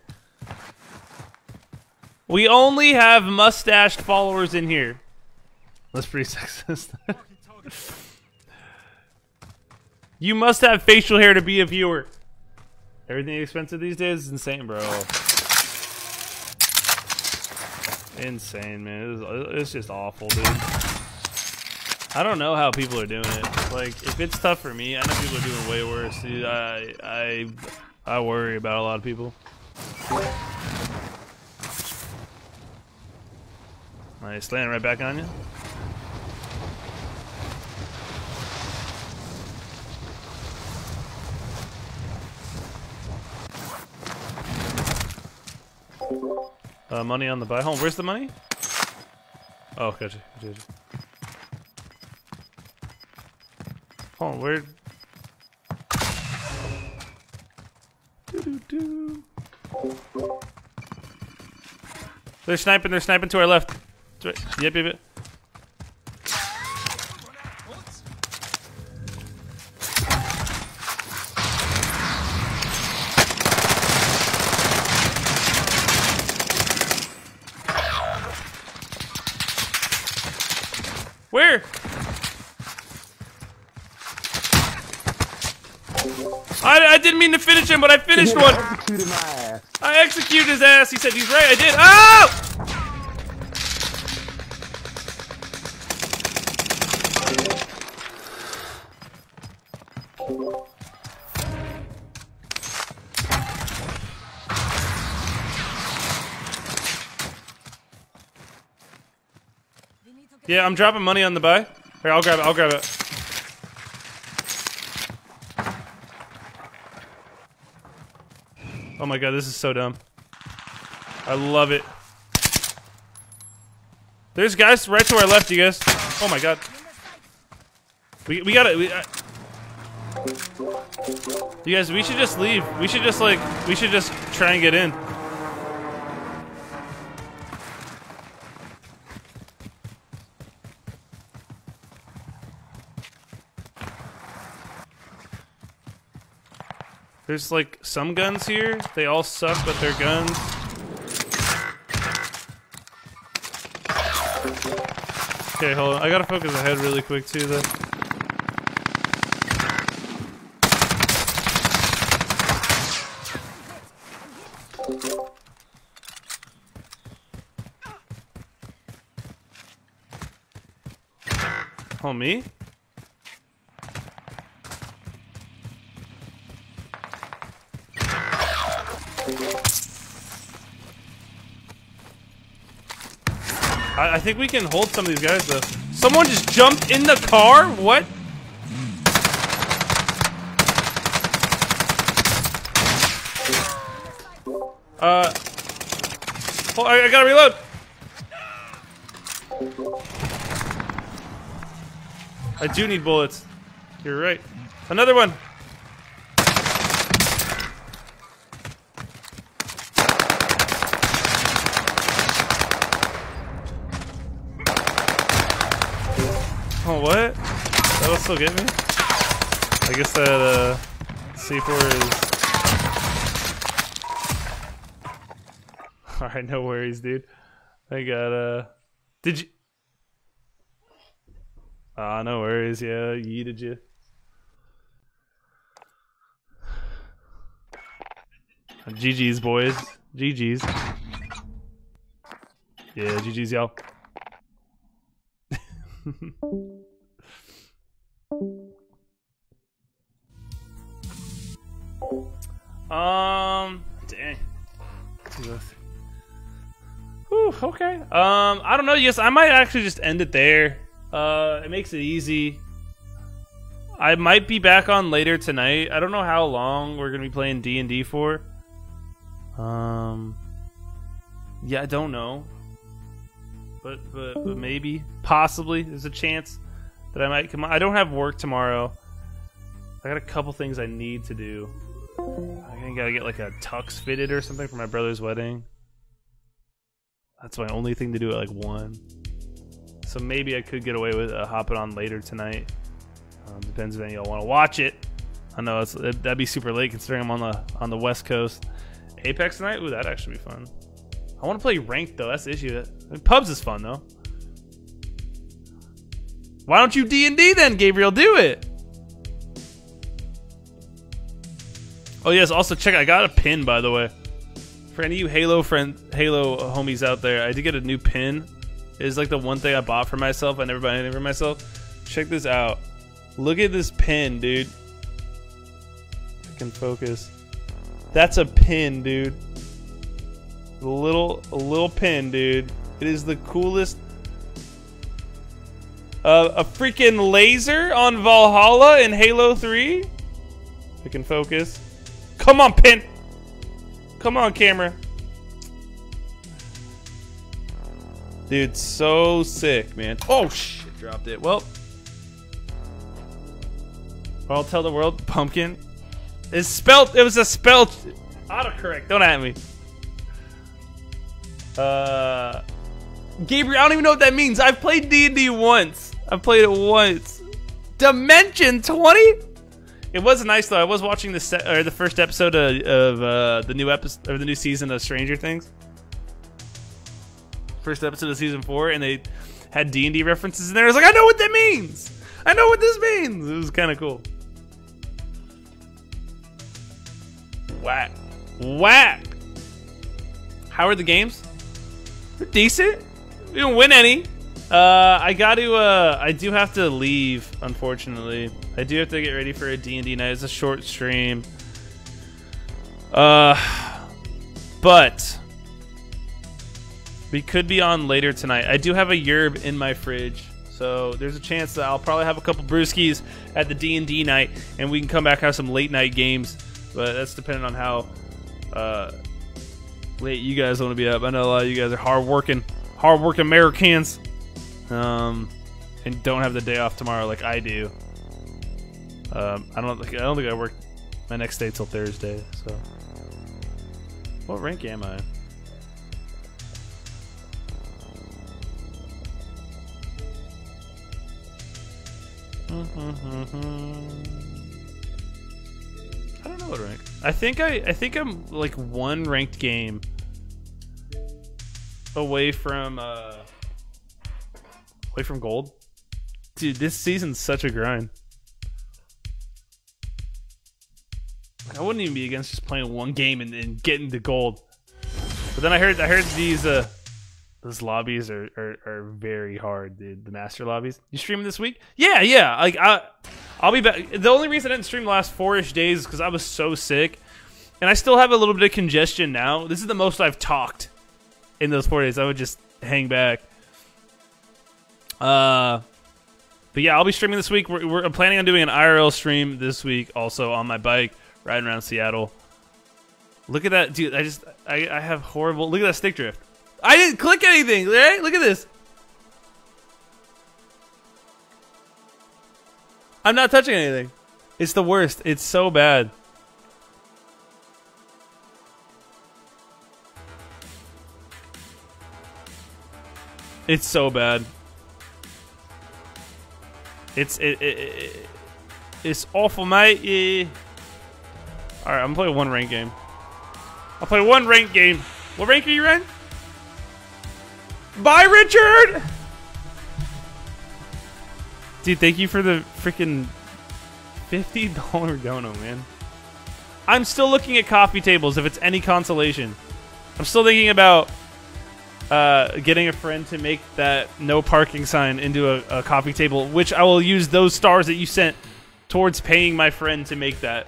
[SPEAKER 1] We only have mustached followers in here. That's pretty sexist. you must have facial hair to be a viewer. Everything expensive these days is insane, bro. Insane, man. It's, it's just awful, dude. I don't know how people are doing it. Like, if it's tough for me, I know people are doing way worse, dude. I I I worry about a lot of people. Nice, landing right back on you. Uh, money on the buy. Home. Where's the money? Oh, gotcha. gotcha. Hold on, where? They're sniping. They're sniping to our left. Yep, yep, yep. Where? I, I didn't mean to finish him, but I finished one.
[SPEAKER 7] Executed my ass.
[SPEAKER 1] I executed his ass. He said he's right. I did. Oh!
[SPEAKER 6] We need to get
[SPEAKER 1] Yeah, I'm dropping money on the buy. Here, I'll grab it. I'll grab it. Oh my god, this is so dumb. I love it. There's guys right to our left, you guys. Oh my god. We, we gotta. We, uh, you guys, we should just leave. We should just, like, we should just try and get in. There's like some guns here. They all suck, but they're guns. Okay, hold on. I gotta focus ahead really quick too, though. Oh, me? I, I think we can hold some of these guys though. Someone just jumped in the car? What? Uh. Oh, I, I gotta reload. I do need bullets. You're right. Another one. Oh, what? That'll still get me? I guess that, uh, C4 is... Alright, no worries, dude. I got, uh... Did you... Ah, no worries, yeah, yeeted you. GG's, boys. GG's. Yeah, GG's, y'all. um, dang. Oh. Whew, okay. Um, I don't know. Yes, I might actually just end it there. Uh, it makes it easy. I might be back on later tonight. I don't know how long we're gonna be playing D and D for. Um, yeah, I don't know, but but but maybe, possibly, there's a chance that I might come. I don't have work tomorrow. I got a couple things I need to do. I think I gotta get like a tux fitted or something for my brother's wedding. That's my only thing to do at like one. So maybe I could get away with uh, hopping on later tonight. Um, depends if any of y'all want to watch it. I know it's, it, that'd be super late considering I'm on the on the west coast. Apex tonight, ooh, that'd actually be fun. I want to play ranked though. That's the issue. I mean, pubs is fun though. Why don't you D and D then, Gabriel? Do it. Oh yes. Also check. I got a pin by the way. For any of you Halo friend, Halo homies out there, I did get a new pin. It's like the one thing I bought for myself. I never buy anything for myself. Check this out. Look at this pin, dude. I can focus. That's a pin, dude. A little, a little pin, dude. It is the coolest. Uh, a freaking laser on Valhalla in Halo 3. I can focus. Come on, pin. Come on, camera. Dude, so sick, man. Oh, shit, dropped it. Well, I'll tell the world, pumpkin. It's spelt. it was a spell autocorrect. Don't at me. Uh, Gabriel, I don't even know what that means. I've played D&D once. I've played it once. Dimension 20? It was nice though. I was watching the set or the first episode of, of uh, the new episode or the new season of Stranger Things. First episode of season four, and they had D and D references in there. I was like, I know what that means. I know what this means. It was kind of cool. Whack, whack. How are the games? They're decent. We didn't win any. Uh, I got to. Uh, I do have to leave. Unfortunately, I do have to get ready for a D and D night. It's a short stream. Uh, but we could be on later tonight. I do have a yerb in my fridge, so there's a chance that I'll probably have a couple brewskis at the D and D night, and we can come back have some late night games. But that's depending on how uh, late you guys want to be up. I know a lot of you guys are hard working, hard working Americans um, and don't have the day off tomorrow like I do. Um, I don't think I don't think I work my next day till Thursday. So, what rank am I? I don't know what rank. I think I I think I'm like one ranked game away from uh away from gold. Dude, this season's such a grind. I wouldn't even be against just playing one game and, and getting the gold. But then I heard I heard these uh those lobbies are, are, are very hard, dude. The master lobbies. You streaming this week? Yeah, yeah. Like I I'll be back. The only reason I didn't stream the last four ish days is because I was so sick. And I still have a little bit of congestion now. This is the most I've talked in those four days. I would just hang back. Uh, but yeah, I'll be streaming this week. We're, we're planning on doing an IRL stream this week, also on my bike, riding around Seattle. Look at that, dude! I just, I, I have horrible. Look at that stick drift. I didn't click anything. Right? Look at this. I'm not touching anything. It's the worst. It's so bad. It's so bad. It's it, it, it it's awful, mate. Yeah. All right, I'm gonna play one rank game. I'll play one rank game. What rank are you in? Bye, Richard. Dude, thank you for the freaking fifty dollar dono, man. I'm still looking at coffee tables. If it's any consolation, I'm still thinking about uh, getting a friend to make that no parking sign into a, a coffee table, which I will use those stars that you sent towards paying my friend to make that.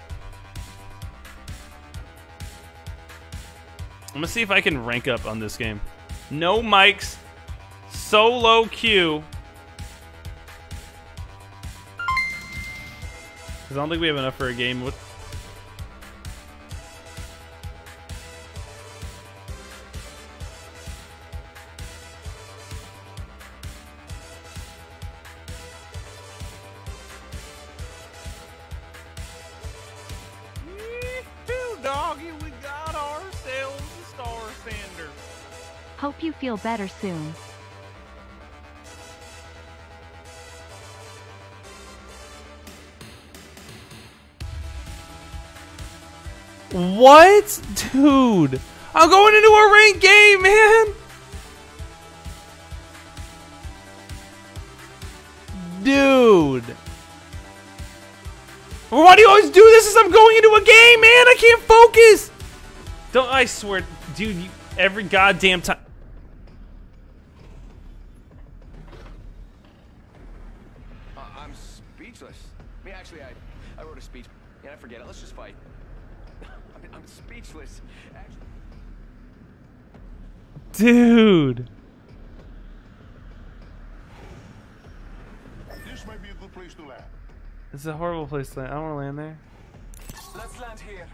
[SPEAKER 1] I'm gonna see if I can rank up on this game. No mics, solo queue. Because I don't think we have enough for a game. What?
[SPEAKER 4] Doggy,
[SPEAKER 2] Hope you feel better soon.
[SPEAKER 1] What? Dude. I'm going into a ranked game, man. Dude. Why do you always do this as I'm going into a game, man? I can't focus. Don't I swear, dude, you, every goddamn time.
[SPEAKER 7] Uh, I'm speechless. I mean, actually, I, I wrote a speech. Yeah, I forget it. Let's just fight. I mean, I'm speechless. Actually,
[SPEAKER 1] Dude.
[SPEAKER 8] This might be a good place to land.
[SPEAKER 1] This is a horrible place to land. I don't want to land there.
[SPEAKER 7] let's land here.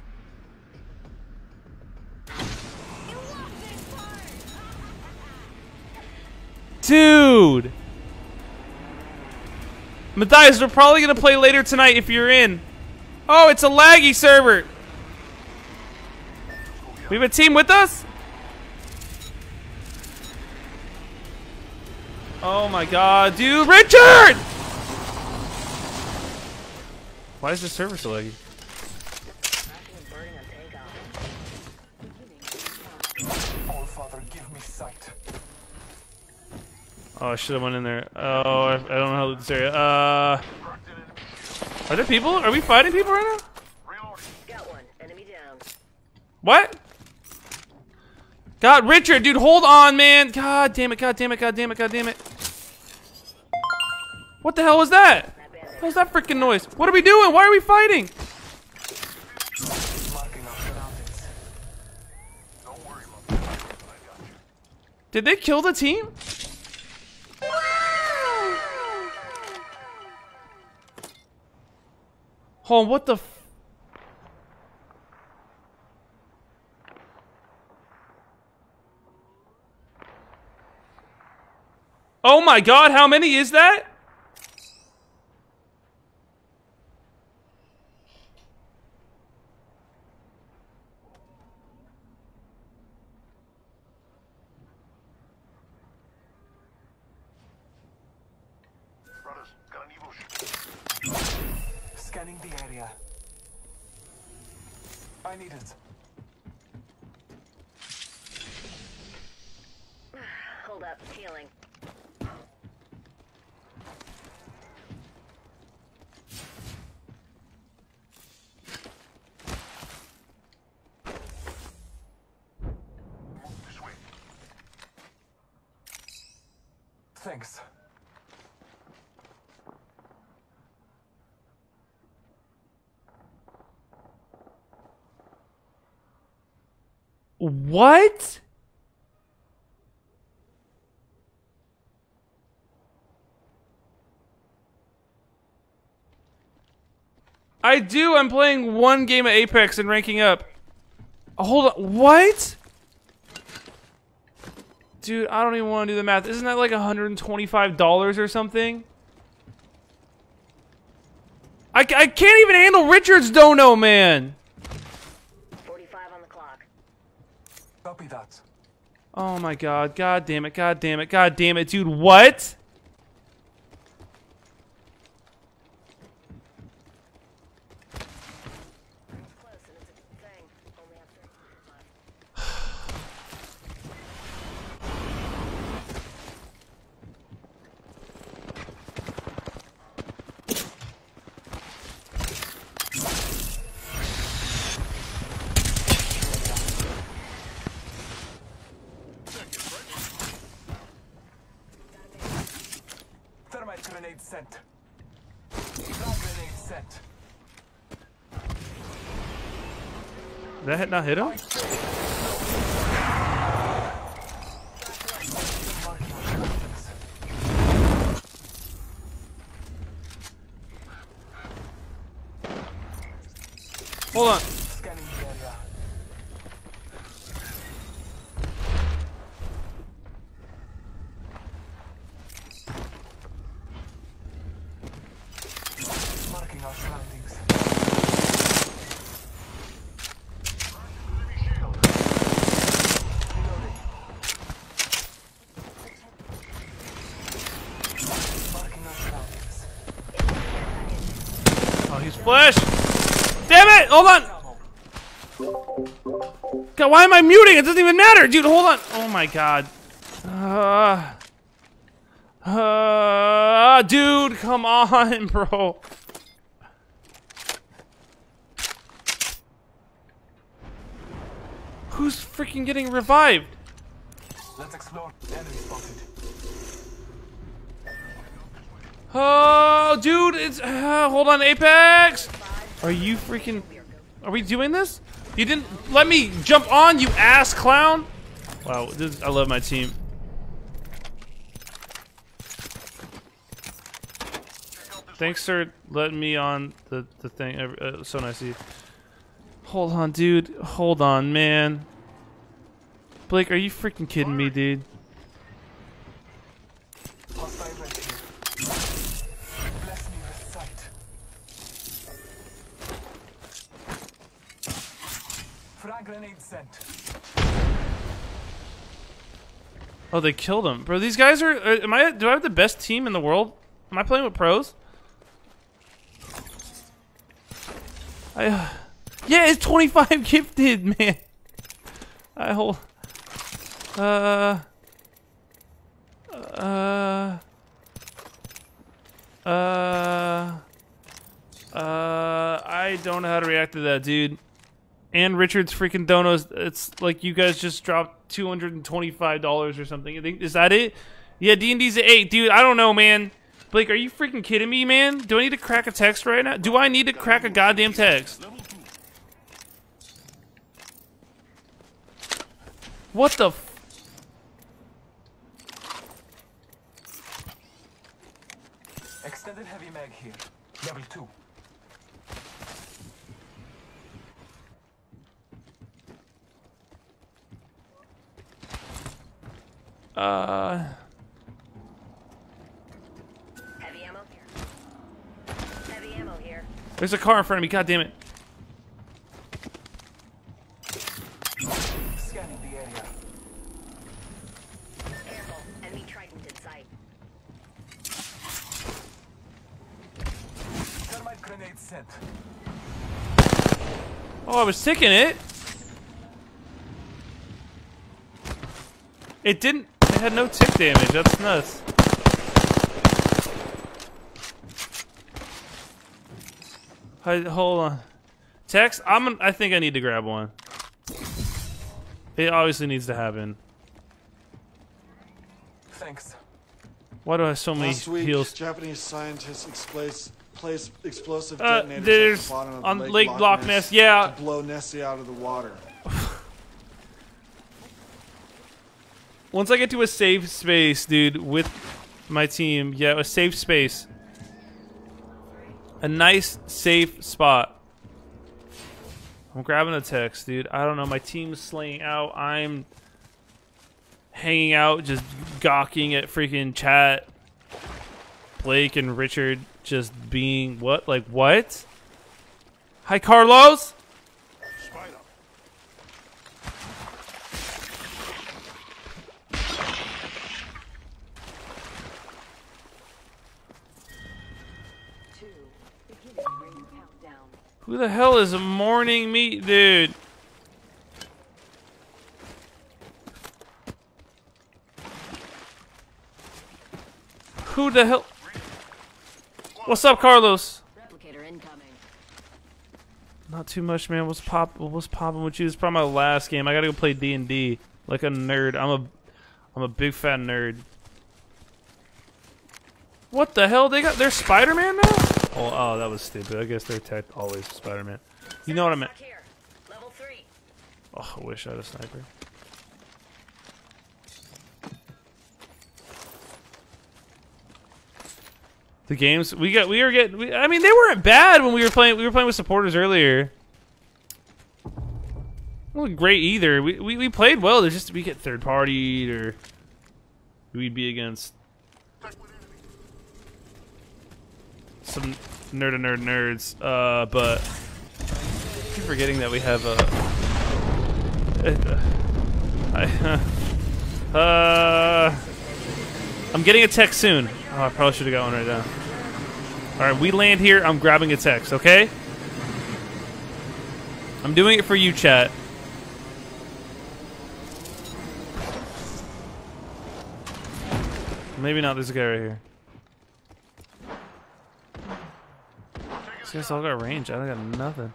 [SPEAKER 1] Dude! Matthias, we're probably gonna play later tonight if you're in. Oh, it's a laggy server. We have a team with us? Oh my god, dude, Richard! Why is the server so laggy?
[SPEAKER 7] All Father, give me sight.
[SPEAKER 1] Oh, I should have went in there. Oh, I, I don't know how to loot this area. Uh, are there people? Are we fighting people right now?
[SPEAKER 6] Got one. Enemy down.
[SPEAKER 1] What? God, Richard, dude, hold on, man. God damn it, god damn it, god damn it, god damn it. What the hell was that? What was that freaking noise? What are we doing? Why are we fighting? Did they kill the team? On, what the Oh my god, how many is that?
[SPEAKER 8] Brothers, got an evil ship.
[SPEAKER 7] Scanning the area. I need it.
[SPEAKER 6] Hold up. Healing.
[SPEAKER 8] This way.
[SPEAKER 7] Thanks.
[SPEAKER 1] What? I do. I'm playing one game of Apex and ranking up. Oh, hold on. What? Dude, I don't even want to do the math. Isn't that like $125 or something? I, I can't even handle Richard's dono, man.
[SPEAKER 6] 45 on the clock.
[SPEAKER 7] Copy that.
[SPEAKER 1] Oh my god. God damn it. God damn it. God damn it. Dude, what? høyre. Flash. Damn it! Hold on. God, why am I muting? It doesn't even matter, dude. Hold on. Oh my god. Uh, uh, dude, come on, bro. Who's freaking getting revived?
[SPEAKER 9] Let's explore. Enemy spotted.
[SPEAKER 1] Oh, dude, it's uh, hold on, Apex. Are you freaking? Are we doing this? You didn't let me jump on, you ass clown. Wow, this, I love my team. Thanks for letting me on the the thing. Uh, so nice of you. Hold on, dude. Hold on, man. Blake, are you freaking kidding me, dude?
[SPEAKER 9] Hostile right here. Bless me with sight. Frag grenade sent.
[SPEAKER 1] Oh, they killed him, bro. These guys are. uh, Am I? Do I have the best team in the world? Am I playing with pros? I. Uh, yeah, it's 25 gifted, man. I hold. Uh. Uh. Uh. Uh. I don't know how to react to that, dude. And Richard's freaking donos. It's like you guys just dropped two hundred and twenty-five dollars or something. I think is that it? Yeah, D and D's at eight, dude. I don't know, man. Blake, are you freaking kidding me, man? Do I need to crack a text right now? Do I need to crack a goddamn text? What the? F-
[SPEAKER 9] Extended heavy mag here. Level 2.
[SPEAKER 1] Uh.
[SPEAKER 6] Heavy ammo here. Heavy ammo here.
[SPEAKER 1] There's a car in front of me. God damn it.
[SPEAKER 9] Scanning the area.
[SPEAKER 1] Oh, I was ticking it. It didn't. It had no tick damage. That's nuts. Hi- hold on. Text. I'm. I think I need to grab one. It obviously needs to happen.
[SPEAKER 9] Thanks.
[SPEAKER 1] Why do I have so many
[SPEAKER 3] Last week,
[SPEAKER 1] heals?
[SPEAKER 3] Japanese scientists explodes, place explosive
[SPEAKER 1] Uh,
[SPEAKER 3] detonators
[SPEAKER 1] there's-
[SPEAKER 3] at the bottom of
[SPEAKER 1] on
[SPEAKER 3] Lake,
[SPEAKER 1] Lake
[SPEAKER 3] Loch,
[SPEAKER 1] Loch Ness, yeah.
[SPEAKER 3] to blow Nessie out of the water.
[SPEAKER 1] Once I get to a safe space, dude, with my team, yeah, a safe space. A nice, safe spot. I'm grabbing a text, dude. I don't know. My team's slaying out. I'm hanging out, just gawking at freaking chat. Blake and Richard just being what? Like, what? Hi, Carlos?
[SPEAKER 8] Spider.
[SPEAKER 6] Two. Beginning ring countdown.
[SPEAKER 1] Who the hell is morning meat, dude? Who the hell? What's up, Carlos?
[SPEAKER 6] Replicator incoming.
[SPEAKER 1] Not too much, man. What's pop? What's popping with you? It's probably my last game. I gotta go play D and D like a nerd. I'm a, I'm a big fat nerd. What the hell? They got their Spider-Man now? Oh, oh, that was stupid. I guess they're tech always Spider-Man. You know what I meant? Oh, I wish I had a sniper. The games we got, we were getting. We, I mean, they weren't bad when we were playing. We were playing with supporters earlier. Not great either. We, we we played well. There's just we get third partied or we'd be against some nerd of nerd nerds. Uh, but I keep forgetting that we have a. I, uh, I'm getting a text soon. Oh, I probably should have got one right now. All right, we land here. I'm grabbing a text. Okay. I'm doing it for you, chat. Maybe not this guy right here. These guys all got range. I don't got nothing.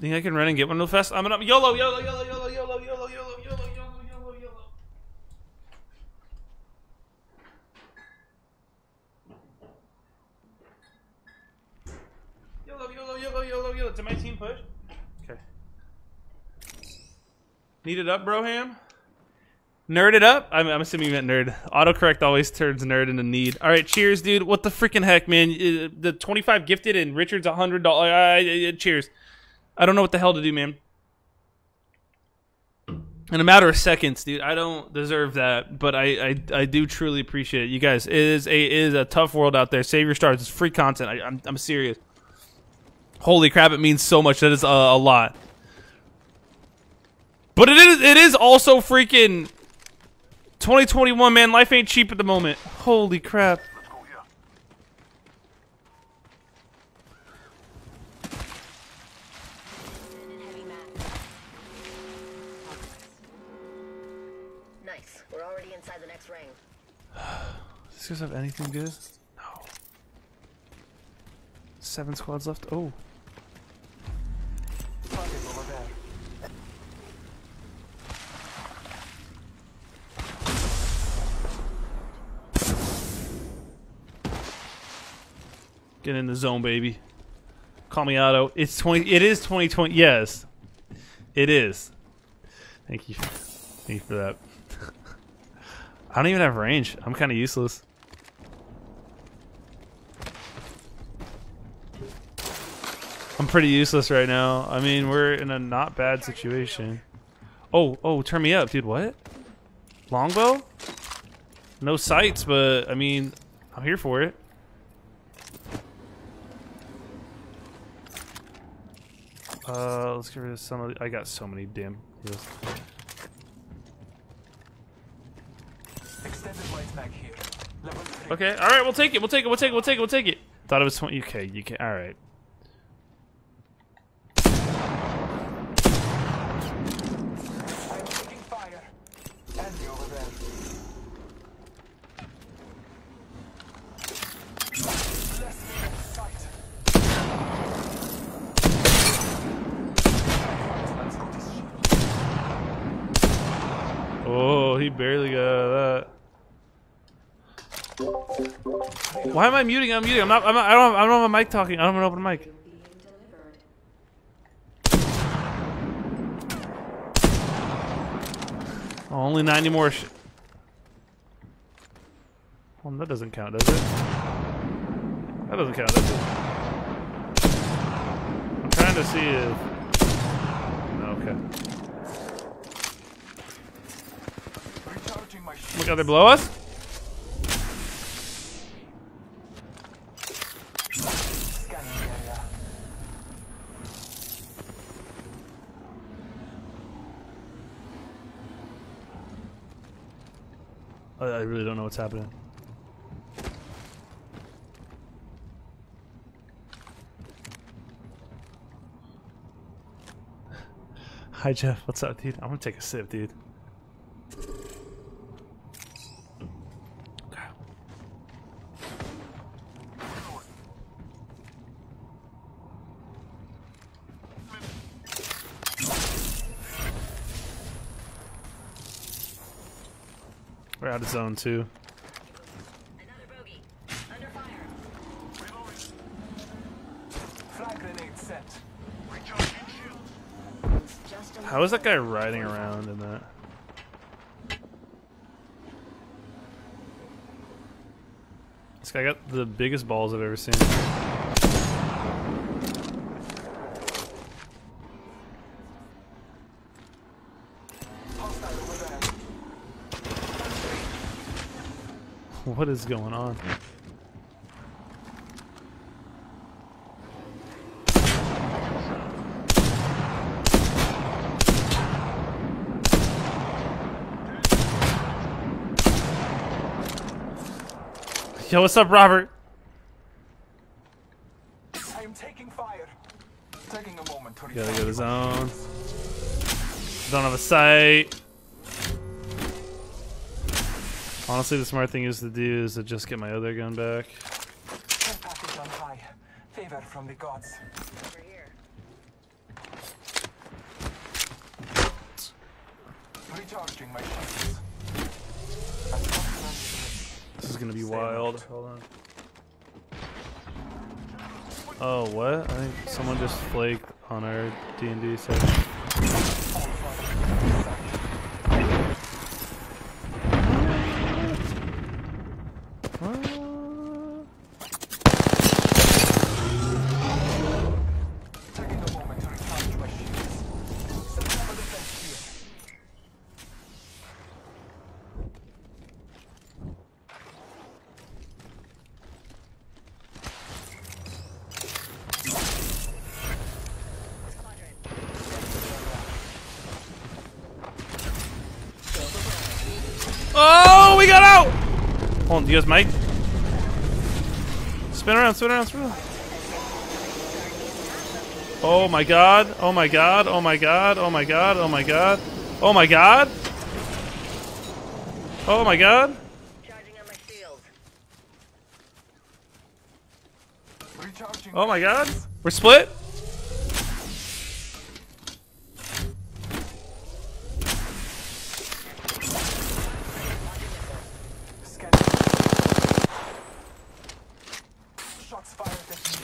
[SPEAKER 1] Think I can run and get one real fast? I'm gonna YOLO, YOLO, YOLO, YOLO, YOLO, YOLO, YOLO. to my team. Need it up, Broham? Nerd it up? I'm, I'm assuming you meant nerd. Autocorrect always turns nerd into need. All right, cheers, dude. What the freaking heck, man? Uh, The 25 gifted and Richard's $100. Uh, cheers. I don't know what the hell to do, man. In a matter of seconds, dude. I don't deserve that, but I, I, I do truly appreciate it. You guys, it is a it is a tough world out there. Save your stars. It's free content. I, I'm I'm serious. Holy crap! It means so much. That is a, a lot. But it is it is also freaking 2021, man. Life ain't cheap at the moment. Holy crap.
[SPEAKER 8] Let's go here.
[SPEAKER 6] Heavy mat. Nice. We're already inside the next ring.
[SPEAKER 1] Does this have anything good? No. Seven squads left. Oh. Get in the zone, baby. Call me Otto. It's twenty. It is twenty twenty. Yes, it is. Thank you. Thank you for that. I don't even have range. I'm kind of useless. I'm pretty useless right now. I mean, we're in a not bad situation. Oh, oh, turn me up, dude. What? Longbow? No sights, but I mean, I'm here for it. Uh, let's get rid of some of. The, I got so many damn heals.
[SPEAKER 9] Extended light mag here.
[SPEAKER 1] Okay, all right, we'll take it. We'll take it. We'll take it. We'll take it. We'll take it. Thought it was twenty. Okay, you can. All right.
[SPEAKER 9] I'm taking fire. Enemy over there. Bless me with sight. Let's go this shield.
[SPEAKER 1] Oh, barely got that. Why am I muting? I'm muting. I'm not. I'm not I don't. Have, I don't have a mic talking. I don't have an open mic. Oh, only 90 more. Sh well, that doesn't count, does it? That doesn't count, does it? I'm trying to see if. Okay.
[SPEAKER 9] Recharging my shield.
[SPEAKER 1] Look, are they below us? I really don't know what's happening. Hi Jeff, what's up, dude? I'm gonna take a sip, dude. Zone two.
[SPEAKER 9] Flag grenade set.
[SPEAKER 1] How is that guy riding around in that? This guy got the biggest balls I've ever seen.
[SPEAKER 9] Hostile over there.
[SPEAKER 1] What is going on? Yo, what's up, Robert?
[SPEAKER 9] I am taking fire. Taking a moment to
[SPEAKER 1] Gotta go to zone. Don't have a sight. Honestly, the smart thing is to do is to just get my other gun back.
[SPEAKER 9] Favor from the gods. Recharging my.
[SPEAKER 1] This is gonna be wild. Hold on. Oh, what? I think someone just flaked on our D&D session. Guys mic? Spin around, spin around, spin around. Oh my god, oh my god, oh my god, oh my god, oh my god. Oh my god! Oh my god! Oh my god! We're split?
[SPEAKER 9] Scan. Shots fired at me.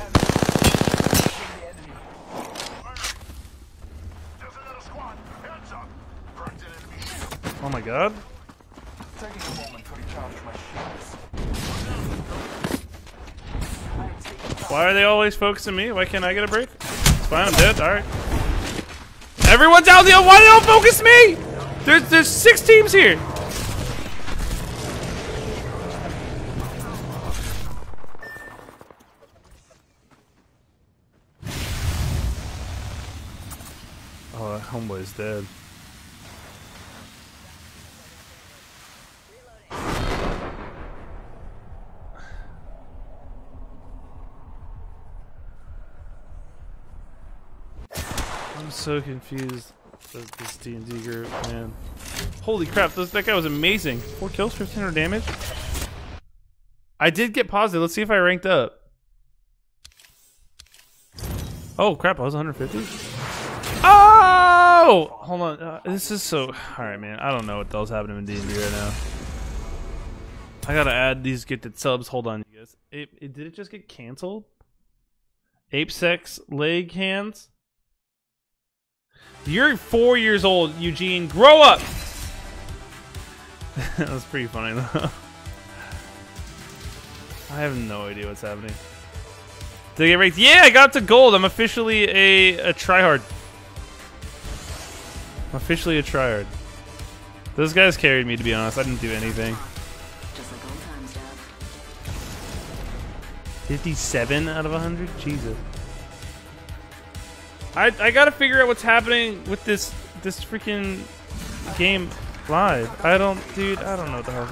[SPEAKER 9] And the enemy.
[SPEAKER 8] There's another squad. Hands up. Burns an enemy shield.
[SPEAKER 1] Oh my god.
[SPEAKER 9] Taking a moment to recharge my shields. I am taking
[SPEAKER 1] Why are they always focusing me? Why can't I get a break? It's fine, I'm dead. Alright. Everyone's out there! Why they don't focus me? There's there's six teams here! So confused with this D&D group, man. Holy crap, those, that guy was amazing. Four kills, 1500 damage. I did get positive. Let's see if I ranked up. Oh crap, I was 150. Oh! Hold on. Uh, this is so... Alright, man. I don't know what the hell's happening in D&D right now. I gotta add these gifted subs. Hold on, you guys. It, it, did it just get canceled? Ape sex leg hands? You're four years old, Eugene. Grow up! that was pretty funny, though. I have no idea what's happening. Did I get ranked? Yeah, I got to gold. I'm officially a, a tryhard. I'm officially a tryhard. Those guys carried me, to be honest. I didn't do anything.
[SPEAKER 6] Just like old times, Dad.
[SPEAKER 1] 57 out of 100? Jesus. I, I gotta figure out what's happening with this this freaking game live. I don't, dude, I don't know what the hell.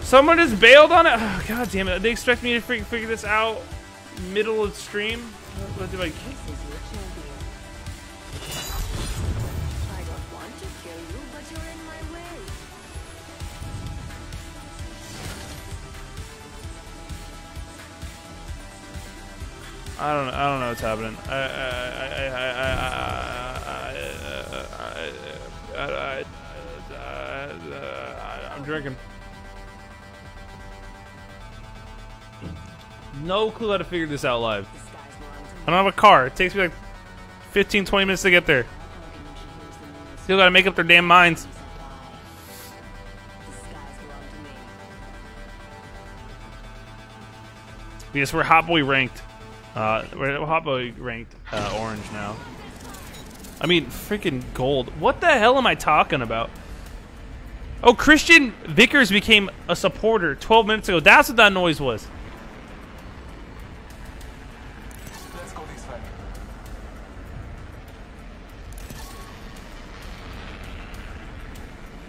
[SPEAKER 1] Someone just bailed on it? Oh, God damn it. They expect me to figure this out middle of stream? What do I...
[SPEAKER 6] I don't.
[SPEAKER 1] I don't know what's happening. I. I. I. I. I. I'm drinking. No clue how to figure this out live. I don't have a car. It takes me like 15, 20 minutes to get there. Still gotta make up their damn minds. Yes, we're Hot Boy ranked. Uh, we're Hot Boy ranked uh, orange now. I mean, freaking gold. What the hell am I talking about? Oh, Christian Vickers became a supporter 12 minutes ago. That's what that noise was.
[SPEAKER 9] Let's go this way.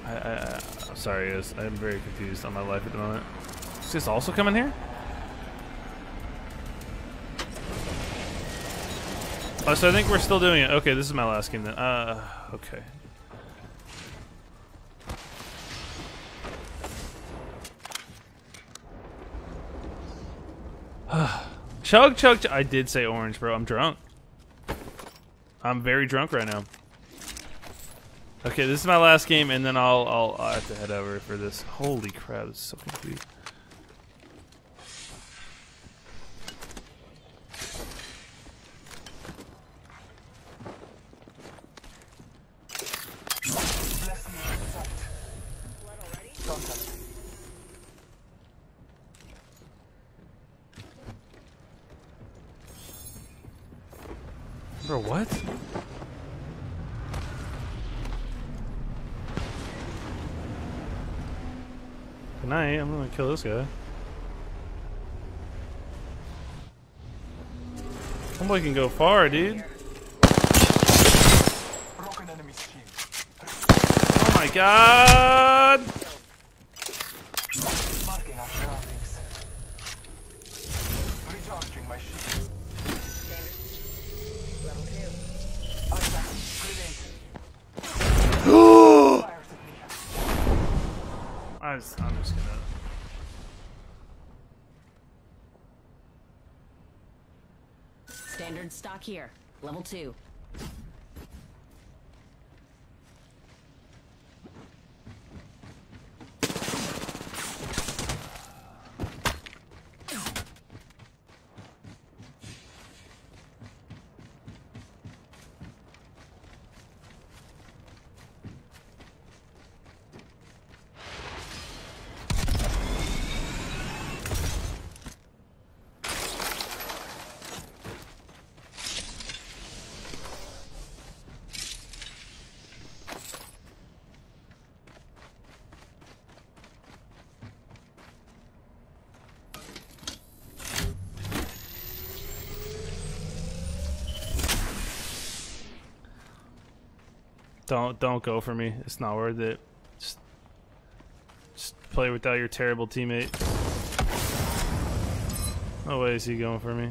[SPEAKER 1] I, I, I'm sorry, guys. I'm very confused on my life at the moment. Is this also coming here? Oh, so I think we're still doing it. Okay, this is my last game then. Uh, okay. chug, chug, chug. I did say orange, bro. I'm drunk. I'm very drunk right now. Okay, this is my last game, and then I'll I'll, I'll have to head over for this. Holy crap! This is so confused.
[SPEAKER 9] Bless me with sight. Contact.
[SPEAKER 1] Bro, what? Good night. I'm gonna kill this guy. Somebody can go far, dude. Oh my god!
[SPEAKER 10] Stock here. Level 2.
[SPEAKER 1] Don't don't go for me. It's not worth it. Just, just play without your terrible teammate. No way is he going for me.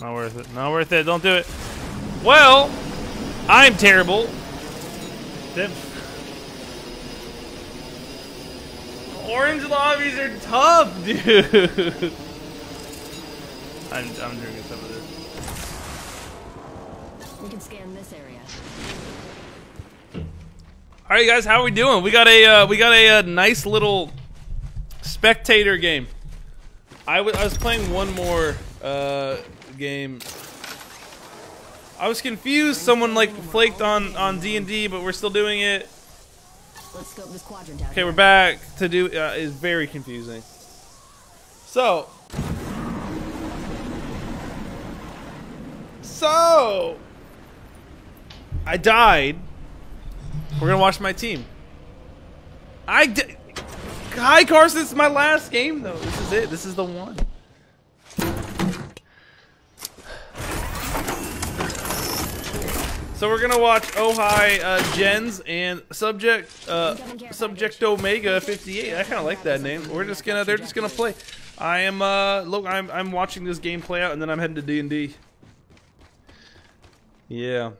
[SPEAKER 1] Not worth it. Not worth it. Don't do it. Well, I'm terrible. Orange lobbies are tough, dude. I'm I'm drinking some of this.
[SPEAKER 10] Scan this area.
[SPEAKER 1] All right, guys, how are we doing? We got a uh, we got a, uh nice little spectator game. I I was playing one more uh, game. I was confused. Someone like flaked on on D and D, but we're still doing it.
[SPEAKER 10] Let's scope this quadrant out.
[SPEAKER 1] Okay, we're back to do. Uh, is very confusing. So. So. I died. We're gonna watch my team. I. Hi, Carson. It's my last game, though. This is it. This is the one. So we're gonna watch Ojai uh, Jens and Subject uh, Subject Omega 58. I kind of like that name. We're just gonna they're just gonna play. I am uh look I'm I'm watching this game play out and then I'm heading to D and D. Yeah.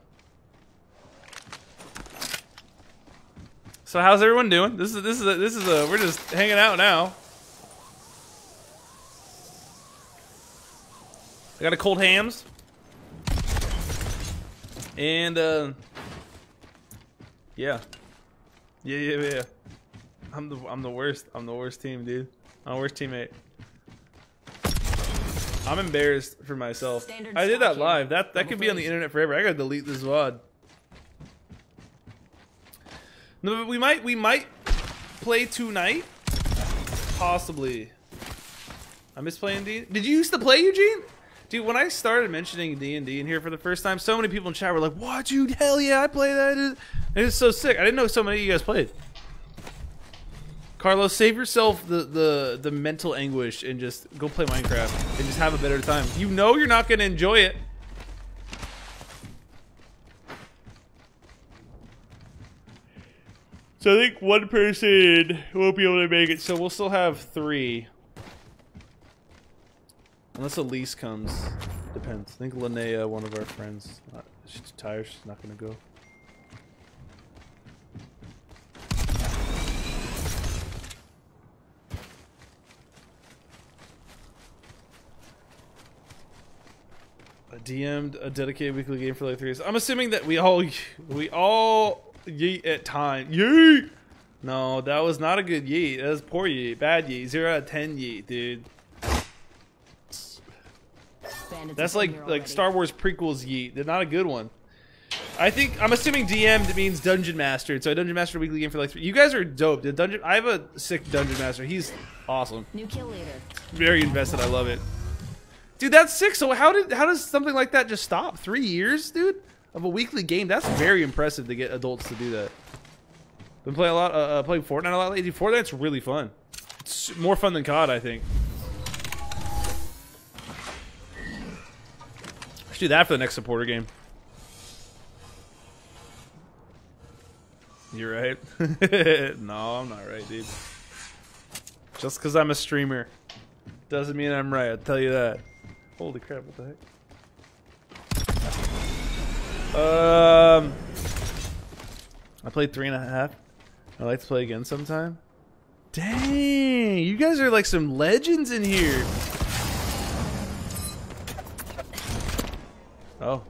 [SPEAKER 1] So how's everyone doing? This is this is a, this is a we're just hanging out now. I got a cold Hamm's. And uh yeah. Yeah, yeah, yeah. I'm the I'm the worst. I'm the worst team, dude. I'm the worst teammate. I'm embarrassed for myself.
[SPEAKER 10] Standard
[SPEAKER 1] I did that live. That that could be on the internet forever. I gotta delete this VOD. No, we might we might play tonight. Possibly. I miss playing D. Did you used to play Eugene? Dude, when I started mentioning D and D in here for the first time, so many people in chat were like, "What, dude? Hell yeah, I play that!" It is so sick. I didn't know so many of you guys played. Carlos, save yourself the, the the mental anguish and just go play Minecraft and just have a better time. You know you're not gonna enjoy it. So I think one person won't be able to make it, so we'll still have three. Unless Elise comes. Depends. I think Linnea, one of our friends. Uh, she's tired, she's not gonna go. I DM'd a dedicated weekly game for like three years. I'm assuming that we all we all yeet at time. Yeet. No, that was not a good yeet. That was poor yeet. Bad yeet. Zero out of ten yeet, dude.
[SPEAKER 10] Bandits
[SPEAKER 1] That's like like
[SPEAKER 10] already.
[SPEAKER 1] Star Wars prequels yeet. They're not a good one. I think I'm assuming DM means Dungeon Master. So Dungeon Master weekly game for like three. You guys are dope. The dungeon. I have a sick Dungeon Master. He's awesome.
[SPEAKER 10] New kill leader.
[SPEAKER 1] Very invested. I love it. Dude, that's sick. So how did how does something like that just stop? Three years, dude, of a weekly game. That's very impressive to get adults to do that. Been playing a lot, uh, uh, playing Fortnite a lot lately. Fortnite's really fun. It's more fun than COD, I think. Let's do that for the next supporter game. You're right. no, I'm not right, dude. Just because I'm a streamer doesn't mean I'm right. I'll tell you that. Holy crap! What the heck? Um, I played three and a half. I'd like to play again sometime. Dang, you guys are like some legends in here. Oh,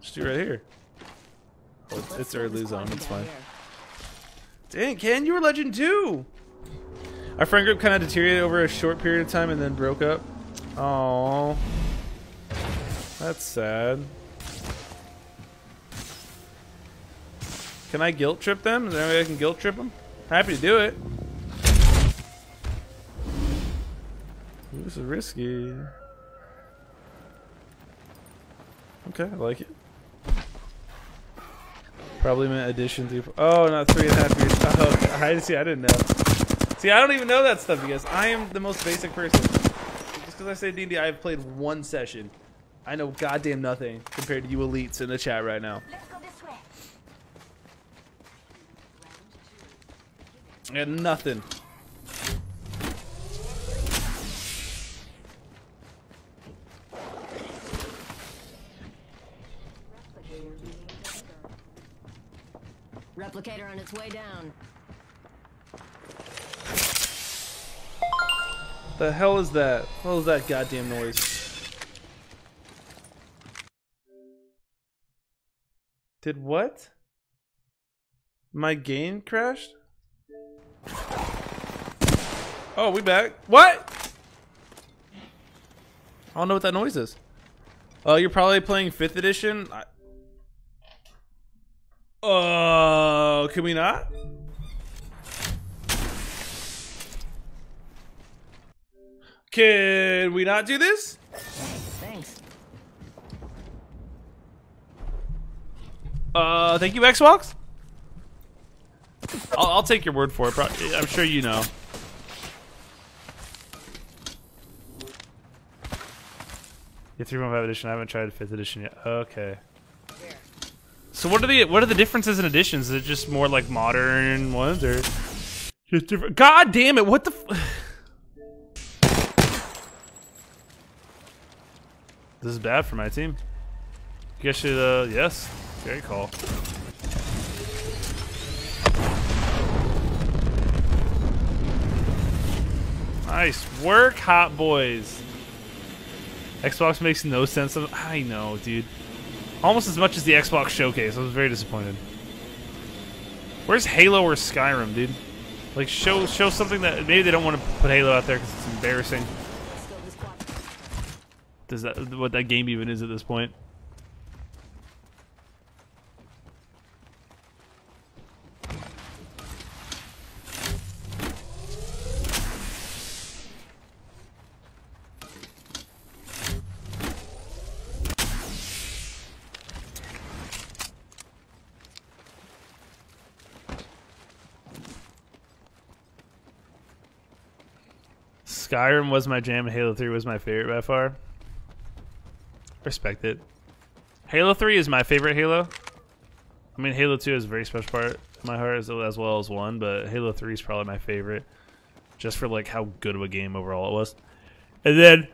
[SPEAKER 1] just do right here. Oh, it's, it's early zone. It's fine. Dang, Ken, you were legend too. Our friend group kind of deteriorated over a short period of time and then broke up. Oh, that's sad. Can I guilt trip them? Is there any way I can guilt trip them? Happy to do it. This is risky. Okay, I like it. Probably meant addition to. Oh, not three and a half years. Oh. I see. I didn't know. See, I don't even know that stuff because I am the most basic person. Just because I say D&D, I have played one session. I know goddamn nothing compared to you elites in the chat right now.
[SPEAKER 6] Let's go this way.
[SPEAKER 1] I got nothing.
[SPEAKER 10] Replicator on its way down.
[SPEAKER 1] The hell is that? What was that goddamn noise? Did what? My game crashed? Oh, we back. What? I don't know what that noise is. Oh, you're probably playing 5th edition? Oh, can we not? Can we not do this?
[SPEAKER 10] Thanks.
[SPEAKER 1] Uh, thank you, Xbox. I'll, I'll take your word for it. I'm sure you know. Yeah, 3.5 edition. I haven't tried 5th edition yet. Okay. So what are the what are the differences in editions? Is it just more like modern ones or just different? God damn it! What the? F- this is bad for my team. You guys should, uh, yes. Great call. Nice work, hot boys. Xbox makes no sense. Of, I know, dude. Almost as much as the Xbox Showcase. I was very disappointed. Where's Halo or Skyrim, dude? Like, show show something that maybe they don't want to put Halo out there because it's embarrassing. Does that what that game even is at this point? Skyrim was my jam, and Halo 3 was my favorite by far. Respect it. Halo 3 is my favorite Halo. I mean, Halo 2 is a very special part of my heart as, as well as 1, but Halo 3 is probably my favorite. Just for, like, how good of a game overall it was. And then...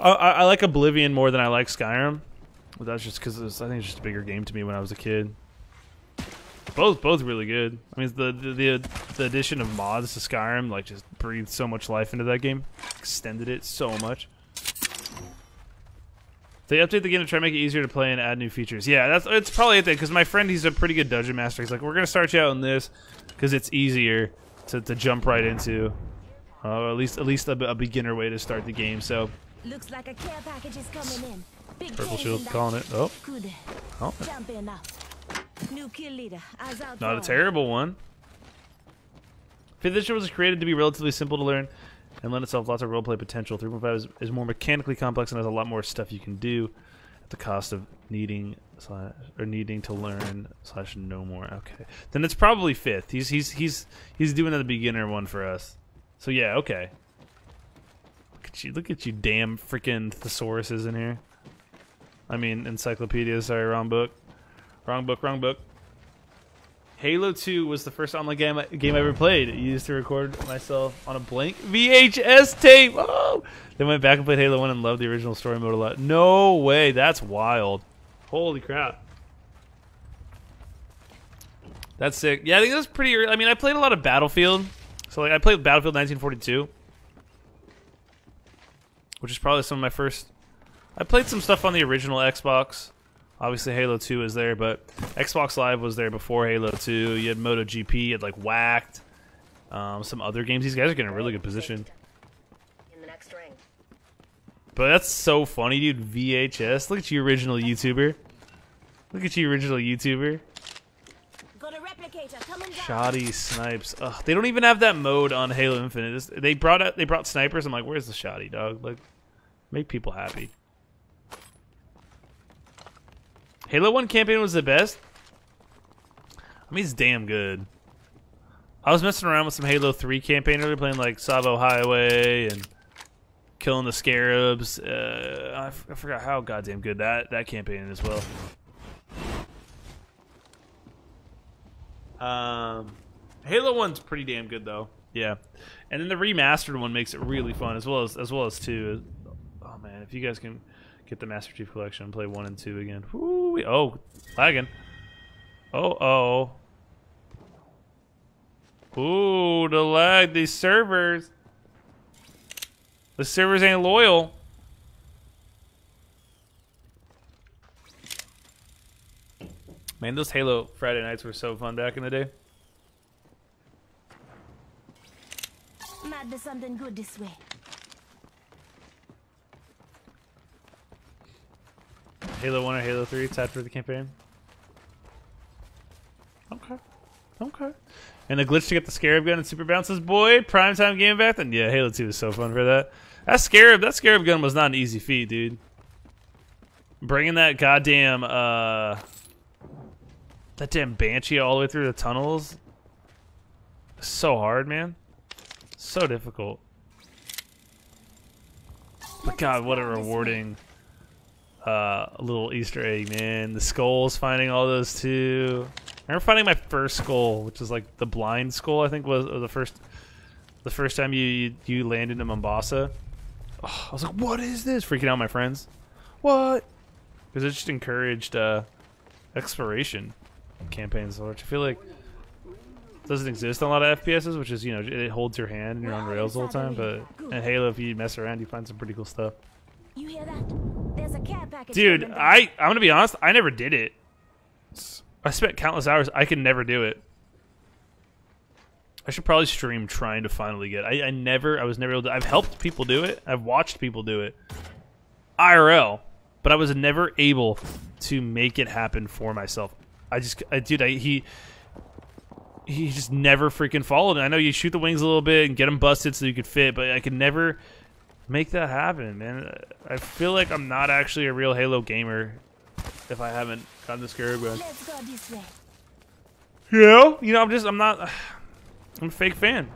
[SPEAKER 1] I, I, I like Oblivion more than I like Skyrim. But that's just because I think it's just a bigger game to me when I was a kid both both really good. I mean, the, the the the addition of mods to Skyrim like just breathed so much life into that game, extended it so much. They update the game to try to make it easier to play and add new features. Yeah, that's it's probably it. Because my friend, he's a pretty good dungeon master. He's like, we're gonna start you out in this because it's easier to, to jump right into. Uh, at least at least a, a, beginner way to start the game. So.
[SPEAKER 11] Looks like a care package is coming in. Big
[SPEAKER 1] Purple shield calling it. Oh.
[SPEAKER 11] Good.
[SPEAKER 1] Oh. Not a terrible one. Fifth edition was created to be relatively simple to learn and lend itself lots of roleplay potential. 3.5 is, is more mechanically complex and has a lot more stuff you can do at the cost of needing slash, or needing to learn slash no more. Okay, then it's probably fifth. He's he's he's he's doing the beginner one for us. So yeah, okay. Look at you, look at you, damn freaking thesauruses in here. I mean, encyclopedia. Sorry, wrong book. Wrong book, wrong book. Halo 2 was the first online game, game I ever played. I used to record myself on a blank VHS tape. Oh! Then went back and played Halo 1 and loved the original story mode a lot. No way. That's wild. Holy crap. That's sick. Yeah, I think that's pretty early. I mean, I played a lot of Battlefield. So, like, I played Battlefield 1942. Which is probably some of my first... I played some stuff on the original Xbox. Obviously, Halo 2 is there, but Xbox Live was there before Halo 2. You had MotoGP, you had like Whacked, um, some other games. These guys are getting a really good position.
[SPEAKER 10] In the next ring.
[SPEAKER 1] But that's so funny, dude. VHS. Look at you, original YouTuber. Look at you, original YouTuber.
[SPEAKER 11] Got a replicator coming down.
[SPEAKER 1] Shoddy snipes. Ugh, they don't even have that mode on Halo Infinite. They brought out, they brought snipers. I'm like, where's the shoddy dog? Like, make people happy. Halo 1 campaign was the best. I mean, it's damn good. I was messing around with some Halo 3 campaign earlier, playing like Tsavo Highway and killing the Scarabs. Uh, I, f- I forgot how goddamn good that, that campaign is as well. Um, Halo 1's pretty damn good though. Yeah, and then the remastered one makes it really fun as well as as well as two. Oh man, if you guys can get the Master Chief Collection and play one and two again. Woo oh, lagging. Oh oh. Ooh, the lag. These servers. The servers ain't loyal. Man, those Halo Friday nights were so fun back in the day.
[SPEAKER 11] Might be something good this way.
[SPEAKER 1] Halo 1 or Halo 3 tapped for the campaign? Okay. Okay. And the glitch to get the Scarab gun and super bounces, boy, primetime game back then. Yeah, Halo 2 was so fun for that. That Scarab, that Scarab gun was not an easy feat, dude. Bringing that goddamn, uh, that damn Banshee all the way through the tunnels. So hard, man. So difficult. But God, what a rewarding uh, a little Easter egg, man. The skulls, finding all those too. I remember finding my first skull, which is like the blind skull. I think was, was the first, the first time you you, landed in Mombasa. Oh, I was like, "What is this?" Freaking out my friends. What? Because it just encouraged uh, exploration campaigns, which I feel like doesn't exist a lot of FPSs, which is you know it holds your hand and you're on rails all the time. But in Halo, if you mess around, you find some pretty cool stuff.
[SPEAKER 11] You hear that? There's a care package.
[SPEAKER 1] Dude. I I'm gonna be honest. I never did it. I spent countless hours. I can never do it. I should probably stream trying to finally get. I, I never. I was never able to. I've helped people do it. I've watched people do it. IRL, but I was never able to make it happen for myself. I just, I dude, I he. He just never freaking followed. I know you shoot the wings a little bit and get them busted so you could fit, but I could never make that happen, man. I feel like I'm not actually a real Halo gamer if I haven't gotten.
[SPEAKER 11] Let's go this way.
[SPEAKER 1] You know, you know, I'm just, I'm not, I'm a fake fan.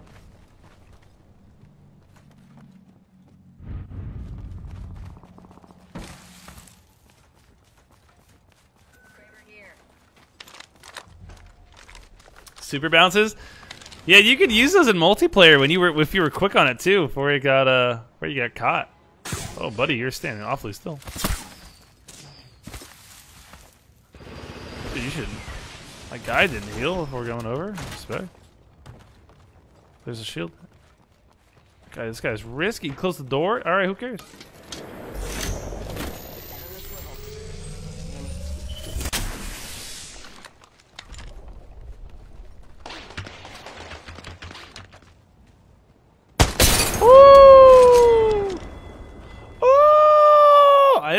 [SPEAKER 1] Super bounces. Yeah, you could use those in multiplayer when you were if you were quick on it too, before you got uh where you got caught. Oh, buddy, you're standing awfully still. Dude, you should. My guy didn't heal before going over. Respect. There's a shield. Guy, this guy's risky. Close the door. All right, who cares?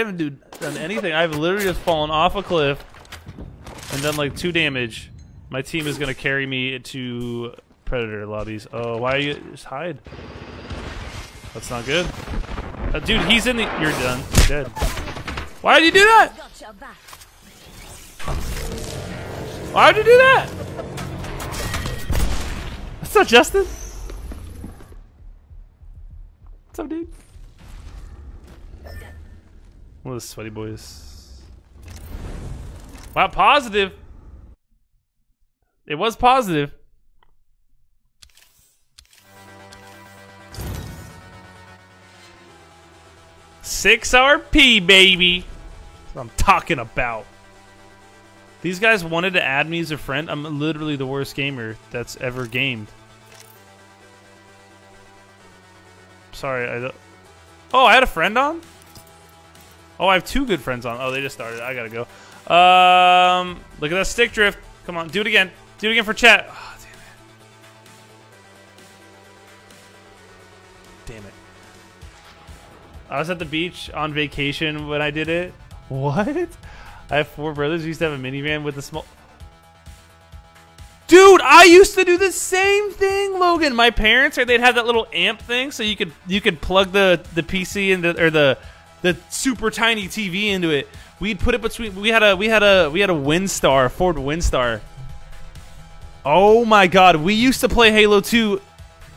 [SPEAKER 1] Haven't do, done anything. I've literally just fallen off a cliff and done like two damage. My team is gonna carry me to predator lobbies. Oh, why are you just hide? That's not good. Uh, dude, he's in the. You're done. You're dead. Why did you do that?
[SPEAKER 11] Back.
[SPEAKER 1] Why'd you do that? What's not Justin? What's up, dude? One of the sweaty boys. Wow, positive. It was positive. Six RP, baby. That's what I'm talking about. These guys wanted to add me as a friend. I'm literally the worst gamer that's ever gamed. Sorry, I don't. Oh, I had a friend on? Oh, I have two good friends on. Oh, they just started. I gotta go. Um, look at that stick drift. Come on, do it again. Do it again for chat. Oh, damn it. Damn it. I was at the beach on vacation when I did it. What? I have four brothers We used to have a minivan with a small. Dude, I used to do the same thing, Logan. My parents, or they'd have that little amp thing, so you could you could plug the the PC into or the the super tiny TV into it. We'd put it between. We had a we had a we had a Windstar, a Ford Windstar. Oh my God, we used to play Halo 2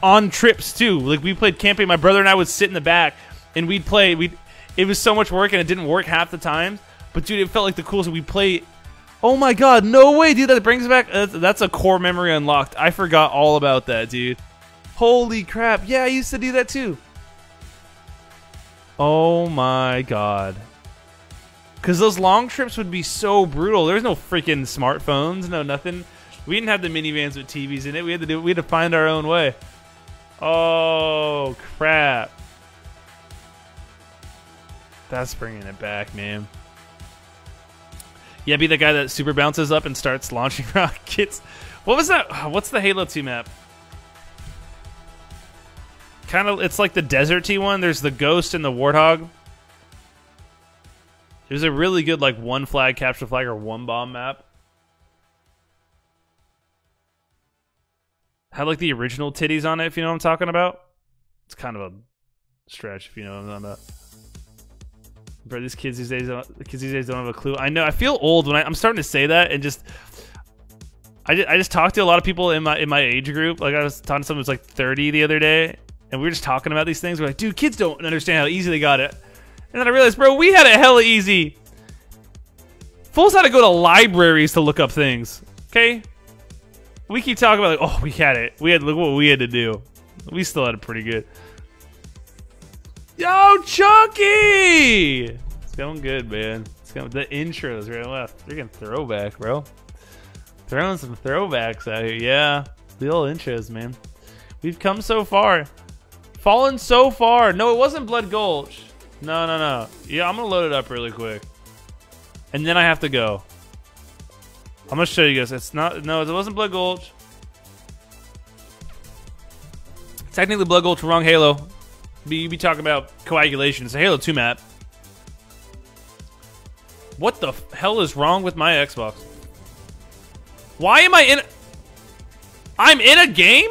[SPEAKER 1] on trips too. Like we played camping. My brother and I would sit in the back and we'd play. We it was so much work and it didn't work half the time. But dude, it felt like the coolest. We play. Oh my god, no way, dude! That brings back. That's, that's a core memory unlocked. I forgot all about that, dude. Holy crap! Yeah, I used to do that too. Oh my god. Because those long trips would be so brutal. There was no freaking smartphones, no nothing. We didn't have the minivans with TVs in it. We had to do. We had to find our own way. Oh crap! That's bringing it back, man. Yeah, be the guy that super bounces up and starts launching rockets. What was that? What's the Halo 2 map? Kind of, it's like the deserty one. There's the Ghost and the Warthog. There's a really good like one flag capture flag or one bomb map. Had like the original titties on it, if you know what I'm talking about. It's kind of a stretch, if you know what I'm talking about. Bro, these kids these days, the kids these days don't have a clue. I know. I feel old when I, I'm starting to say that, and just I, just I just talked to a lot of people in my in my age group. Like I was talking to someone who's like 30 the other day, and we were just talking about these things. We're like, dude, kids don't understand how easy they got it. And then I realized, bro, we had it hella easy. Fools had to go to libraries to look up things. Okay, we keep talking about like, oh, we had it. We had look what we had to do. We still had it pretty good. Yo, Chunky! It's going good, man. It's going the intros right left. Freaking throwback, bro. Throwing some throwbacks out here, yeah. The old intros, man. We've come so far. Fallen so far. No, it wasn't Blood Gulch. No, no, no. Yeah, I'm gonna load it up really quick. And then I have to go. I'm gonna show you guys. It's not no, it wasn't Blood Gulch. Technically Blood Gulch wrong Halo. You be talking about coagulation. It's a Halo 2 map. What the hell is wrong with my Xbox? Why am I in I'm in a game?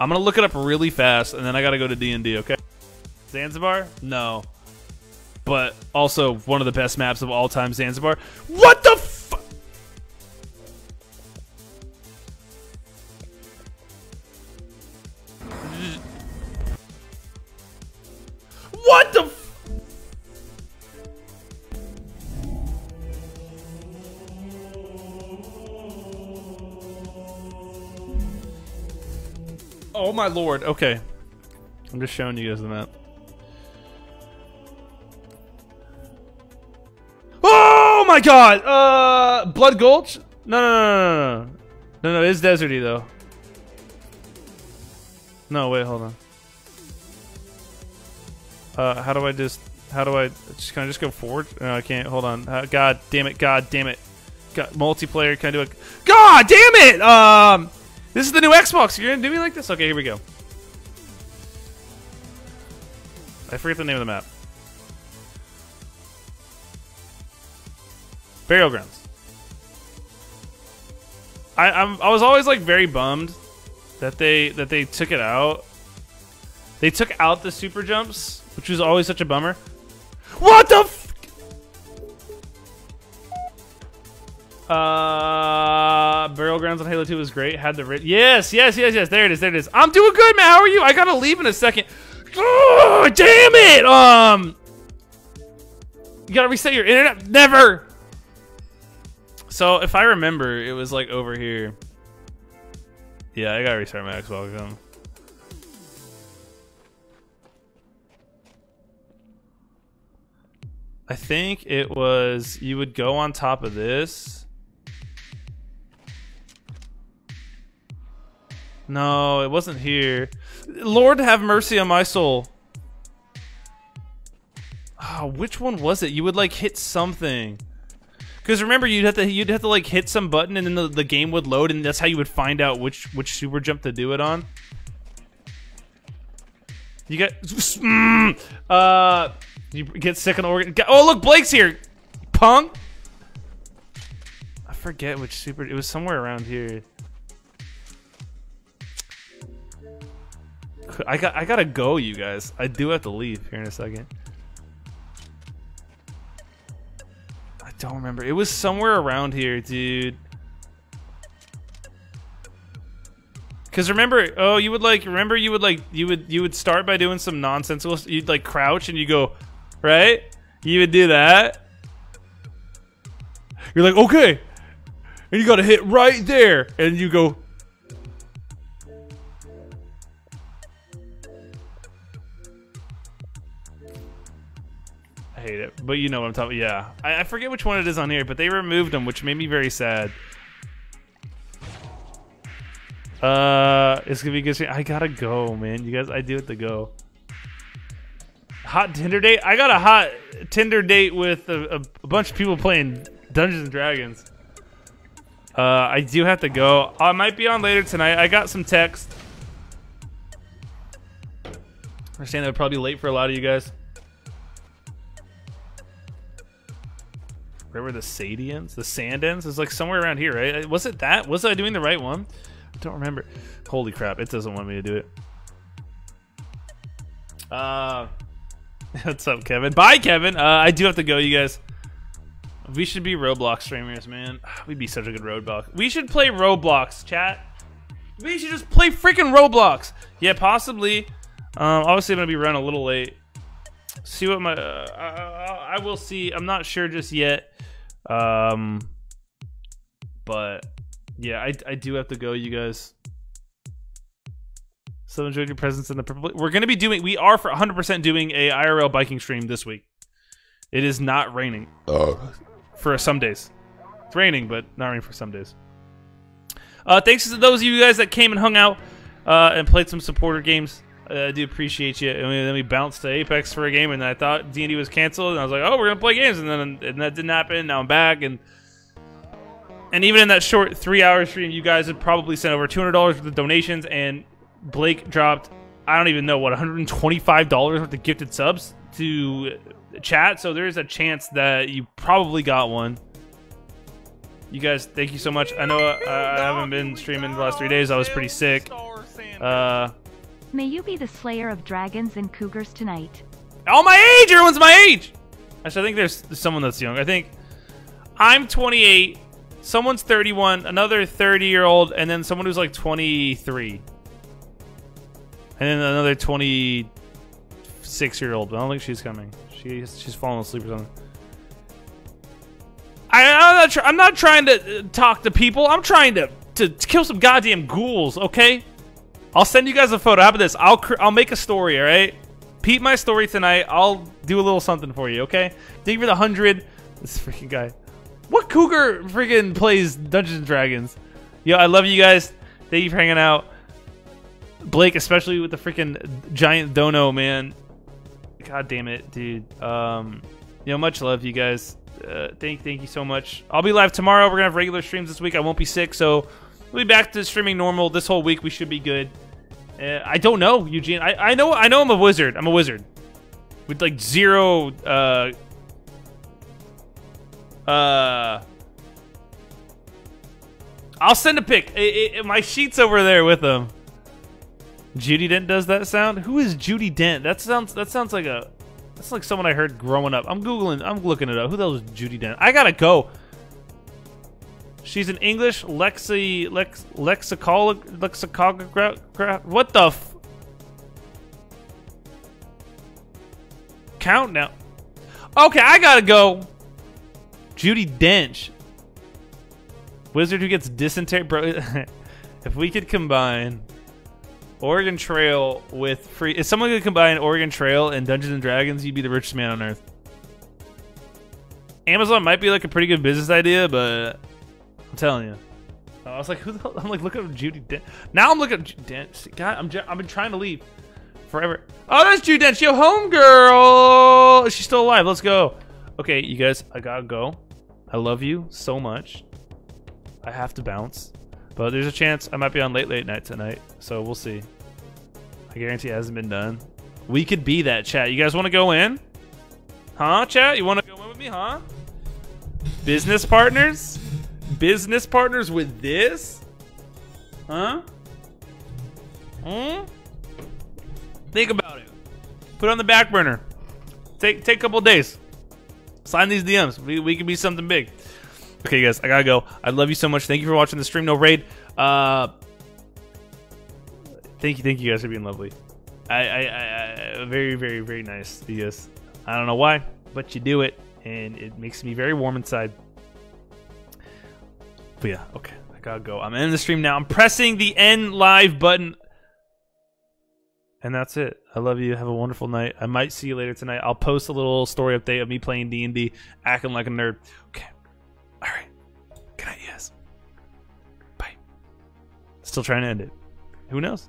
[SPEAKER 1] I'm gonna look it up really fast, and then I gotta go to D and D. Okay. Zanzibar? No. But also one of the best maps of all time, Zanzibar. What the? F- what the? Oh my lord. Okay. I'm just showing you guys the map. Oh my god! Uh Blood Gulch? No no no no no no. No no, it's deserty though. No, wait, hold on. Uh how do I just how do I just can I just go forward? No, I can't. Hold on. Uh, god damn it. God damn it. God, multiplayer. Can I do it? God damn it! Um this is the new Xbox. You're gonna do me like this? Okay, here we go. I forget the name of the map. Burial grounds. I I'm, I was always like very bummed that they that they took it out. They took out the super jumps, which was always such a bummer. What the? Uh, Burial Grounds on Halo 2 was great. Had the ri- yes, yes, yes, yes. There it is. There it is. I'm doing good, man. How are you? I gotta leave in a second. Oh, damn it. Um, you gotta reset your internet. Never. So if I remember, it was like over here. Yeah, I gotta restart my Xbox. Um, I think it was you would go on top of this. No, it wasn't here. Lord have mercy on my soul. Oh, which one was it? You would like hit something. Because remember, you'd have to you'd have to like hit some button, and then the, the game would load, and that's how you would find out which which super jump to do it on. You get, mm, uh, you get sick on organ. Oh, look, Blake's here. Punk. I forget which super. It was somewhere around here. I got. I gotta go, you guys. I do have to leave here in a second. I don't remember. It was somewhere around here, dude. Because remember, oh, you would like remember you would like you would you would start by doing some nonsensical. You'd like crouch and you go, right? You would do that. You're like, okay, and you got to hit right there, and you go. Hate it, but you know what I'm talking. Yeah, I, I forget which one it is on here, but they removed them, which made me very sad. Uh, it's gonna be good. I gotta go, man. You guys, I do have to go. Hot Tinder date? I got a hot Tinder date with a, a, bunch of people playing Dungeons and Dragons. Uh, I do have to go. I might be on later tonight. I got some text. I understand that would probably be late for a lot of you guys. Where were the Sadians? The Sandens? It's like somewhere around here, right? Was it that? Was I doing the right one? I don't remember. Holy crap! It doesn't want me to do it. Uh, what's up, Kevin? Bye, Kevin. Uh, I do have to go, you guys. We should be Roblox streamers, man. We'd be such a good Roblox. We should play Roblox, chat. We should just play freaking Roblox. Yeah, possibly. Um, obviously, I'm gonna be running a little late. See what my uh, I, I will see. I'm not sure just yet. Um, but yeah, I, I do have to go, you guys. So enjoyed your presence in the purple. We're gonna be doing. We are for 100 percent doing a IRL biking stream this week. It is not raining. for some days. It's raining, but not raining for some days. Uh, thanks to those of you guys that came and hung out uh, and played some supporter games. I do appreciate you. And we- then we bounced to Apex for a game, and I thought D and D was canceled, and I was like, "Oh, we're gonna play games," and then and that didn't happen. Now I'm back, and and even in that short three-hour stream, you guys had probably sent over two hundred dollars worth of donations, and Blake dropped I don't even know what one hundred and twenty-five dollars worth of gifted subs to chat. So there is a chance that you probably got one. You guys, thank you so much. I know uh, I haven't been streaming the last three days. I was pretty sick. Uh,
[SPEAKER 2] May you be the slayer of dragons and cougars tonight.
[SPEAKER 1] all my age. Everyone's my age. Actually, I think there's someone that's young. I think I'm 28. Someone's 31. Another 30 year old, and then someone who's like 23, and then another 26 year old. I don't think she's coming. She's she's falling asleep or something. I, I'm not. I'm not trying to uh, talk to people. I'm trying to, to to kill some goddamn ghouls. Okay. I'll send you guys a photo. How about this? I'll I'll make a story. All right. Peep my story tonight. I'll do a little something for you. Okay. Thank you for the hundred. This freaking guy. What cougar freaking plays Dungeons and Dragons? Yo, I love you guys. Thank you for hanging out. Blake, especially with the freaking giant dono, man. God damn it, dude. Um, you know, much love, you guys. Uh, thank, thank you so much. I'll be live tomorrow. We're gonna have regular streams this week. I won't be sick, so we'll be back to streaming normal this whole week. We should be good. Uh, I don't know, Eugene. I, I know, I know, I'm a wizard. I'm a wizard with like zero. Uh, uh, I'll send a pic. I- I- my sheet's over there with them. Judy Dent does that sound. Who is Judy Dent? That sounds. That sounds like a. That's like someone I heard growing up. I'm googling. I'm looking it up. Who the hell is Judy Dent? I gotta go. She's an English lexi lex lexicol lexicograph. What the? F- Countdown. Okay, I gotta go. Judy Dench. Wizard who gets dysentery. Bro, if we could combine Oregon Trail with free. If someone could combine Oregon Trail and Dungeons and Dragons, you'd be the richest man on earth. Amazon might be like a pretty good business idea, but telling you. I was like, who the hell? I'm like, look at Judy Dent. Now I'm looking at Judy Dent. God, I'm, I've been trying to leave forever. Oh, that's Judy Dent. Yo, home girl. She's still alive. Let's go. Okay, you guys, I gotta go. I love you so much. I have to bounce. But there's a chance I might be on late, late night tonight. So we'll see. I guarantee it hasn't been done. We could be that chat. You guys want to go in? Huh, chat? You want to go in with me, huh? Business partners? Business partners with this? Huh? Hmm? Think about it. Put it on the back burner. Take take a couple days. Sign these DMs. We, we can be something big. Okay, guys, I gotta go. I love you so much. Thank you for watching the stream. No raid. Uh, thank you, thank you guys for being lovely. I, I, I, I very, very, very nice. Yes, I don't know why, but you do it, and it makes me very warm inside. But yeah, okay, I gotta go. I'm in the stream now. I'm pressing the end live button. And that's it. I love you. Have a wonderful night. I might see you later tonight. I'll post a little story update of me playing D and D, acting like a nerd. Okay. All right. Good night, yes. Bye. Still trying to end it. Who knows?